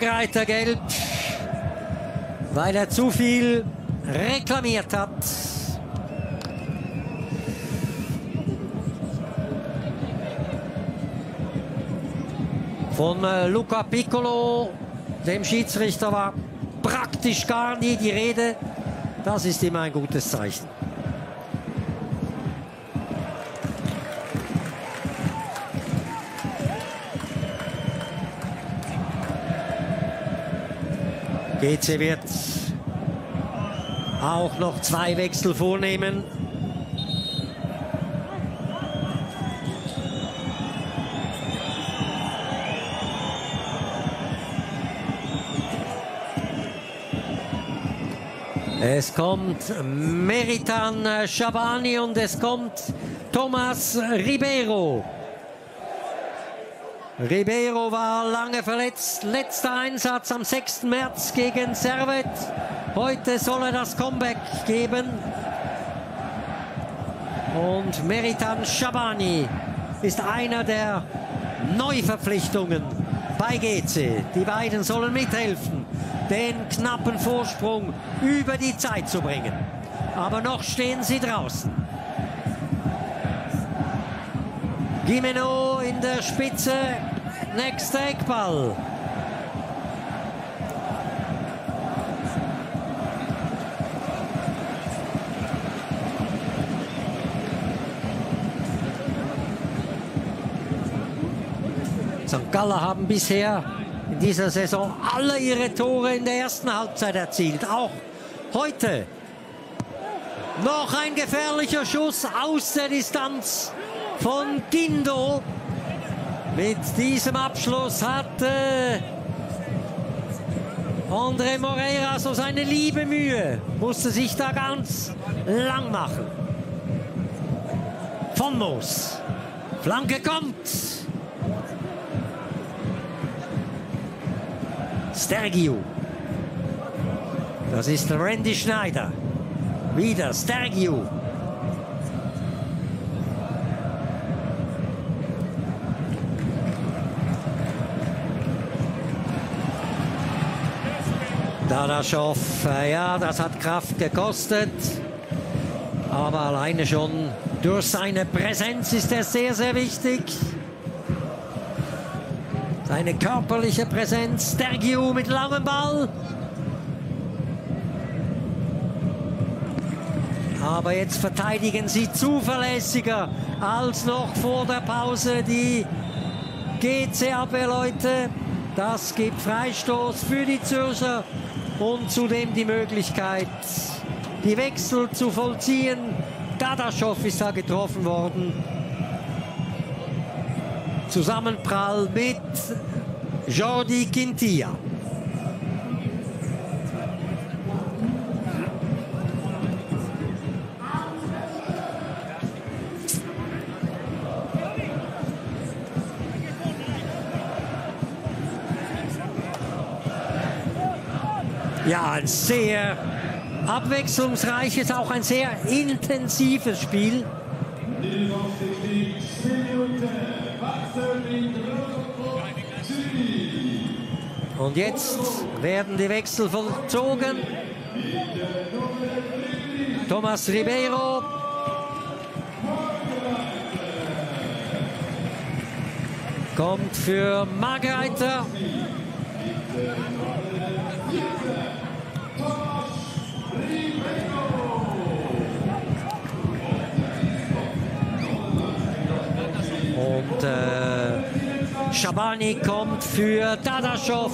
Margreiter gelb, weil er zu viel reklamiert hat. Von äh, Luca Piccolo, dem Schiedsrichter, war praktisch gar nie die Rede. Das ist immer ein gutes Zeichen. GC wird auch noch zwei Wechsel vornehmen. Es kommt Meritan Shabani und es kommt Thomas Ribeiro. Ribeiro war lange verletzt. Letzter Einsatz am 6. März gegen Servet. Heute soll er das Comeback geben. Und Meritan Shabani ist einer der Neuverpflichtungen bei GC. Die beiden sollen mithelfen, den knappen Vorsprung über die Zeit zu bringen. Aber noch stehen sie draußen. Gimeno in der Spitze, nächster Eckball. St. Galler haben bisher in dieser Saison alle ihre Tore in der ersten Halbzeit erzielt. Auch heute noch ein gefährlicher Schuss aus der Distanz von Gindo. Mit diesem Abschluss hat äh, André Moreira so seine liebe Mühe, musste sich da ganz lang machen. Von Moos. Flanke kommt. Stergiu. Das ist Randy Schneider. Wieder Stergiu. Dadaschow, äh, ja, das hat Kraft gekostet. Aber alleine schon durch seine Präsenz ist er sehr, sehr wichtig. Seine körperliche Präsenz. Stergiu mit langem Ball. Aber jetzt verteidigen sie zuverlässiger als noch vor der Pause die GC-Abwehrleute. Das gibt Freistoß für die Zürcher und zudem die Möglichkeit, die Wechsel zu vollziehen. Dadaschow ist da getroffen worden. Zusammenprall mit Jordi Quintilla. Ein sehr abwechslungsreiches, auch ein sehr intensives Spiel. Und jetzt werden die Wechsel vollzogen. Thomas Ribeiro. Kommt für Margreiter. Und äh, Schabani kommt für Dadaschow.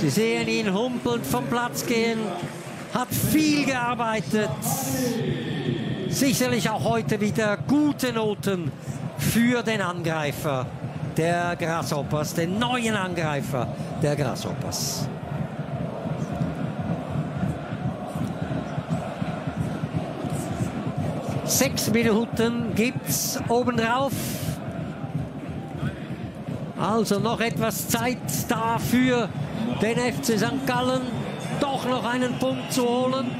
Sie sehen ihn humpelnd vom Platz gehen. Hat viel gearbeitet. Sicherlich auch heute wieder gute Noten für den Angreifer der Grasshoppers, den neuen Angreifer der Grasshoppers. Sechs Minuten gibt's obendrauf. Also noch etwas Zeit da für den FC St. Gallen, doch noch einen Punkt zu holen.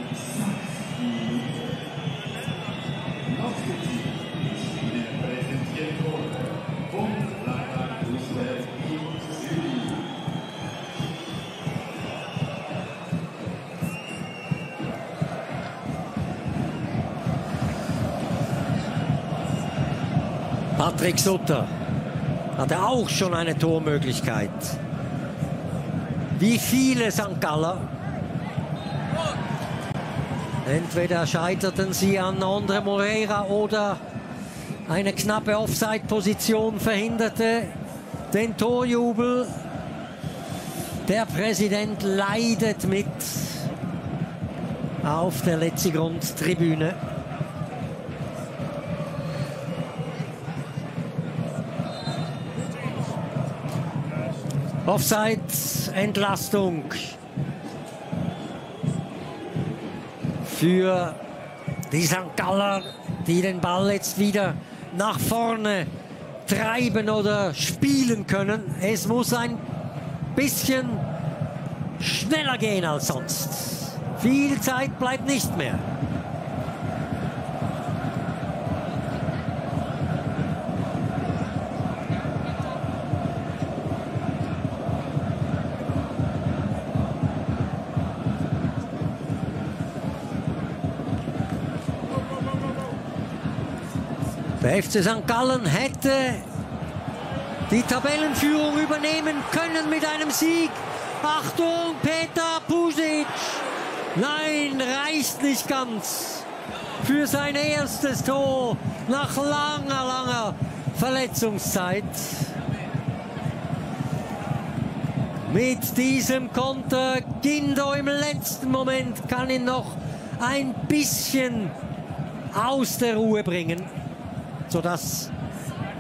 Patrick Sutter hatte auch schon eine Tormöglichkeit. Wie viele St. Galler. Entweder scheiterten sie an Andre Moreira oder eine knappe Offside-Position verhinderte den Torjubel. Der Präsident leidet mit auf der Letzigrund-Tribüne. Offside, Entlastung für die St. Galler, die den Ball jetzt wieder nach vorne treiben oder spielen können. Es muss ein bisschen schneller gehen als sonst. Viel Zeit bleibt nicht mehr. FC St. Gallen hätte die Tabellenführung übernehmen können mit einem Sieg. Achtung, Peter Pusic. Nein, reicht nicht ganz für sein erstes Tor nach langer, langer Verletzungszeit. mit diesem Konter. Gindo im letzten Moment kann ihn noch ein bisschen aus der Ruhe bringen, sodass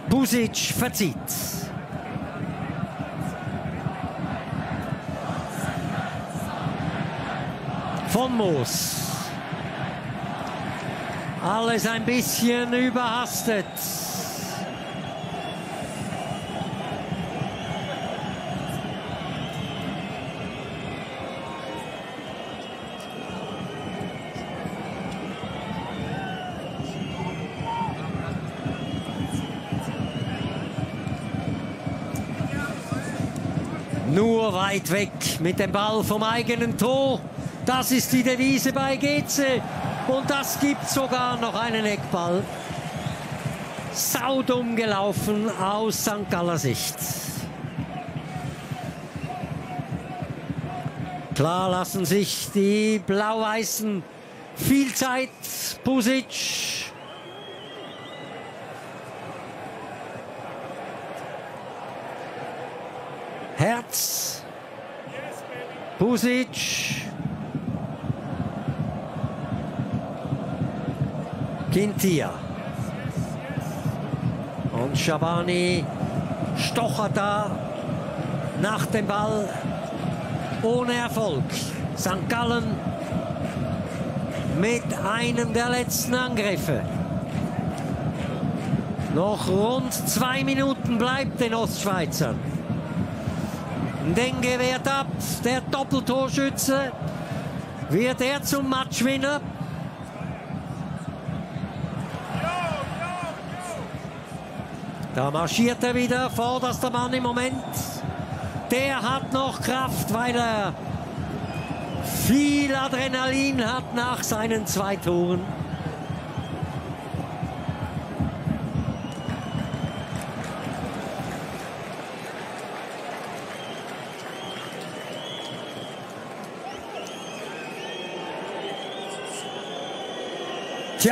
Busic verzieht. Von Moos. Alles ein bisschen überhastet. Nur weit weg mit dem Ball vom eigenen Tor. Das ist die Devise bei Geze. Und das gibt sogar noch einen Eckball. Saudumm gelaufen aus St. Galler Sicht. Klar lassen sich die Blau-Weißen viel Zeit. Pusic. Herz. Pusic. Gintia. Und Schabani stochert da nach dem Ball ohne Erfolg. St. Gallen mit einem der letzten Angriffe. Noch rund zwei Minuten bleibt den Ostschweizern. Denge wehrt ab, der Doppeltorschütze. Wird er zum Matchwinner? Da marschiert er wieder, vorderster Mann im Moment. Der hat noch Kraft, weil er viel Adrenalin hat nach seinen zwei Toren.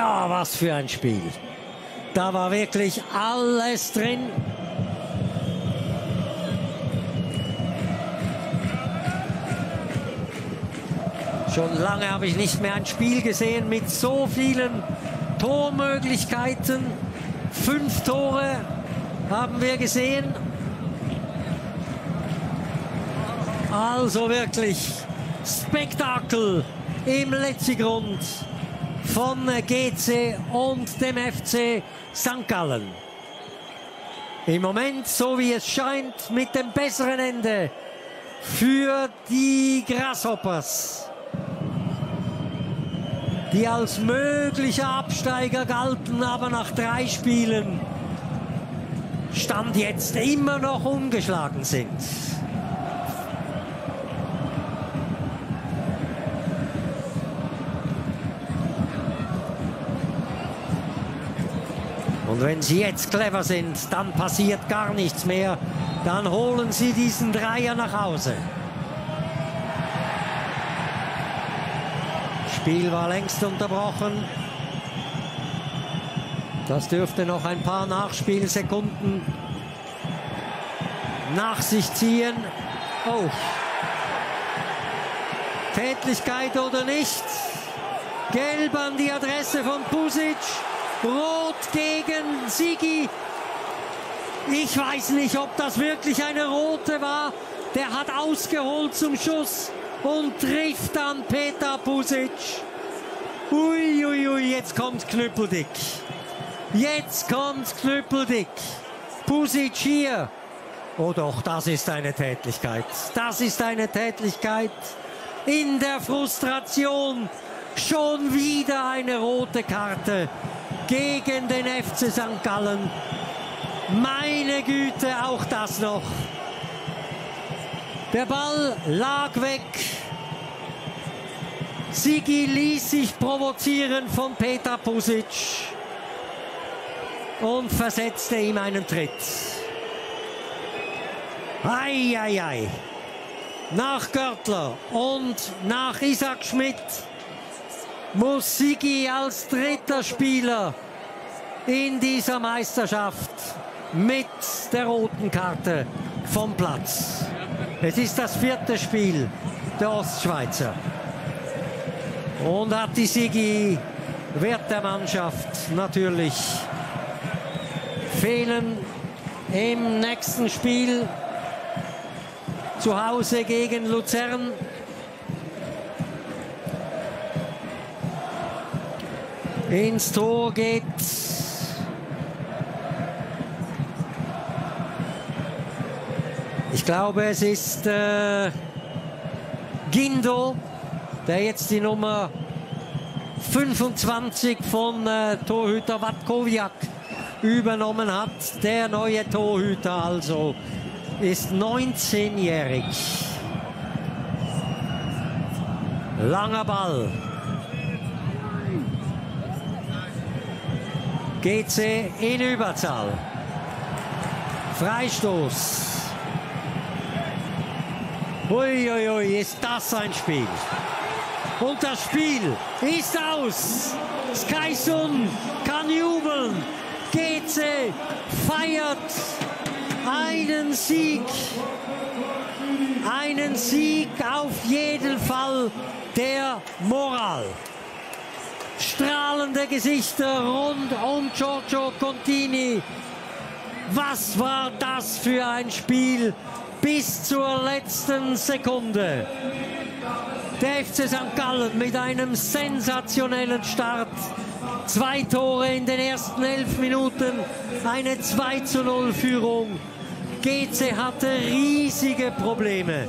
Tja, was für ein Spiel. Da war wirklich alles drin. Schon lange habe ich nicht mehr ein Spiel gesehen mit so vielen Tormöglichkeiten. Fünf Tore haben wir gesehen. Also wirklich Spektakel im Letzigrund von GC und dem FC St. Gallen. Im Moment, so wie es scheint, mit dem besseren Ende für die Grasshoppers, die als möglicher Absteiger galten, aber nach drei Spielen Stand jetzt immer noch ungeschlagen sind. Wenn sie jetzt clever sind, dann passiert gar nichts mehr. Dann holen sie diesen Dreier nach Hause. Spiel war längst unterbrochen. Das dürfte noch ein paar Nachspielsekunden nach sich ziehen. Oh. Tätlichkeit oder nicht? Gelb an die Adresse von Pusic. Rot gegen Sigi. Ich weiß nicht, ob das wirklich eine rote war. Der hat ausgeholt zum Schuss und trifft dann Peter Pusic. Uiuiui, ui, jetzt kommt Knüppeldick. Jetzt kommt Knüppeldick. Pusic hier. Oh doch, das ist eine Tätlichkeit. Das ist eine Tätlichkeit in der Frustration. Schon wieder eine rote Karte gegen den FC St. Gallen. Meine Güte, auch das noch. Der Ball lag weg. Sigi ließ sich provozieren von Peter Pusic und versetzte ihm einen Tritt. Ei, ei, ei. Nach Görtler und nach Isaac Schmidt muss Sigi als dritter Spieler in dieser Meisterschaft mit der roten Karte vom Platz. Es ist das vierte Spiel der Ostschweizer. Und Atti Sigi wird der Mannschaft natürlich fehlen im nächsten Spiel zu Hause gegen Luzern. Ins Tor geht Ich glaube, es ist äh, Gindo, der jetzt die Nummer 25 von äh, Torhüter Watkowiak übernommen hat. Der neue Torhüter also ist 19-jährig. Langer Ball. GC in Überzahl. Freistoß. Uiuiui, ui, ist das ein Spiel. Und das Spiel ist aus. Skyson kann jubeln. GC feiert einen Sieg. Einen Sieg auf jeden Fall der Moral. Strahlende Gesichter rund um Giorgio Contini. Was war das für ein Spiel bis zur letzten Sekunde? Der FC St. Gallen mit einem sensationellen Start. Zwei Tore in den ersten elf Minuten, eine 2 zu 0 Führung. GC hatte riesige Probleme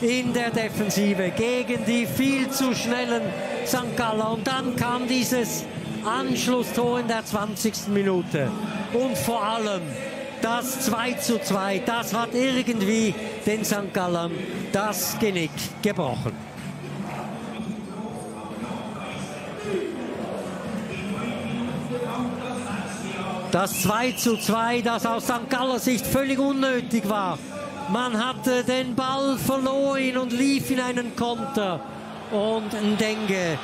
in der Defensive gegen die viel zu schnellen St. Galler. Und dann kam dieses Anschlusstor in der 20. Minute. Und vor allem das 2 zu 2, das hat irgendwie den St. Gallern das Genick gebrochen. Das 2 zu 2, das aus St. Galler Sicht völlig unnötig war. Man hatte den Ball verloren und lief in einen Konter. Und Ndenge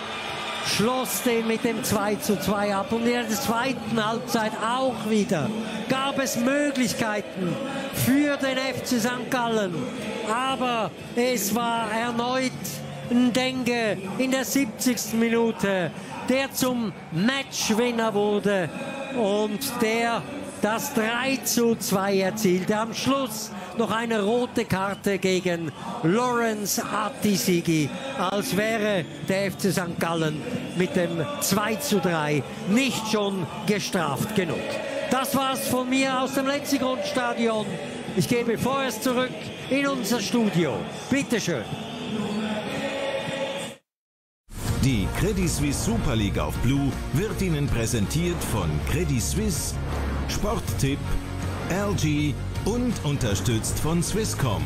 schloss den mit dem 2 zu 2 ab. Und in der zweiten Halbzeit auch wieder gab es Möglichkeiten für den FC St. Gallen. Aber es war erneut Ndenge in der 70. Minute, der zum Matchwinner wurde und der das 3 zu 2 erzielte. Am Schluss noch eine rote Karte gegen Lawrence Artisigi, als wäre der FC St. Gallen mit dem 2 zu 3 nicht schon gestraft genug. Das war's von mir aus dem Letzigrundstadion. Ich gebe vorerst zurück in unser Studio. Bitte schön. Die Credit Suisse Super League auf Blue wird Ihnen präsentiert von Credit Suisse, Sporttipp, LG und unterstützt von Swisscom.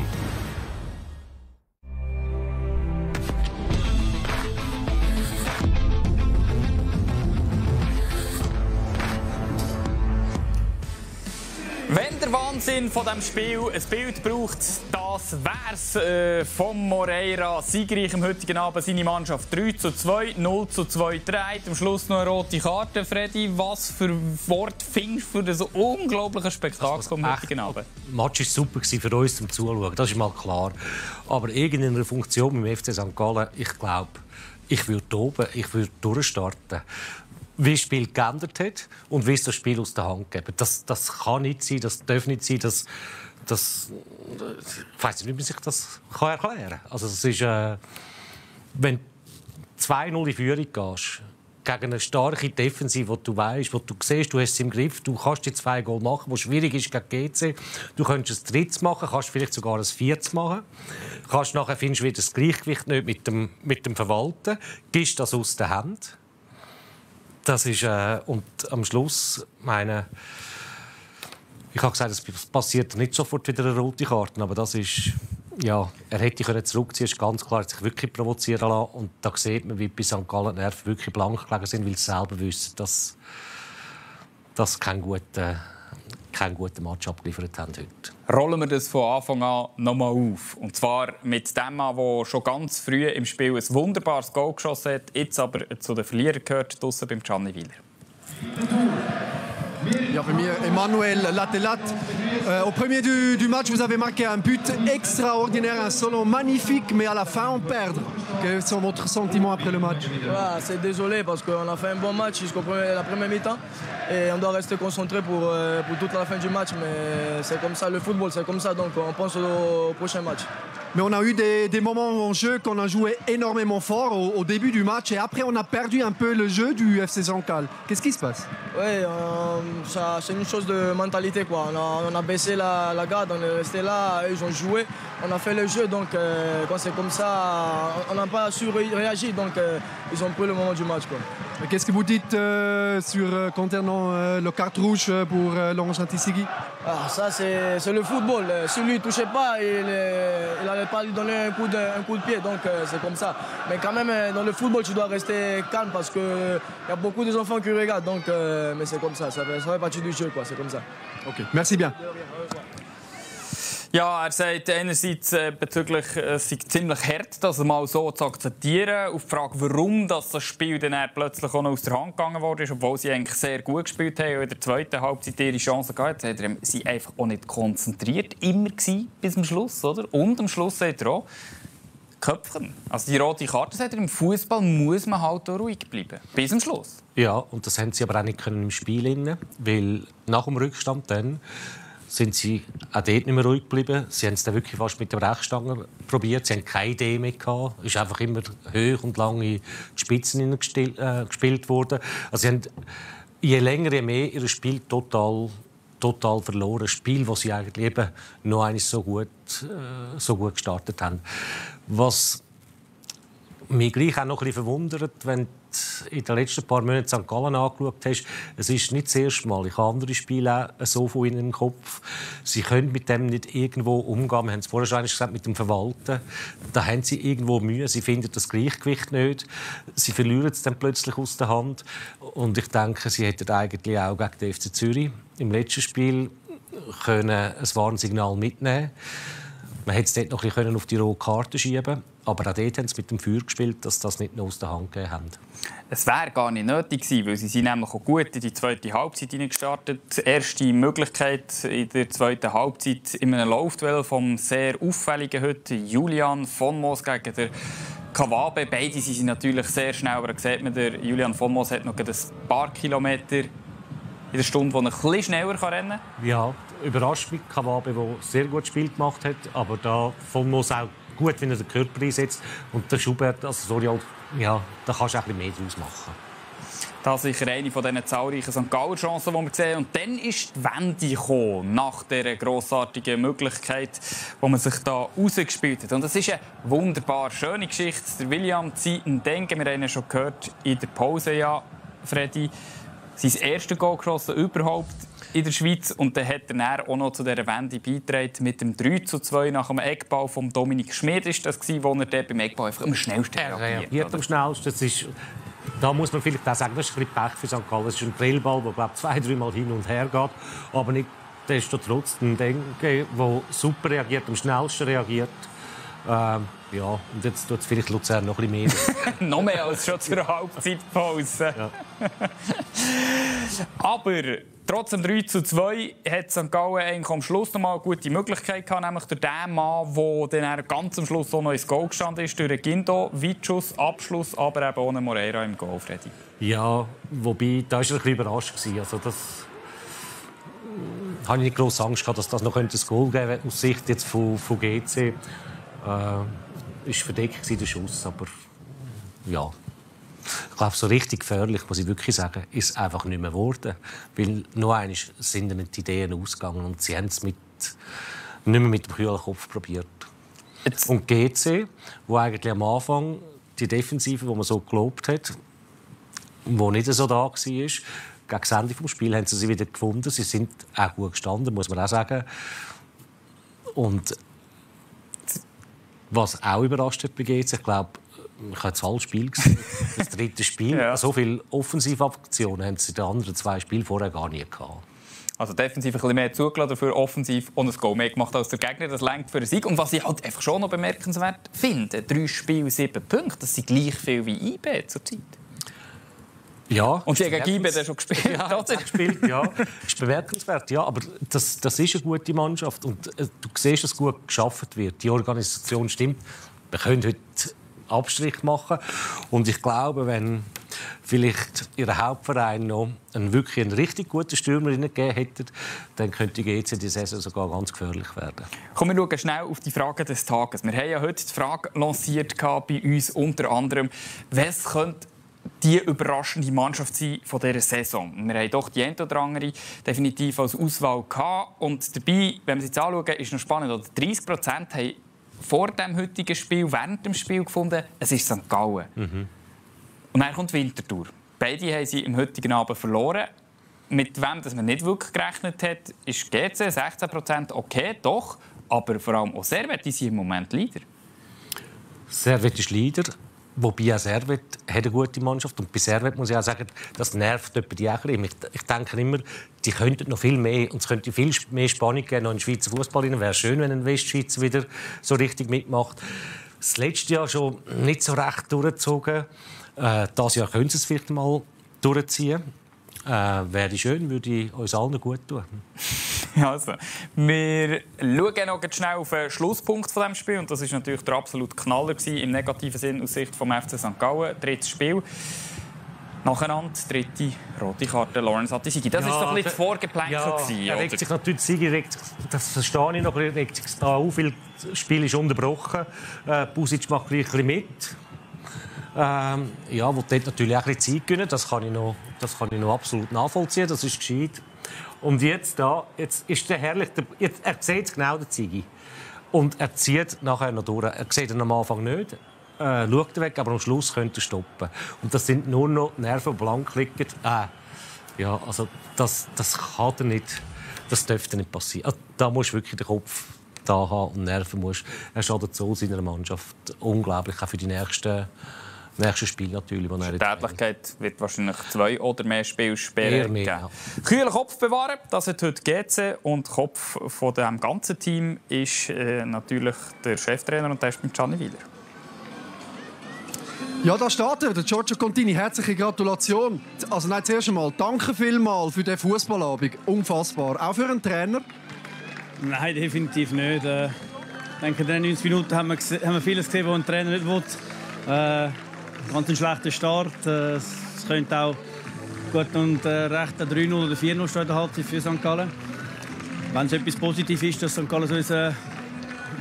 Wahnsinn von dem Spiel ein Bild braucht, das wär's äh, von Moreira. Siegreich am heutigen Abend seine Mannschaft 3 zu 2, 0 zu 2 dreht. Am Schluss noch eine rote Karte. Freddy, was für Wort findest du für das unglaubliche Spektakel am heutigen Abend? Der Match war super für uns zum Zuschauen, das ist mal klar. Aber irgendeine Funktion beim FC St. Gallen, ich glaube, ich würde oben, ich würde durchstarten. Wie das Spiel geändert hat und wie es das Spiel aus der Hand gegeben das, das kann nicht sein, das darf nicht sein, das, das, ich weiß nicht, wie man sich das erklären kann. Also es ist, äh, wenn du 2-0 in Führung gehst, gegen eine starke Defensive, wo du weißt, wo du siehst, du hast es im Griff, du kannst die zwei Goal machen, was schwierig ist gegen GC. Du könntest ein drittes machen, kannst vielleicht sogar ein viertes machen. Kannst nachher findest du wieder das Gleichgewicht nicht mit dem, mit dem Verwalten, gibst das aus der Hand. Das ist äh, und am Schluss meine ich habe gesagt, es passiert nicht sofort wieder eine rote Karte, aber das ist ja, er hätte können zurückziehen, ist ganz klar, hat sich wirklich provozieren lassen und da sieht man, wie bei St. Gallen Nerven wirklich blank gelegen sind, weil sie selber wissen, dass das kein guter keinen guten Match abgeliefert haben heute. Rollen wir das von Anfang an nochmal auf. Und zwar mit dem Mann, der schon ganz früh im Spiel ein wunderbares Goal geschossen hat, jetzt aber zu den Verlierern gehört, draussen beim Gianni Wieler. Mir, Emmanuel Latelat. Euh, au premier du, du match, vous avez marqué un but extraordinaire, un solo magnifique, mais à la fin, on perd. Quels sont votre sentiment après le match? Ouais, c'est désolé parce qu'on a fait un bon match jusqu'au premier- la première mi-temps et on doit rester concentré pour, euh, pour toute la fin du match. Mais c'est comme ça, le football, c'est comme ça, donc on pense au, au prochain match. Mais on a eu des, des moments en jeu qu'on a joué énormément fort au, au début du match et après on a perdu un peu le jeu du FC Zancal. Qu'est-ce qui se passe? Oui, euh, c'est une chose de mentalité. Quoi. On, a, on a baissé la, la garde, on est resté là, ils ont joué, on a fait le jeu. Donc euh, quand c'est comme ça, on n'a pas su ré- réagir. Donc euh, ils ont pris le moment du match. Quoi. Qu'est-ce que vous dites euh, sur, concernant le carte rouge pour Laurent Chantissigui Ah, ça, c'est c'est le football. Si lui ne touchait pas, il n'allait pas lui donner un coup de, un coup de pied. Donc, c'est comme ça. Mais quand même, dans le football, tu dois rester calme parce qu'il y a beaucoup d'enfants qui regardent. Donc, mais c'est comme ça. Ça fait, ça fait partie du jeu. quoi. C'est comme ça. Ok, merci bien. Ja, er sagt einerseits äh, bezüglich, äh, es sei ziemlich hart, das mal so zu akzeptieren. Auf die Frage, warum das, das Spiel dann plötzlich auch noch aus der Hand gegangen wurde, obwohl sie eigentlich sehr gut gespielt haben und in der zweiten Halbzeit ihre Chancen gehabt haben, er, sie einfach auch nicht konzentriert immer gewesen, bis zum Schluss. Oder? Und am Schluss sagt er auch, Köpfen. Also die rote Karte sagt er, im Fußball muss man halt auch ruhig bleiben. Bis zum Schluss. Ja, und das haben sie aber auch nicht können im Spiel inne, weil nach dem Rückstand dann sind sie auch dort nicht mehr ruhig geblieben. Sie haben es dann wirklich fast mit der Brechstange probiert. Sie haben keine Idee mehr gehabt. Es ist einfach immer hoch und lang in die Spitzen äh, gespielt worden. Also sie haben je länger, je mehr ihr Spiel total total verloren. Ein Spiel, das sie eigentlich eben noch eines so gut, äh, so gut gestartet haben. Was mich gleich auch noch ein bisschen verwundert, wenn in den letzten paar Monaten St. Gallen angeschaut hast. Es ist nicht das erste Mal. Ich habe andere Spiele auch so von ihnen im Kopf. Sie können mit dem nicht irgendwo umgehen. Wir haben es vorher schon gesagt, mit dem Verwalten. Da haben sie irgendwo Mühe. Sie finden das Gleichgewicht nicht. Sie verlieren es dann plötzlich aus der Hand. Und ich denke, sie hätten eigentlich auch gegen den FC Zürich im letzten Spiel können ein Warnsignal mitnehmen man hätte es dort noch ein bisschen auf die rote Karte schieben aber auch dort haben sie mit dem Feuer gespielt, dass das nicht noch aus der Hand gegeben haben. Es wäre gar nicht nötig gewesen, weil sie sind nämlich auch gut in die zweite Halbzeit gestartet. Die erste Möglichkeit in der zweiten Halbzeit in einem Laufduell vom sehr auffälligen heute Julian von Moos gegen den Kawabe. Beide sind natürlich sehr schnell, aber da sieht man, der Julian von Moos hat noch gerade ein paar Kilometer in der Stunde, wo er ein bisschen schneller rennen kann. Ja, überrascht mich Kawabe, der sehr gut Spiel gemacht hat, aber da von muss auch gut, wenn er den Körper einsetzt. Und der Schubert, also sorry, ja, da kannst du auch ein mehr draus machen. Das ist sicher eine von diesen zahlreichen St. Galler Chancen, die wir sehen. Und dann ist die Wende gekommen, nach dieser grossartigen Möglichkeit, die man sich da rausgespielt hat. Und das ist eine wunderbar schöne Geschichte. Der William Denke, wir haben ihn schon gehört in der Pause, ja, Freddy, sein erstes Goal geschossen überhaupt in der Schweiz. Und dann hat er dann auch noch zu dieser Wende beigetragen mit dem 3 zu 2 nach dem Eckball von Dominik Schmid, ist das gewesen, wo er dort beim Eckball einfach am schnellsten reagiert. reagiert am schnellsten. Das ist, da muss man vielleicht auch sagen, das ist ein bisschen Pech für St. Gallen. Es ist ein Drillball, der glaub, zwei, dreimal hin und her geht. Aber nicht destotrotz ein Denke, der super reagiert, am schnellsten reagiert. Ähm, ja, und jetzt tut es vielleicht Luzern noch ein bisschen mehr. [laughs] noch mehr als schon zur Halbzeitpause. [laughs] Aber trotz dem 3 zu 2 hat St. Gallen eigentlich am Schluss noch mal eine gute Möglichkeit gehabt, nämlich durch den Mann, der dann ganz am Schluss auch noch ins Goal gestanden ist, durch Gindo, Vitschuss, Abschluss, aber eben ohne Moreira im Goal, Freddy. Ja, wobei, da war ich ein bisschen überrascht. Also das äh, habe ich nicht grosse Angst gehabt, dass das noch ein Goal geben könnte, aus Sicht jetzt von, von GC. Äh, ist verdeckt der Schuss, aber ja. Ich glaube, so richtig gefährlich, muss ich wirklich sagen, ist einfach nicht mehr geworden. Weil noch einmal sind ihnen die Ideen ausgegangen und sie haben es mit, nicht mehr mit dem kühlen Kopf probiert. Und GC, wo eigentlich am Anfang die Defensive, wo man so gelobt hat, wo nicht so da war, gegen das Ende des Spiels haben sie sie wieder gefunden. Sie sind auch gut gestanden, muss man auch sagen. Und was auch überrascht hat bei GC, ich glaube, ich habe das Spiel gesehen. [laughs] Das dritte Spiel. Ja. So viele Offensivaktionen haben sie in den anderen zwei Spielen vorher gar nicht gehabt. Also defensiv ein bisschen mehr zugelassen, dafür offensiv und ein Goal mehr gemacht als der Gegner. Das lenkt für einen Sieg. Und was ich halt einfach schon noch bemerkenswert finde, drei Spiele, sieben Punkte, das sind gleich viel wie IB zurzeit. Ja. Und gegen Gibe dann schon gespielt. [laughs] Ja, oder? gespielt, ja. ist bemerkenswert, ja. Aber das, das ist eine gute Mannschaft und äh, du siehst, dass gut geschafft wird. Die Organisation stimmt. Wir können heute Abstrich machen und ich glaube, wenn vielleicht ihr Hauptverein noch einen wirklich einen richtig guten Stürmer gegeben hätte, dann könnte die GC die Saison sogar ganz gefährlich werden. Kommen wir schauen schnell auf die Frage des Tages. Wir haben ja heute die Frage lanciert bei uns unter anderem, was könnte die überraschende Mannschaft sein von dieser Saison. Wir haben doch die eine oder andere definitiv als Auswahl gehabt. Und dabei, wenn wir es jetzt anschauen, ist noch spannend, oder 30 Prozent haben vor dem heutigen Spiel, während dem Spiel gefunden, es ist St. Gallen. Und dann kommt Winterthur. Beide haben sie im heutigen Abend verloren. Mit wem das man nicht wirklich gerechnet hat, ist GC 16 Prozent okay, doch. Aber vor allem auch Servet, die sind im Moment Leader. Servet ist Leader. Wobei auch Servet hat eine gute Mannschaft. Und bei Servet muss ich auch sagen, das nervt die auch ein bisschen. Ich, ich denke immer, die könnten noch viel mehr und es könnte viel mehr Spannung geben noch in den Schweizer Fußball. Es wäre schön, wenn ein Westschweizer wieder so richtig mitmacht. Das letzte Jahr schon nicht so recht durchgezogen. Äh, das Jahr können sie es vielleicht mal durchziehen. Äh, wäre schön, würde uns allen gut tun. [laughs] Also, wir schauen noch schnell auf den Schlusspunkt von dem Spiel. Und das ist natürlich der absolute Knaller gewesen, im negativen Sinn aus Sicht vom FC St. Gallen. Drittes Spiel. Nacheinander, dritte rote Karte, Lawrence Atisigi. Das war Ja, ein bisschen der- das Vorgeplänkel. Ja, gewesen, er regt sich natürlich, Sigi regt sich, das verstehe ich noch, regt sich da auf, weil das Spiel ist unterbrochen. Äh, Busic macht gleich ein bisschen mit. Ähm, ja, wo dort natürlich auch ein bisschen Zeit gewinnen, das kann ich noch, das kann ich noch absolut nachvollziehen, das ist gescheit. Und jetzt da, jetzt ist der herrlich, der, jetzt, er sieht genau den Zigi. Und er zieht nachher noch durch. Er sieht ihn am Anfang nicht, äh, schaut weg, aber am Schluss könnte er stoppen. Und das sind nur noch Nerven, blank liegen. Äh, ja, also das, das kann er nicht, das dürfte nicht passieren. Also, da musst du wirklich den Kopf da haben und Nerven musst. Er schadet so seiner Mannschaft unglaublich, auch für die nächsten, nächsten Spiele natürlich. er jetzt- Tätlichkeit wird wahrscheinlich zwei oder mehr Eher mehr, geben. Kühlen Kopf bewahren, das hat heute GC. Und Kopf von dem ganzen Team ist äh, natürlich der Cheftrainer und der ist mit Gianni Wieler. Ja, da steht er, der Giorgio Contini. Herzliche Gratulation. Also nein, zuerst einmal, danke vielmals für den Fußballabend. Unfassbar. Auch für einen Trainer. Nein, definitiv nicht. Äh, ich denke, in den 90 Minuten haben wir, gese- haben wir vieles gesehen, was ein Trainer nicht will. Ganz ein schlechter Start. Äh, es könnte auch gut und äh, recht ein 3-0 oder 4-0 stehen in für St. Gallen. Wenn es etwas Positives ist, dass St. Gallen uns äh,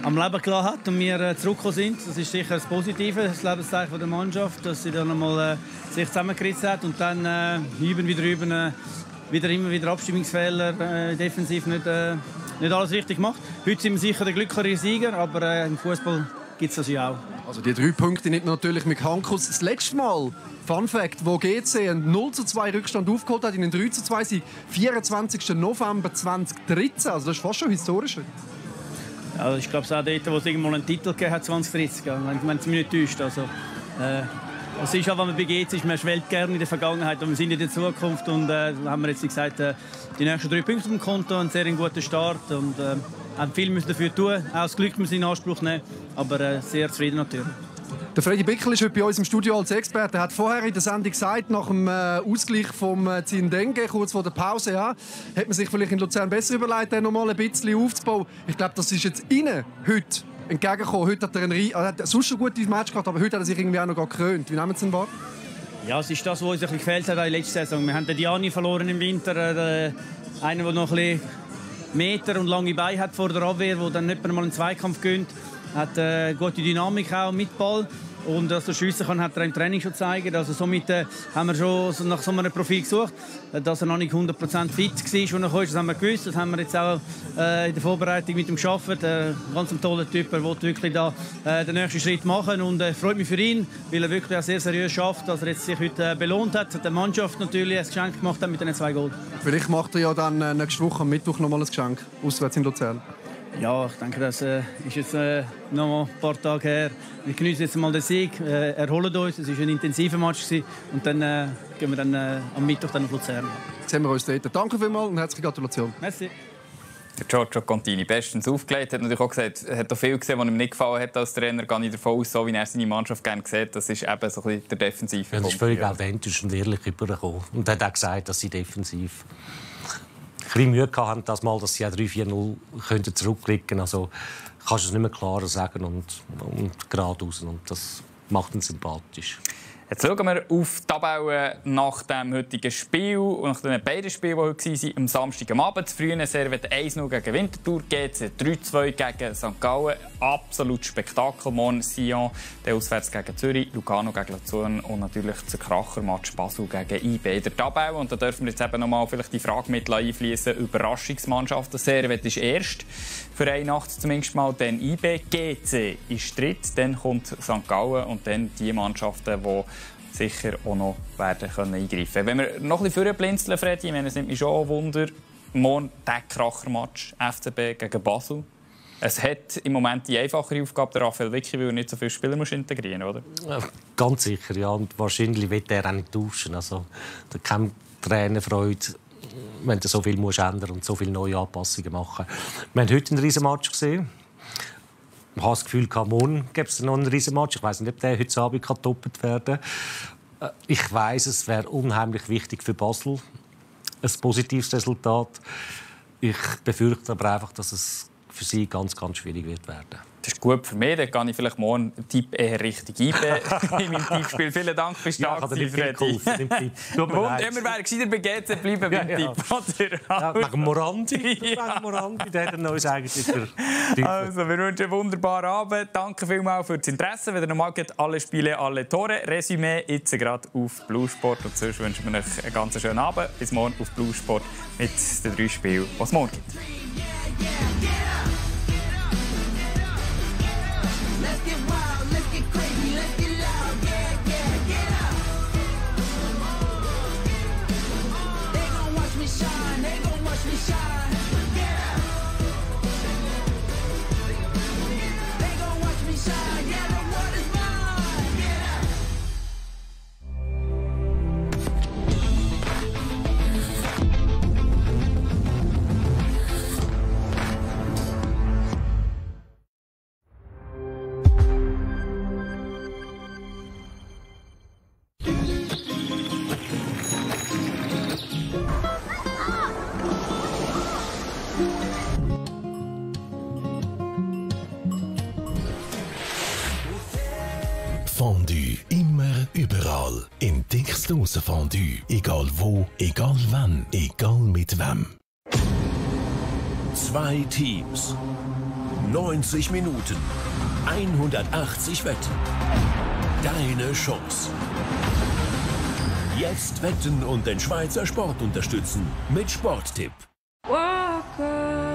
am Leben gelassen hat und wir zurückgekommen sind, das ist sicher das Positive, das Lebenszeichen der Mannschaft, dass sie dann einmal sich zusammengerissen hat und dann äh, üben wieder üben, äh, wieder immer wieder Abstimmungsfehler, äh, defensiv nicht, nicht alles richtig gemacht. Heute sind wir sicher der glücklichere Sieger, aber im Fußball gibt es das ja auch. Also die drei Punkte nicht natürlich mit Hankus. Das letzte Mal, Fun Fact, wo GC einen 0 zu 2 Rückstand aufgeholt hat in den 3 zu 2 Sieg, 24. November 2013. Also das ist fast schon historisch. Also ich glaube, es auch dort, wo es irgendwo einen Titel gegeben hat, 2030, ja, wenn es mich nicht täuscht. Also, äh, es ist auch, wenn man bei GC ist, man schwelgt gerne in der Vergangenheit und wir sind in der Zukunft und äh, haben wir jetzt gesagt, äh, die nächsten drei Punkte auf dem Konto, einen sehr guten Start und äh, haben viel müssen dafür tun, auch das Glück müssen in Anspruch nehmen, aber äh, sehr zufrieden natürlich. Der Freddy Bickel ist heute bei uns im Studio als Experte. Er hat vorher in der Sendung gesagt, nach dem äh, Ausgleich vom äh, Zindenge, kurz vor der Pause, ja, hat man sich vielleicht in Luzern besser überlegt, den noch mal ein bisschen aufzubauen. Ich glaube, das ist jetzt Ihnen heute entgegengekommen. Heute hat er, einen, er hat sonst schon ein gutes Match gehabt, aber heute hat er sich irgendwie auch noch gekrönt. Wie nehmen Sie den wahr? Ja, es ist das, was uns ein bisschen gefehlt hat in der letzten Saison. Wir haben den Diani verloren im Winter. Äh, einen, der noch ein bisschen Meter und lange Beine hat vor der Abwehr, der dann nicht mal einen Zweikampf gönnt. Hat äh, gute Dynamik auch mit Ball. Und dass er schiessen kann, hat er im Training schon gezeigt. Also somit äh, haben wir schon nach so einem Profil gesucht. Äh, Dass er noch nicht 100% fit war, als er kam, das haben wir gewusst. Das haben wir jetzt auch äh, in der Vorbereitung mit ihm geschafft. Äh, ganz toller Typ, er will wirklich da, äh, den nächsten Schritt machen. Und äh, freut mich für ihn, weil er wirklich auch sehr seriös schafft, dass er jetzt sich heute äh, belohnt hat. Der Mannschaft natürlich ein Geschenk gemacht hat mit den zwei Goals. Vielleicht macht er ja dann äh, nächste Woche am Mittwoch noch mal ein Geschenk, auswärts in Luzern. Ja, ich denke, das äh, ist jetzt äh, noch ein paar Tage her. Wir genießen jetzt mal den Sieg, äh, erholen uns. Es war ein intensiver Match gewesen. und dann äh, gehen wir dann, äh, am Mittwoch dann nach Luzern. Jetzt haben wir uns dort. Danke vielmals und herzliche Gratulation. Merci. Der Giorgio Contini bestens aufgelegt, hat natürlich auch gesagt, er hat auch viel gesehen, was ihm nicht gefallen hat als Trainer. Gehe ich davon aus, so wie er seine Mannschaft gerne sieht, das ist eben so ein bisschen der defensive Ja, das ist völlig authentisch und ehrlich übergekommen. Und er hat auch gesagt, dass sie defensiv bisschen Mühe gehabt das Mal, dass sie auch 3-4-0 könnten zurücklegen Also kannst du es nicht mehr klarer sagen und, und geradeaus. Und das macht ihn sympathisch. Jetzt schauen wir auf die Tabelle nach dem heutigen Spiel und nach den beiden Spielen, die heute waren. Am Samstag am Abend. Früher Servet 1-0 gegen Winterthur, GC 3-2 gegen St. Gallen. Absolut Spektakel. Morgen Sion, der auswärts gegen Zürich, Lugano gegen Luzern und natürlich der Krachermatch Basel gegen IB der Tabelle. Und da dürfen wir jetzt eben noch mal vielleicht die Frage mit einfließen. Überraschungsmannschaft. Der Servet ist erst für eine Nacht zumindest mal. Dann IB, GC ist dritt. Dann kommt St. Gallen und dann die Mannschaften, die sicher auch noch werden können eingreifen Wenn wir noch ein bisschen vorblinzeln, Freddy, meine, es nimmt mich schon Wunder, morgen der Krachermatch FCB gegen Basel. Es hat im Moment die einfachere Aufgabe, der Raphael Vicky, weil er nicht so viele Spieler muss integrieren oder? Ja, ganz sicher, ja. Und wahrscheinlich wird er auch nicht tauschen. Also, da keine Trainerfreude, wenn du so viel musst ändern und so viele neue Anpassungen machen Wir haben heute einen riesen Match gesehen. Ich habe das Gefühl, morgen gibt es noch einen riesen Match. Ich weiß nicht, ob der heute Abend kann doppelt werden kann. Ich weiß, es wäre unheimlich wichtig für Basel. Ein positives Resultat. Ich befürchte aber einfach, dass es für sie ganz, ganz schwierig wird werden. Das ist gut für mich, dann kann ich vielleicht morgen einen Tipp eher richtig einbauen [laughs] in meinem Tippspiel. Vielen Dank fürs Ja, er nicht viel Freddy. mir Und leid. wir wären gescheiter bei GC bleiben beim Ja, ja. Tipp. Oder? Ja, wegen Morandi. Wegen Morandi, der hat ein neues Eigentümer. Also, wir wünschen einen wunderbaren Abend. Danke vielmals für das Interesse. Wenn ihr noch mal geht, alle Spiele, alle Tore. Resümee jetzt gerade auf Blue Sport. Und sonst wünschen wir euch einen ganz schönen Abend. Bis morgen auf Blue Sport mit den drei Spielen, die es morgen gibt. Überall. Entdeckst du Fondue, egal wo, egal wann, egal mit wem. Zwei Teams. 90 Minuten. 180 Wetten. Deine Chance. Jetzt wetten und den Schweizer Sport unterstützen mit Sporttipp. Walker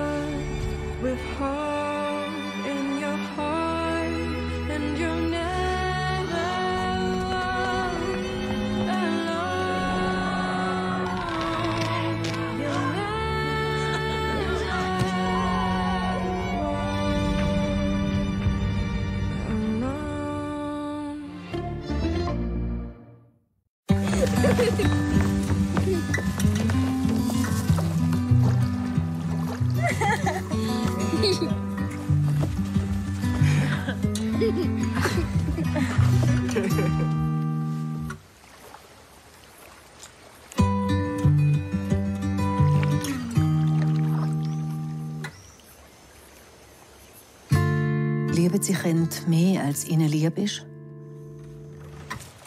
Kinder mehr, als ihnen lieb ist?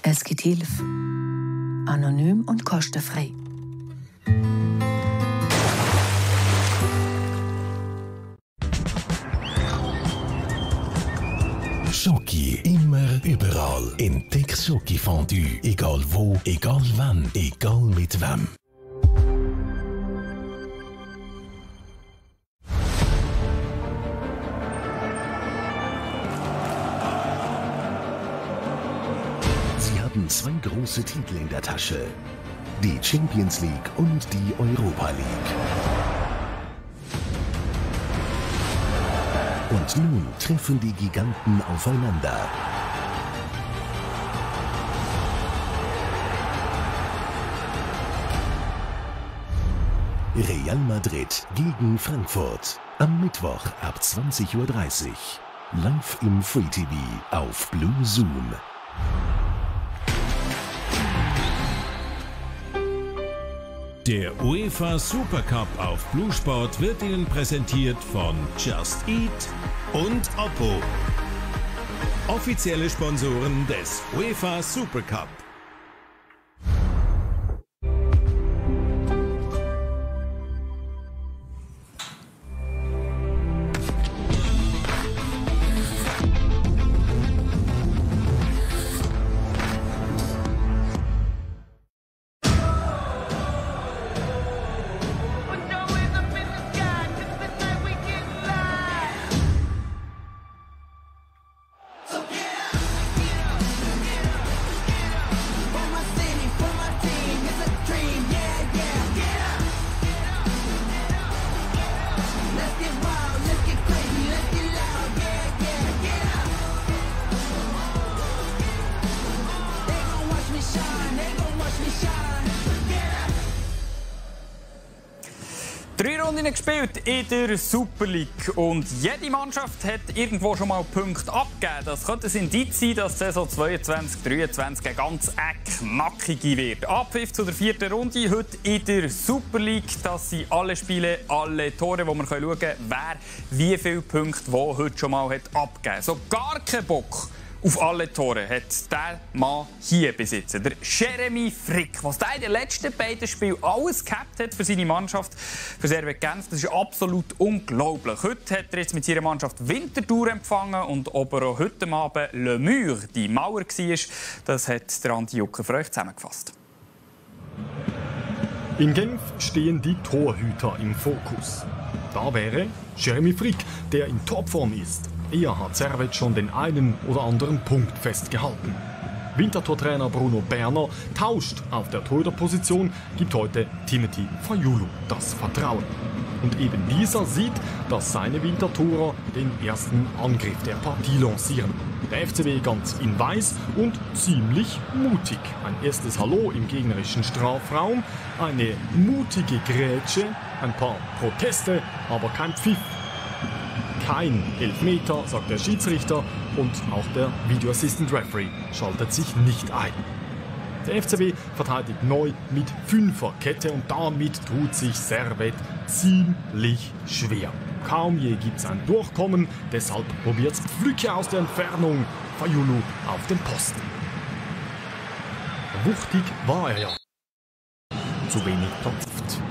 Es gibt Hilfe. Anonym und kostenfrei. Schoki immer überall. Entdeck Schoki Fondue, egal wo, egal wann, egal mit wem. Zwei große Titel in der Tasche. Die Champions League und die Europa League. Und nun treffen die Giganten aufeinander. Real Real Madrid gegen Frankfurt. Am Mittwoch ab 20.30 Uhr. Live im Free TV auf Blue Zoom. Der UEFA Supercup auf Blue Sport wird Ihnen präsentiert von Just Eat und Oppo. Offizielle Sponsoren des UEFA Supercup. In der Super League und jede Mannschaft hat irgendwo schon mal Punkte abgegeben. Das könnte ein Indiz sein, dass die Saison 22-23 eine ganz knackige wird. Abpfiff zu der vierten Runde heute in der Super League. Das sind alle Spiele, alle Tore, wo wir schauen können, wer wie viele Punkte wo heute schon mal hat abgegeben. So gar keinen Bock auf alle Tore hat der Mann hier besitzen. Der Jeremy Frick, was der in den letzten beiden Spielen alles gehabt hat für seine Mannschaft, für Servet Genf, das ist absolut unglaublich. Heute hat er jetzt mit seiner Mannschaft Winterthur empfangen und ob er auch heute Abend Le Mur, die Mauer war, das hat der Andi Jucker für euch zusammengefasst. In Genf stehen die Torhüter im Fokus. Da wäre Jeremy Frick, der in Topform ist. Er hat Servet schon den einen oder anderen Punkt festgehalten. Wintertortrainer Bruno Berner tauscht auf der Torhüterposition, gibt heute Timothy Fayulu das Vertrauen. Und eben dieser sieht, dass seine Wintertourer den ersten Angriff der Partie lancieren. Der FCW ganz in weiß und ziemlich mutig. Ein erstes Hallo im gegnerischen Strafraum, eine mutige Grätsche, ein paar Proteste, aber kein Pfiff kein Elfmeter, sagt der Schiedsrichter und auch der Video Assistant Referee schaltet sich nicht ein. Der FCB verteidigt neu mit Fünferkette und damit tut sich Servet ziemlich schwer. Kaum je gibt es ein Durchkommen, deshalb probiert Pflücke aus der Entfernung Fayulu auf den Posten. Wuchtig war er ja. Zu wenig Platz.